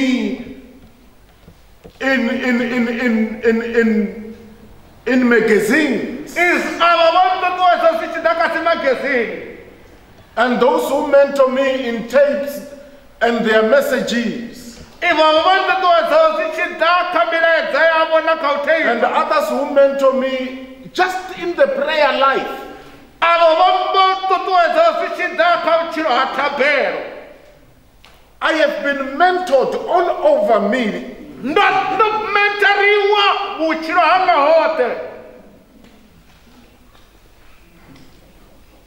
in in in in in in, in magazines, is avo vo ntutuwedza zwi tshi ḓa kha and those who mentor me in tapes and their messages, ivo vo ntutuwedza zwi tshi ḓa kha milaedza yavo na kha u and others who mentor me just in the prayer life. I have been mentored all over me ndo ndo mentoriwa vhutshilo hanga hoṱhe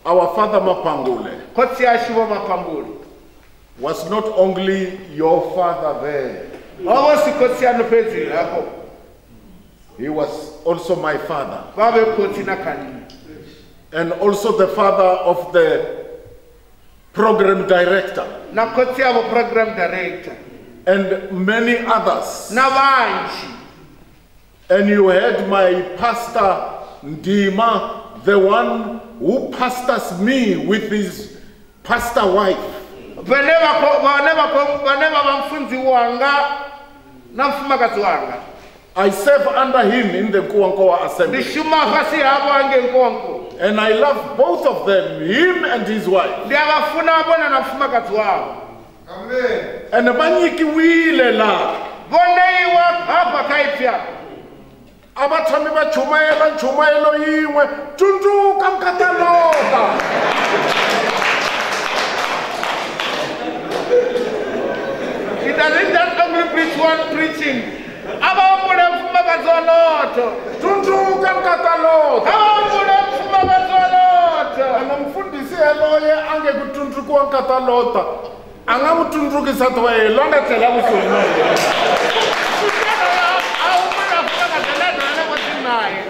Our father Maphangule khotsi yashu vo mapambuli was not only your father there, hovo si khotsi yanu fhedzi hafho he was also my father, va ve khotsi na khani and also the father of the program director, na khotsi yavo program director and many others. And you had my pastor Ndima, the one who pastors me with his pastor wife. vhane vha kho- vhane vha kho- vhane vha vha wanga na mfumakadzi I serve under him in the Kuankoa assembly. shuma fhasi havho hange nkonko And I love both of them, him and his wife. ene va nyikiwile laha vo leyiwa hava kaipya e a va tshami va chumayela nchumayelo yin'we. Tsundzuka nkataloka it doesn't just only preach one preaching. A va pfule mfuma vatsolotso tsundzuka nkataloka a va pfule mfuma vatsolotso ana mfundhisi yeloye a nge ku tsundzukiwa nkatalota a nga n'wi tsundzukisa tiwa hi longa tlhela kusuhi na yena a wu mulakulaka tlhela dyana ko tinaye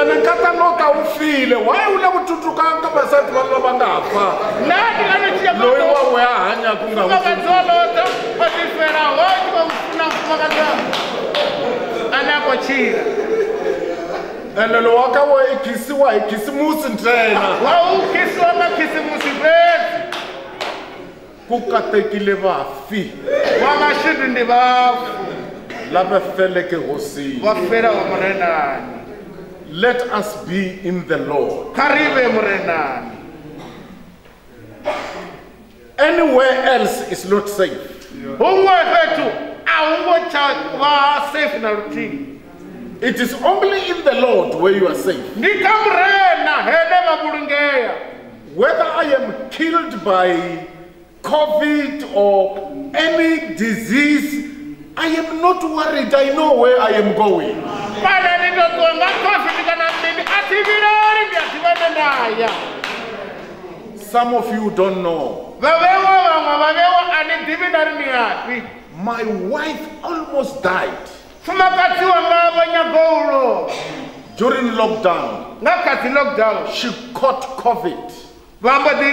ene nkatano ka wu file why wu le ku tsutsukanga ka vasati va lava nga fa loyi wa we a hanya ku nga va tifela hoyi va ku pfuna kumakaana ko chila Enelo wakawa ikisiwa ikisimusi tena. Wawukisiwa makisimusi vetu. Kukatekile bafi. Wamashidi ndi bafu. Labefele ke hosi. Wafela wa mrenani. Let us be in the Lord. Karibe mrenani. Anywhere else is not safe. Humwe vetu. Aungo cha wa safe na rutini. It is only in the lord where you are safe ndi kha murena hene va vhulungeya whether i am killed by covid or any disease I am not worried. I know where I am going. pane nditotiwa nga covid kana mini a thi vileli ndi a ḓivhene ndaya Some of you don't know. vavewa vhaṅwe vavewa a ni ḓivhi na ri ni afhi My wife almost died fumakadzi wanga vho nyago u lovha during lockdown. nga kha lockdown She caught COVID. ḓi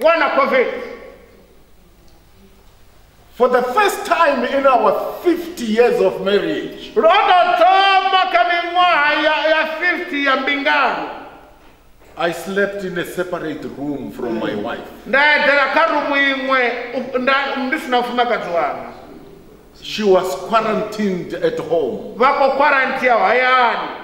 wana covid For the first time in our 50 years of marriage, ro to thoma ya ya 50 ya mbingano I slept in a separate room from my wife. She was quarantined at home. Wako quarantine hayani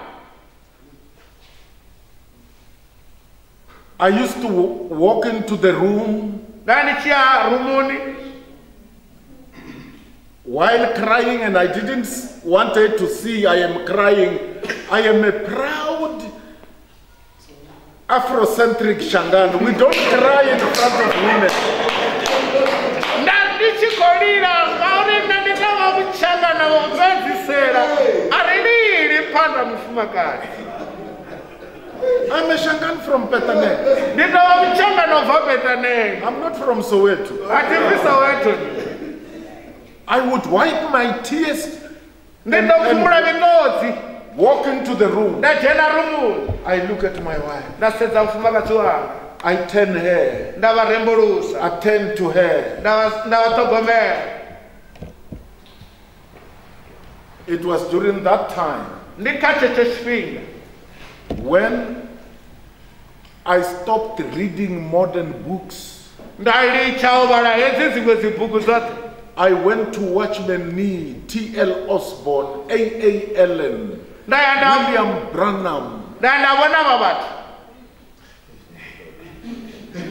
I used to walk into the room nda kia rumuni while crying, and I didn't want her to see I am crying. I am a proud Afrocentric Shangan. We don't cry in front of women. nda u bvedzisela a ri lili phanḓa mufumakadzi I'm a Shangan from Petanek. ndi tou u bva betaneni I'm not from Soweto. a thi bvi soweto I would wipe my tears ndi ḓo fhumula miṱodzi walk into the room. nda dzhena rumuni I look at my wife. nda sedza mufumakadzi wanga I turn her. nda vha rembulusa I turn to her. nda vha ṱhogomela It was during that time when I stopped reading modern books. nda litsha u dziṅwe dzibugu dzoṱhe I went to Watchman Nee, T.L. Osborne, A.A. Allen, nda ya nda William Branham, nda ya nda vhona vha vhathu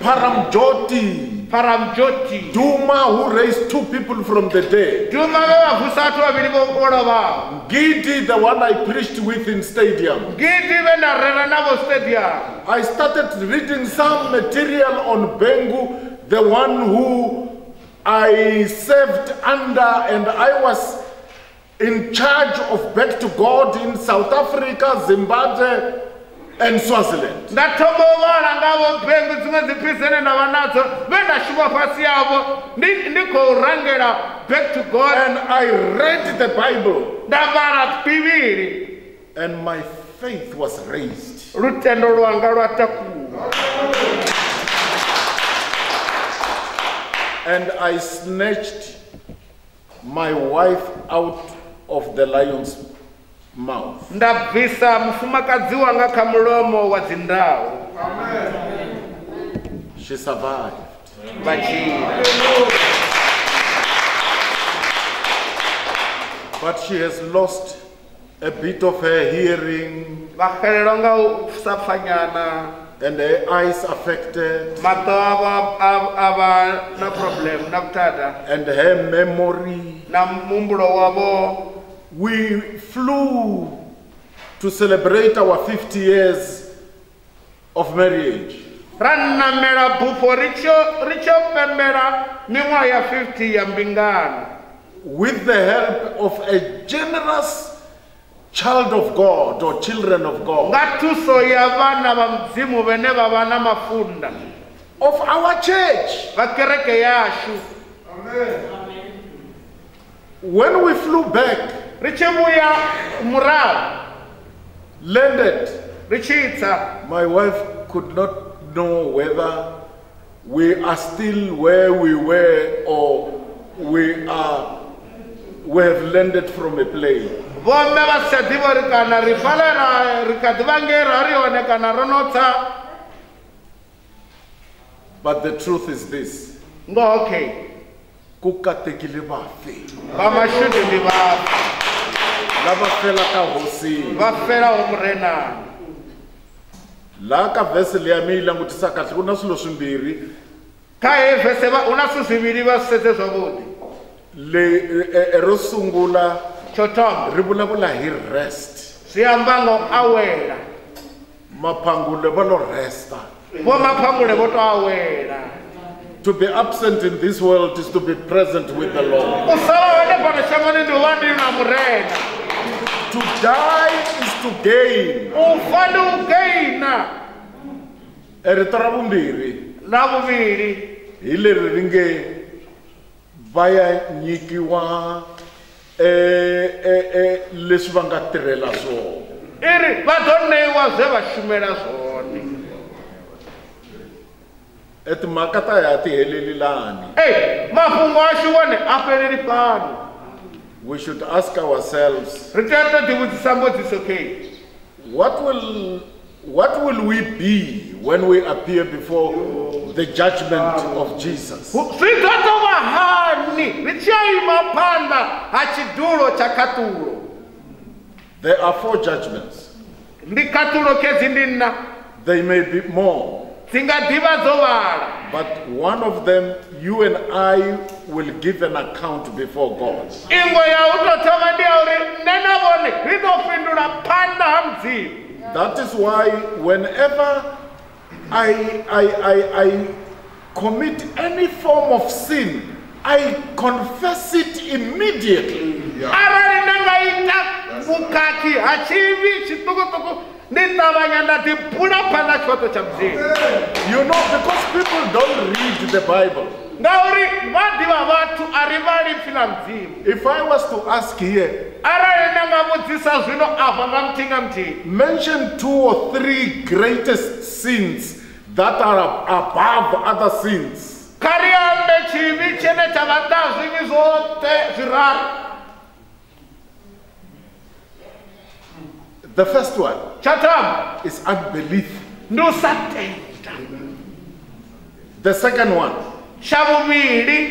Param Joti, paramjoti. Duma, who raised two people from the dead, duma ve vha vusa vhathu vhavhili vho vho lovhaho Gidi, the one I preached with in stadium. gidi ve nda rera navho stadium I started reading some material on Bhengu, the one who I served under, and I was in charge of Back to God in South Africa, Zimbabwe, and Swaziland. nda thoma u vhala ngavho bhengu dziṅwe dziphisi dzine nda vha nadzo ve nda shuma fhasi yavho ndi khou rangela back to god. And I read the Bible, nda vhala bivhili and my faith was raised. lutendo lwanga lwa takuwa And I snatched my wife out of the lion's mouth. nda bvisa mufumakadzi wanga kha mulomo wa dzindau She survived. vhatshila But she has lost a bit of her hearing vha xelelwa nga u sa pfanyana and her eyes affected avha a vha na problem na vhuthada and her memory. na muhumbulo wavho We flew to celebrate our 50 years of marriage. ra namela bufho ri tshi- ri tshi pembela miṅwaha ya 50 ya mbingano with the help of a generous child of God or children of God nga thuso ya vhana vha mudzimu vhane vha vha mafunda of our church. vha kereke yashu When we flew back, ri tshi vhuya murahu landed, ri tshi tsa my wife could not know whether we are still where we were or we are we have landed from a plane. vhomme vha si tsha ḓivha kana ri fale ra ri kha ḓivha ngei ra ri hone kana ro no tsa But the truth is this. ngo okay ku katekile vafi va mashudu ndi vafa lava felaka hosini va felaho murenani laha ka vhesi leyi mi yi langutisa kahle ku na swilo swimbirhi. Kha heyi vhese va- u na swilo swivili va swi sedze zwavhuḓi le e- e- ro sungula thoma ri vulavula hi rest. Zwi amba nga u awela. Maphangule va lo resta. Vo maphangule vo to awela to be absent in this world is to be present with the lord u sala hone fhano fhano shangoni ndi u vha ndi na murena To die is to gain. u fa ndi u geina Rito ra vumbirhi na vuvili hi leri ri nge va ya nyikiwa leswi va nga tirhela swona. i ri vha ḓo ṋeiwa zwe vha shumela zwone E timhaka ta hi a ti heleli lani. ei mafhungo ashu wone a fheleli We should ask ourselves, ri to ḓivhudzisa mbudziso kei what will what will we be when we appear before the judgment of Jesus? zwi ḓo tou vha hani ri tshi ya phanḓa ha tshidulo tsha khaṱulo There are four judgments. ndi khaṱulo khedzi ndi nna They may be more, dzi nga ḓivha dzo vhala but one of them you and I will give an account before God. iṅwe ya u tou thoma ndi ya uri nṋe na vhone ri ḓo fhindula phanḓa ha mudzimu That is why whenever I, I, I, I commit any form of sin, I confess it immediately. arali ni tavanya na tipfuna phana xoto xa muzeni you know because people don't read the bible. Ngauri va diva vathu a ri vali pfila mudzimu if i was to ask here arali na nga vutisa zwino a va nga muthinga muthingi mention two or three greatest sins that are above other sins. Kha ri ambe chivi tshene tsha vataha zwinyi zwote zwiraru. The first one tsha thoma is unbelief. No tenda The second one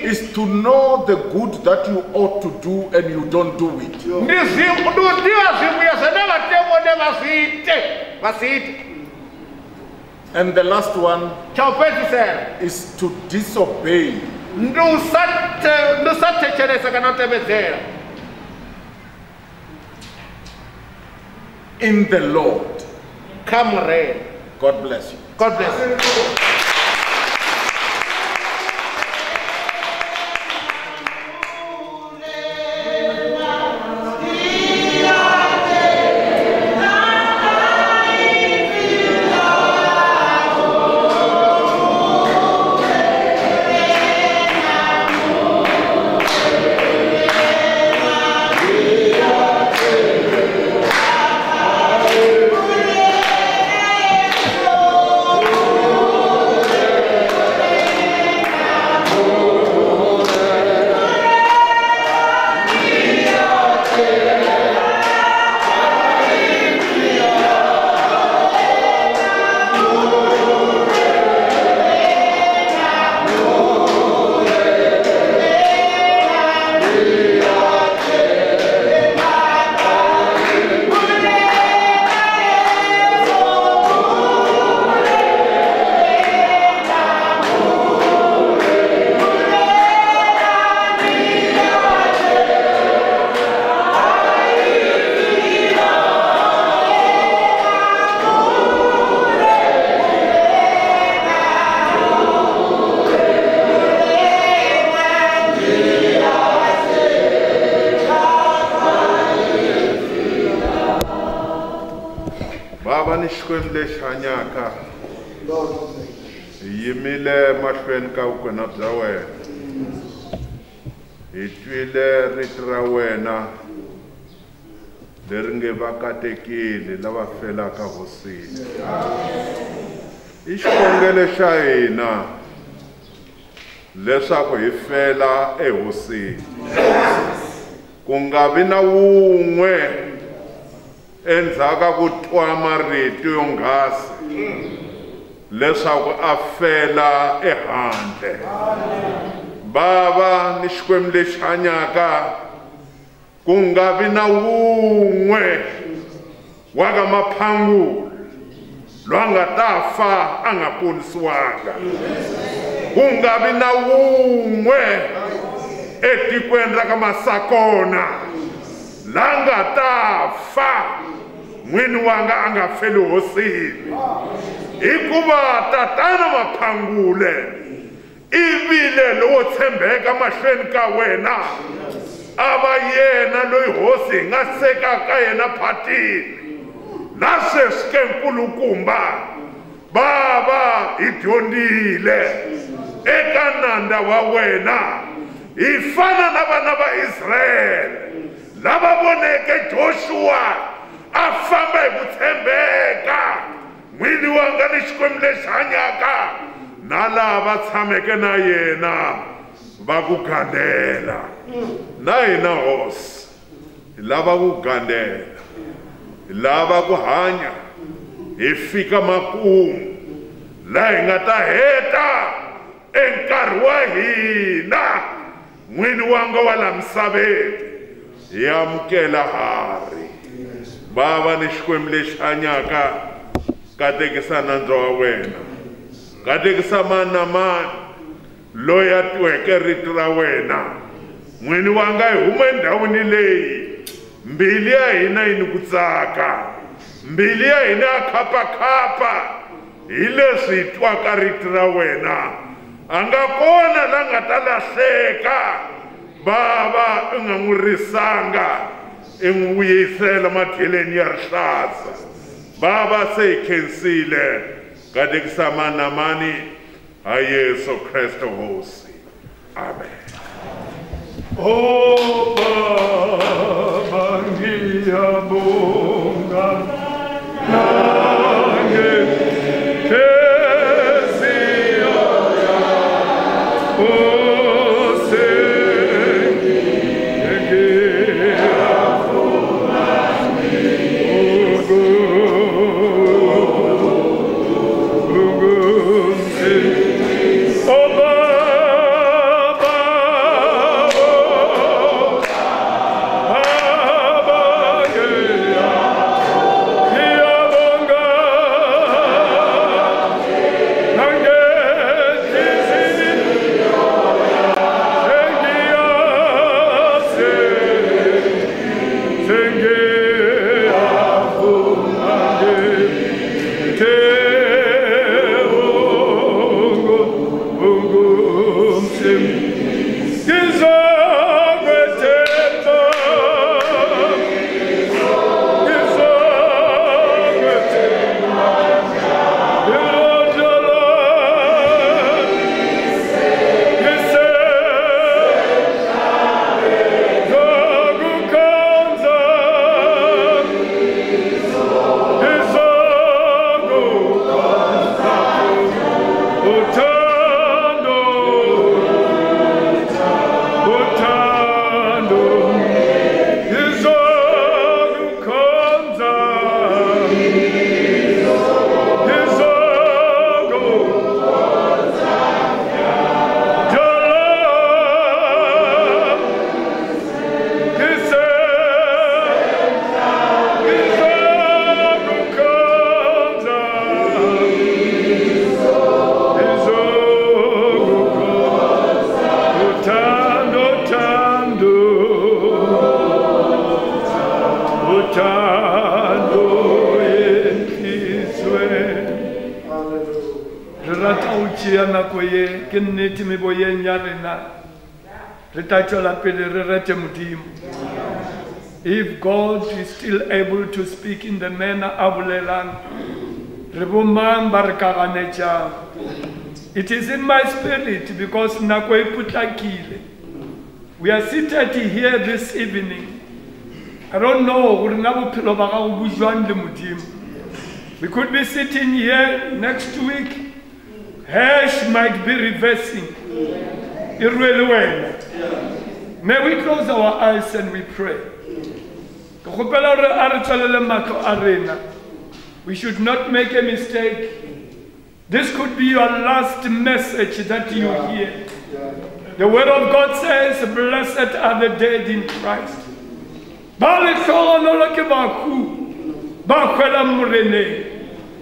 is to know the good that you ought to do and you don't do it. ndi zwi- ndi u ḓivha zwivhuya zwine vha tea vhone vha zwi ite vha si And the last one tsha u fhedzisela is to disobey. ndi u sa te- ndi u sa thetshelesa kana u tevhedzela in the Lord. Come, murena God bless you. god bless you. I xikongelo xa hina leswaku hi fela ehosini ku nga vi na wun'we endzhaku ka ku twa marito yo nghasi leswaku a fela ehandle. Bava ni xikwembu lexi hanyaka ku nga vi na wun'we wa ka maphangulo ku nga vi na wun'we etikweni ra ka masakona la nga ta fa n'wini wanga a nga feli hosini hikuva tatana maphangule i vile lowo tshembeka mahlweni ka wena. A va yena loyi hosi hi nga sekaka yena phatini na sweswi ke nkulukumba. Bava hi dyondzile eka nandza wa wena hi fana na vana va israyele lava voneke joshua a famba hi ku tshembeka n'wini wa nga ni xikwembu lexi hanyaka na lava tshameke na yena va ku gandela na hina hosi hi lava ku gandela lava ku hanya hi fika makumu laha hi nga ta heta enkarhi wa hina n'wini wa nga wa la misaveni. Hi amukela hari. Vava ni xikwembu lexi hanyaka katekisa nandzwa wa wena katekisa mani na mani loyi a tiweke rito ra wena. N'wini wa nga hi huma endhawini leyi. Mbilu ya hina yi ni ku tsaka mbilu ya hina ya khapakhapa hi leswi hi twaka rito ra wena. A nga kona la nga ta lahleka. Bava i nga n'wi risanga. I n'wi vuyisela madyeleni ya rihlaza. Bava se hi khensile. Katekisa mani na mani? Ha yesu kreste hosi. Amen. 오마망기야 모 뭐. If god is still able to speak in the manner a bolelang re bomang ba re kaganetšang it is in my spirit because nako e potlakile. We are seated here this evening. I don't know we could be sitting here next week. Hash might be reversing. Rwele wena may we close our eyes and we pray? Ke kgopela gore a re tswalele matlho a rena. We should not make a mistake. This could be your last message that you hear. The word of god says blessed are the dead in christ. Ba letlhogonolo ke baku ba kgwela moreneng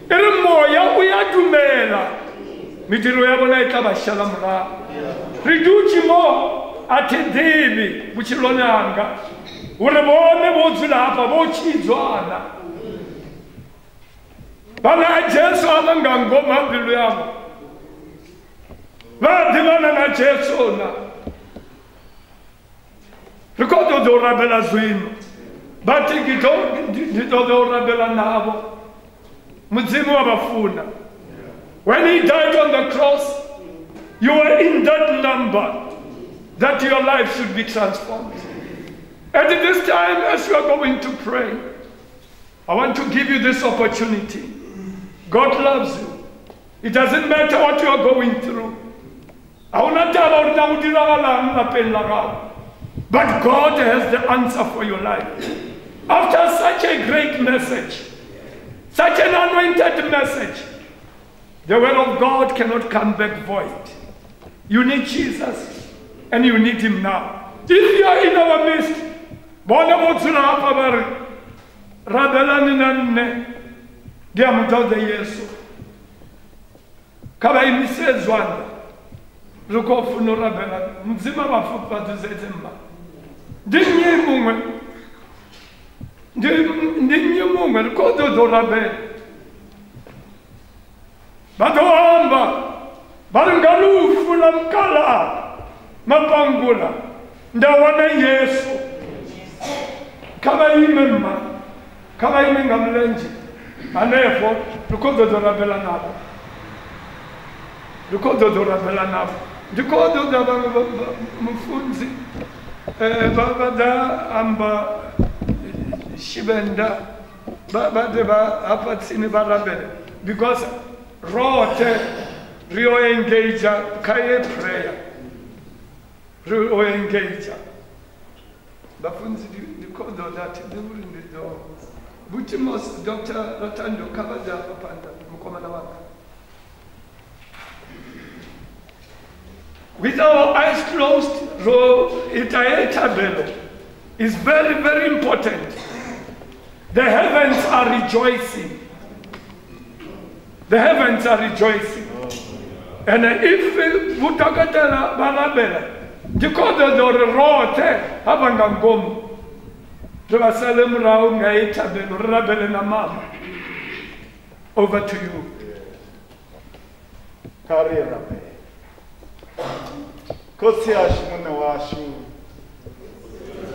e re moya o ya dumela. Mediro ya bona e tla ba šala morago. Re dutse a gore bone bo tsulapa bo tšhidzwana bana jesu a va nga ngoma mbilu yavo. Va divana na jesu na. Ḓo rabela zwino. Rabela navho. Mudzimu wa vafuna when he died on the cross you were in that number that your life should be transformed at this time as you are going to pray i want to give you this opportunity god loves you it doesn't matter what you are going through. But God has the answer for your life. After such a great message, such an anointed message, the word of God cannot come back void. You need Jesus and you need him now. If you are in our midst, bona bo tsula hapa ba re rabelani na nne. Di a mo tauta Yesu. Imise zwanḓa ri khou funa u rabela. Mudzima vhafupadzisetse mma ndi nnyi muṅwe ndi nnyi muṅwe rabela vha ḓo amba vha ri nga lufu la mukalaha mapangula nda wana yesu. Kha vha ime mma kha vha ime nga mulenzhe hanefho ri khou ḓo ḓo rabela navho ri khou ḓo ḓo rabela navho ndi khou ḓo ḓa vhaṅwe vha- vha- mufunzi eh, vha ḓa amba shivenda vha ḓe vha hafha tsini vha rabele because roṱhe ri o engagea kha ye prayer butimos dr wanga with our eyes closed, ro itayetabelo is very, very important. The heavens are rejoicing. The heavens are rejoicing. And if vutakatela ndikhondodori rothe apha ngankomi rivasale murawu ngayi thabelo ri rabele na mama over to you ka ri rabele khosi yashu mune washu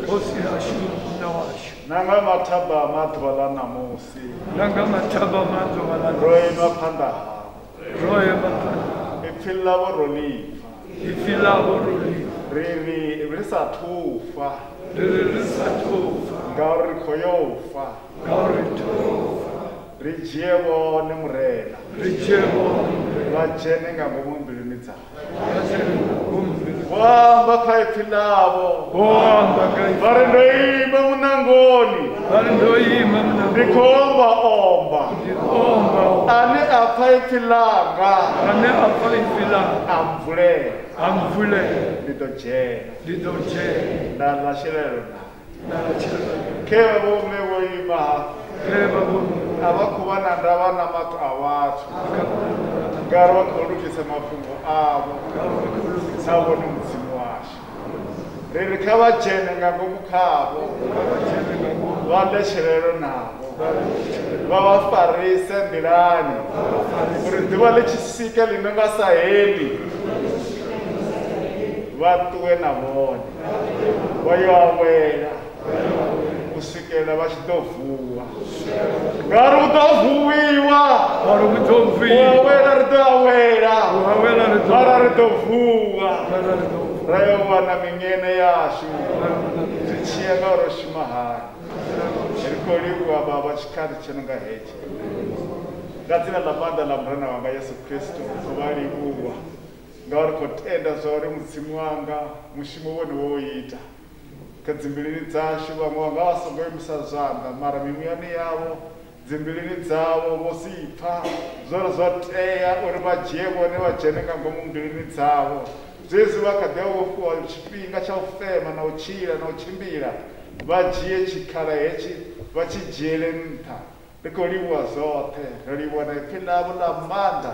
khosi yashu mune washu nanga mathaba maḓuvha ḽa namusi. Nanga mathaba maḓuvha ḽa roelwa phanḓa hao e roelwa phanḓa ipfhi ḽavho ro lifa. Ipfhi ḽavho ro lifa. ri ri ri sa thu fa ri ri ri sa thu fa ngauri ri khou yo fa ngauri ri khou yo fa ri dzhie vhone murena. Ri dzhie vhone vha dzhene nga ngomu mbiluni dzavho Juan bakai filabo. Juan bakai. Barendoi mamunangoni. Barendoi mamunangoni. Dikomba omba. Dikomba omba. Ane apai filanga. Ane apai filanga. Amvule. Amvule. Lidoje. Lidoje. Na la shirelona. Na la shirelona. Keba bombe woima. Keba bombe. Abakubana ndabana matu awatu. Akabana. ngari vha khou lugisa mafhungo avho sa vhone mudzimu washu. Ri ri kha vha dzhene nga ngomu khavho vha ḽe tshilelo navho vha vha farise nḓilani uri ḓuvha ḽi tshi sika ḽi no nga sa heli vha ṱuwe na vhone vha yo awela. U swikela vha tshi ḓo vuwa ngari u ḓo vuwiwa uawela ri ḓo awela. mara ri ḓo vuwa. Ra yo wana mingene yashu ri tshiya nga ro shuma hani ri khou livhuwa baba tshikhathi tsho no nga nga dzina ḽa maanḓa ḽa murena wanga yesu kristu vha livhuwa nga ri khou tenda zwa uri mudzimu wanga mushumo wone wo ita dzimbilini dzashu vhaṅwe vhanga vha songo imisa zwanḓa mara mimuyani yavho dzimbilini dzavho vho si pfa zwori zwo tea uri vha dzhie vhone vha dzhene nga ngomu mbilini dzavho. Zwezwi fhiwa tshifhinga tsha u fema na u tshila na u tshimbila vha dzhie tshikhala hetshi vha tshi dzhiele nṱha. Ri khou livhuwa zwoṱhe ri livhuwa na ipfi ḽavho ḽa maanḓa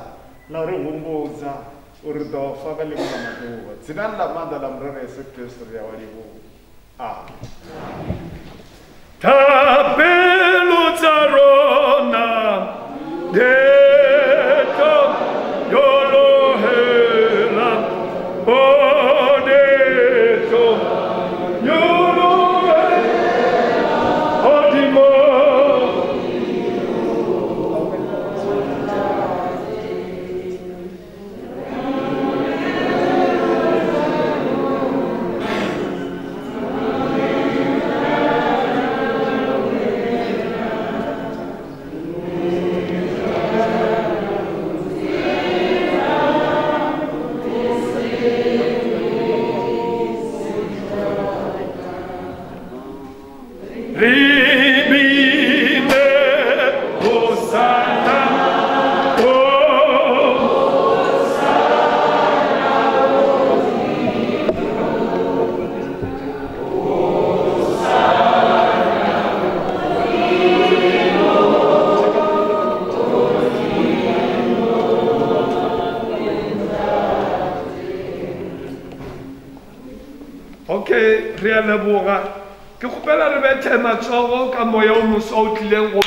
na u ri humbudza uri ḓo fa nga ḽiṅwe ḽa maḓuvha. Dzinani ḽa maanḓa ḽa murena yesu kristu ri a wa livhuwa deto yolohela odeto leboga. Ke kgopela re bethe matsogo ka moya o o tlileng go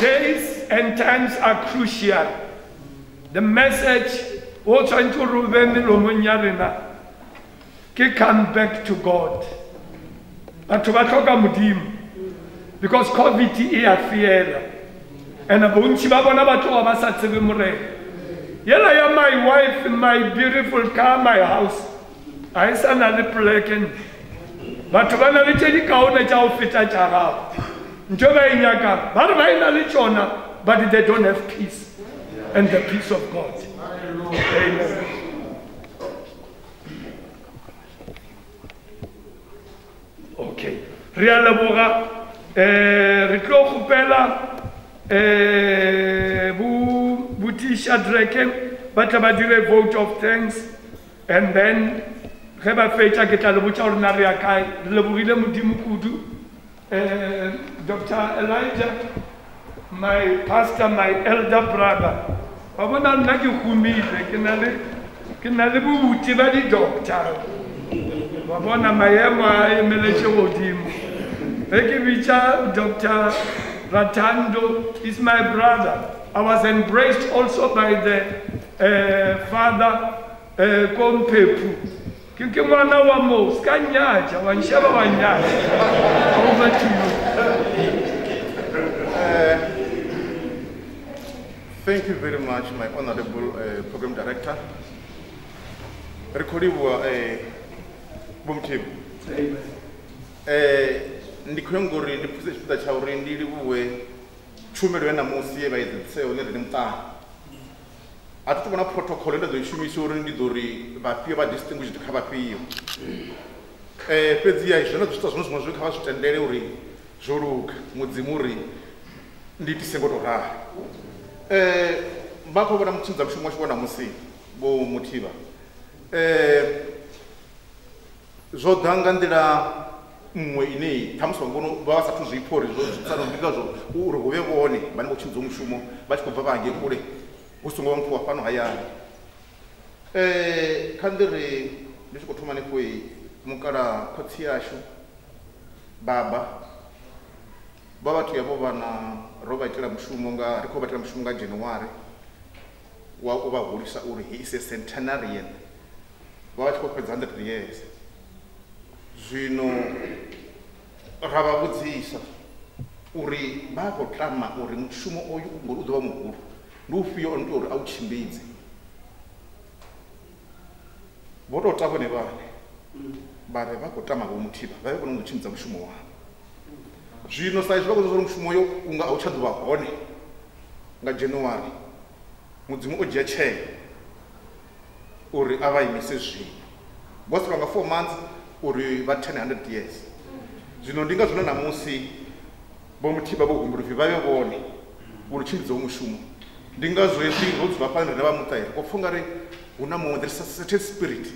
days and times are crucial. The message o tshwanetse o be melomong ya rena ke come back to god. Batho ba tlhoka modimo because covid e a fiela. And bontši ba bona ba tloga ba sa tsebe morena yela ya my wife my beautiful car my house. A e sa na le pleken batho ba na le tše dikaone tša go feta tša gago. Ntho ba e nyakang ba re ba e na le tšona but they don't have peace and the peace of god. Amen. Okay. Re a leboga um re tlo kgopela um botiša dreken ba tla ba dire vote of thanks and then ge ba fetša ke tla le botša gore na re ya kae. Re lebogile dr elijah my pastor my elder brother. Wa bona nna ke humile ke na le ke na le bobute ba di-doctor. Wa bona maemo a emeletše godimo ge ke bitša dr ratando is my brother. I was embraced also by the uh, father uh, kompepu ke ke wa mo se ka nyatša wa nšeba wa nyatša over to you. Uh, thank you very much, my honorable uh, program director. Rekodiwa uh, Bumtibu. Eh, ndikhulwe ngori ndi phuse tshipida tsha uri ndi livhuwe tshumelo ya namusi ye vha i ḓiseho ni ri ni muṱani. A thi tu vhona protocol ine ḓo i shumisa uri ndi ḓo ri vhafhio vha distinguished kha vhafhio. Um fhedziha zwone zwithu zwiṅwe zwiṅwe zwi kha vha zwi tendele uri zwo luga. Mudzimu uri ndi itise ngo to rali um vha khou vhona mutshimudza mushumo washu wa namusi vho muthivha um zwo ḓa nga nḓila nngwe ine tamuswa vha ngono vha vha sathu zwi pfha uri zwo uri hu vhe vhone vhane vho tshimudza mushumo vha tshi khou bva vhange kule hu songo vha muthu wa fhano hayani. Um kha ndi ri ndi tshi khou thoma hanefho mukala khotsi yashu baba vha vhathu yavho vhana ro vha itela mushumo nga ri khou vha itela mushumo nga january wa u vha hulisa uri he is a centenarian vha vha tshi khou fhedza 100 years zwino ra vha vhudzisa uri vha khou tama uri mushumo oyu ngori u ḓo vha muhulu. Ndi ufhio ono tea uri a u tshimbidze vho tou ta vhone vhane vha ri vha khou tama vho muthivha vha vhe kone u tshimbidza mushumo wavho. Zwino sa izwi vha khou uri mushumo yo unga a u tsha ḓuvha hone nga january mudzimu o dzhia tsheo uri a vha imise zwino. Vho swika nga four months uri va 1000 years. Zvino ndinga zvino namusi vomutiba vohumbuluvhi vave vone uri tshimbidzawo mushumo. Ndingazwezvi rudzi vapanire navamuta here kopfunga ri hu na mumwe there is a certain spirit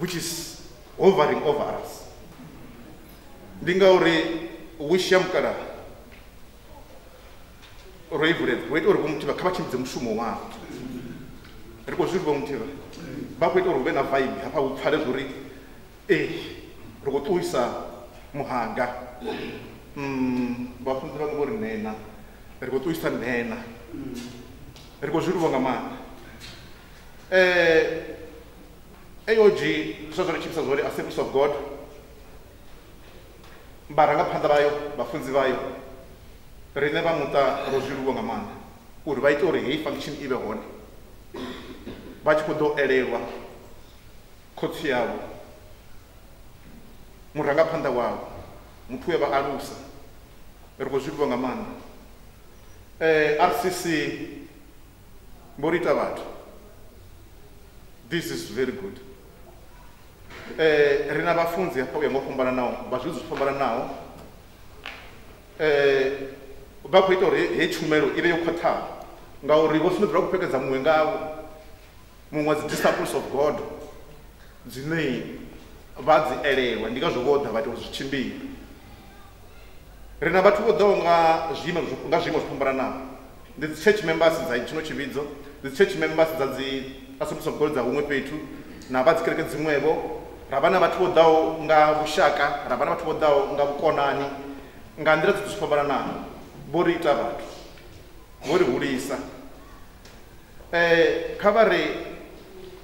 which is hovering over us. Ndingauri wish yamukara roivhuredza waita uri vomutiba kha vatshimbidze mushumo wavo ri kwo zvirivomutiba vakuita uri huve na vaibi hapa hupfale zvuri e eu estou vafunzi va ngo ri nena. Riko tuisa eu estou zviliwa nga mani eh, aog zwazwo ri tshivisa zwori assemblies of god. Vharangaphanḓa vhayo vhafunzi vhayo riṋe vha muṱa ro zwiluwa nga maanḓa uri vha ite uri murangaphanḓa wavho muthu we vha alusa. Ri khou zwi livhuwa nga maanḓa. Um rcc vho ri ita vhathu. This is very good. Eh ri na vhafunzi hafha uya nga u fhambananaho vha zwithu zwo fhambananaho. Eh vha khou ita uri heyi tshumelo i vhe yo khwaṱhaho. Ngauri vho sumbedzela u fhekedza muṅwe ngavho muṅwe wa dzi disciples of god. Dzine vha dzi elelwa ndi ngazwo vho ḓa vha ita uri zwi tshimbile ri na vhathu vho ḓaho nga zwiimo nga zwiimo zwo fhambananaho. Ndi dzi church members dza tshino tshividzo ndi dzi church members dza dzi assemblies of god dza huṅwe fhethu na vha dzi kereke dziṅwevho. Ra vha na vhathu vho ḓaho nga vhushaka ra vha na vhathu vho ḓaho nga vhukonani nga nḓila dzoṱhe zwo fhambananaho. Vho ri ita vhathu vho ri hulisa. Eh kha vha ri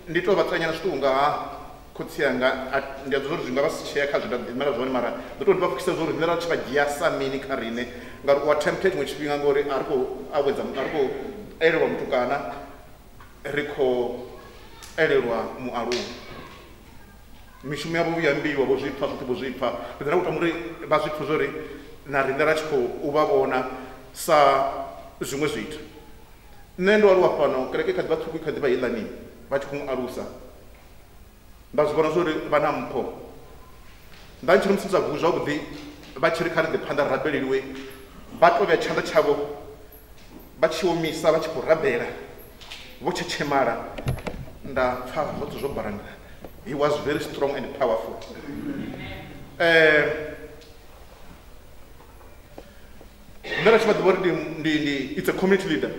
ndi to vha tsanyana zwiṱuku nga ha khotsi yanga a- ndi a ḓo zwi nga vha si tshea kha zwidimela zwone mara ndo to ndi vha fukisa zwo rine ra tshi vha dzhia sa mini kha riṋe ngauri u tempte tshiṅwe tshifhinga ngori a ri khou awedza a ri khou elelwa mutukana ri khou elelwa mualuwa. Mishumo yavho vhuya mbiwa vho zwipfa zwoṱhe vho zwipfa. Fhedzi ra u uri vha zwipfa zwori na rine ra tshi khou vha vhona sa zwiṅwe zwithu. Nṋe ndo aluwa fhano kereke kha ḓivha ṱhukhu kha ḓivha heiḽani vha tshi khou alusa nda zwi vhona zwo ri vha na mpho. Nda ntshi ri musi zwa gu zwavhuḓi vha tshi ri kha ri ḓi phanḓa rabeleliwe vha to vhea tshanḓa tshavho vha tshi omisa vha tshi khou rabela vho tshetshemarara nda pfa zwoṱhe zwo barangana he was very strong and powerful. Eh nṋe ra tshi vha ḓivha uri ndi it's a community leader.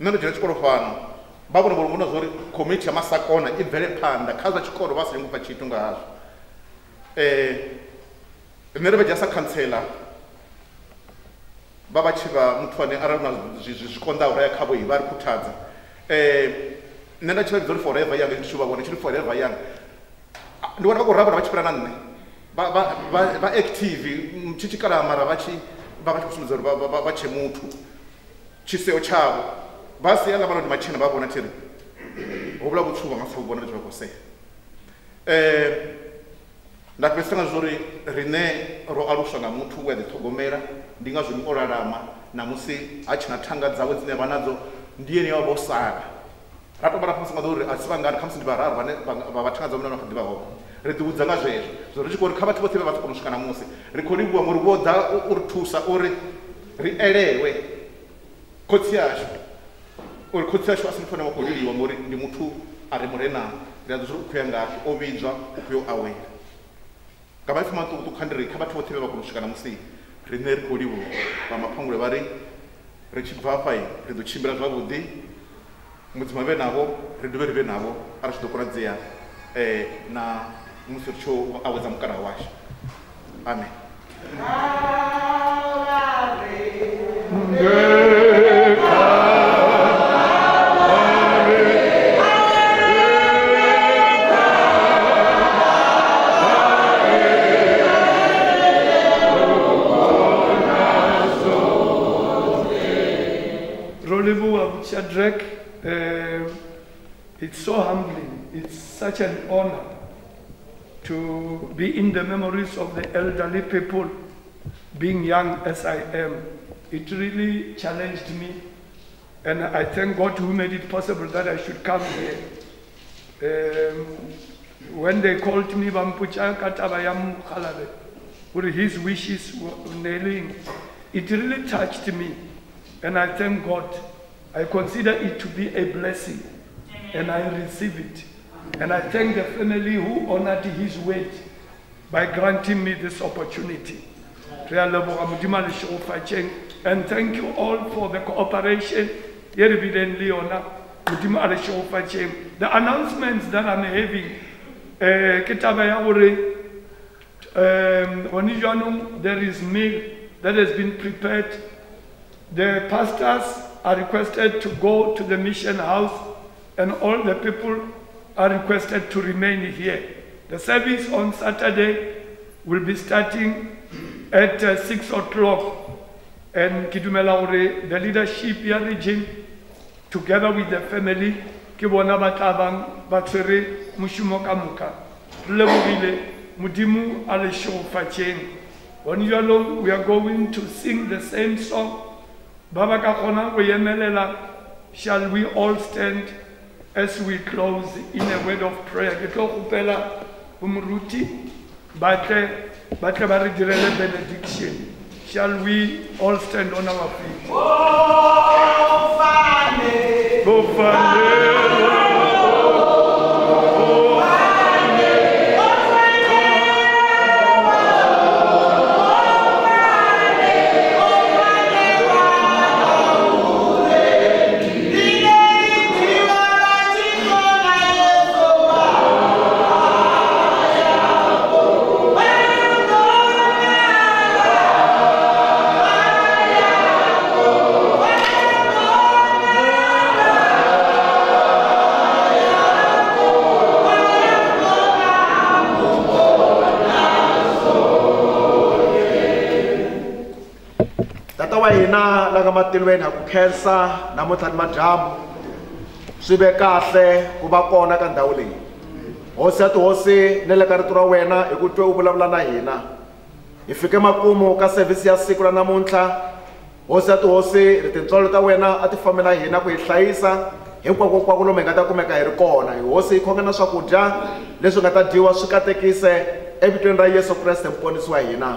Nṋe ndo dzhena tshikolo fhano vha vhona vhona vhona zwori community ya masakona i bvele phanḓa kha zwa tshikolo vha sa nyagi upfa tshithu nga hazwo. Eh nṋe ri vha dzhia sa khantsela vha vha tshi vha muthu ane arali na zwi- zwi zwi konḓaho ra ya khavho i vha ri khuthadza eh nṋe nda tshi vha vhidza uri forever young ndi tshi vha vhona tshi ri forever young. Ndi wana vha khou rabela vha tshi fhira na nṋe. Vha- active mm, tshi tshikala mara vha tshi vha vha tshi khou sumbedza uri vha tshe muthu. Tshiseo tshavho sia nga vhano ndi matshena vha vhona thiri hovhula vhutsuva nga sa vhona ndi tshi vha khou sea um nda fhedzisa nga zwori rine ro aluswa nga muthu we a ḓiṱhogomela ndi ngazwo ni o lalama namusi ha tshina thanga dzawe dzine vha nadzo ndi yene vha vho sala ra to vha na fhasi nga uri a si vhangani khamusi ndi vhararu vhane vha- vha vha thanga dzawe mna kha ḓivha hone. Ri ḓivhudza nga zwezwo zwo ri tshi khou ri kha vhathu vhoṱhe vhe vha kona u swika namusi ri khou livhuwa ngori vho ḓa u- ri thusa uri ri elelwe khotsi yashu uri khotsi yashu a si wa khou ndi muthu a ri murena ndi a ḓo zwi u khou ya ngafhi o vhidzwa kha vhathu vhoṱhe vha kona u swika namusi riṋe ri khou livhuwa vha maphangule ri ri tshi bva ri ḓo tshimbila zwavhuḓi. Mudzima vhe navho ri dovhe ri vhe navho a ri tshi ḓo na musi ri tshi awedza mukana washu. Amen. Rolibu such an honor to be in the memories of the elderly people, being young as I am. It really challenged me, and I thank God who made it possible that I should come here. Um, when they called me, where his wishes were nailing, it really touched me. And I thank God. I consider it to be a blessing. And I receive it. And I thank the family who honored his word by granting me this opportunity. And thank you all for the cooperation. The announcements that I'm having, um, there is meal that has been prepared the pastors are requested to go to the mission house and all the people are requested to remain here. The service on saturday will be starting at uh, 6 o'clock. And ke dumela the leadership ya region together with the family ke bona ba tla bang ba tshwere mošomo ka moka. Re lebogile modimo we are going to sing the same song. Ba ba ka shall we all stand as we close in a word of prayer ke tlo kgopela go moruti ba tle ba tle ba re direle benediction. Shall we all stand on our feet? Bofane. Matilweni ha ku khensa namuntlha ni madyambu swi ve kahle ku va kona ka ndhawu leyi. Hosi ya tihosi ni le ka rito ra wena hi ku twe u vulavula na hina. Hi fike makumu ka sevhisi ya siku ra namuntlha hosi ya tihosi ri tintswalo ta wena a ti fambela hina ku hi hlayisa hinkwakonkwako lomu hi nga ta kumeka hi ri kona. Hi hosi hi khonge na swakudya leswi nga ta dyiwa swi katekise evitweni ra yesu kreste muponisi wa hina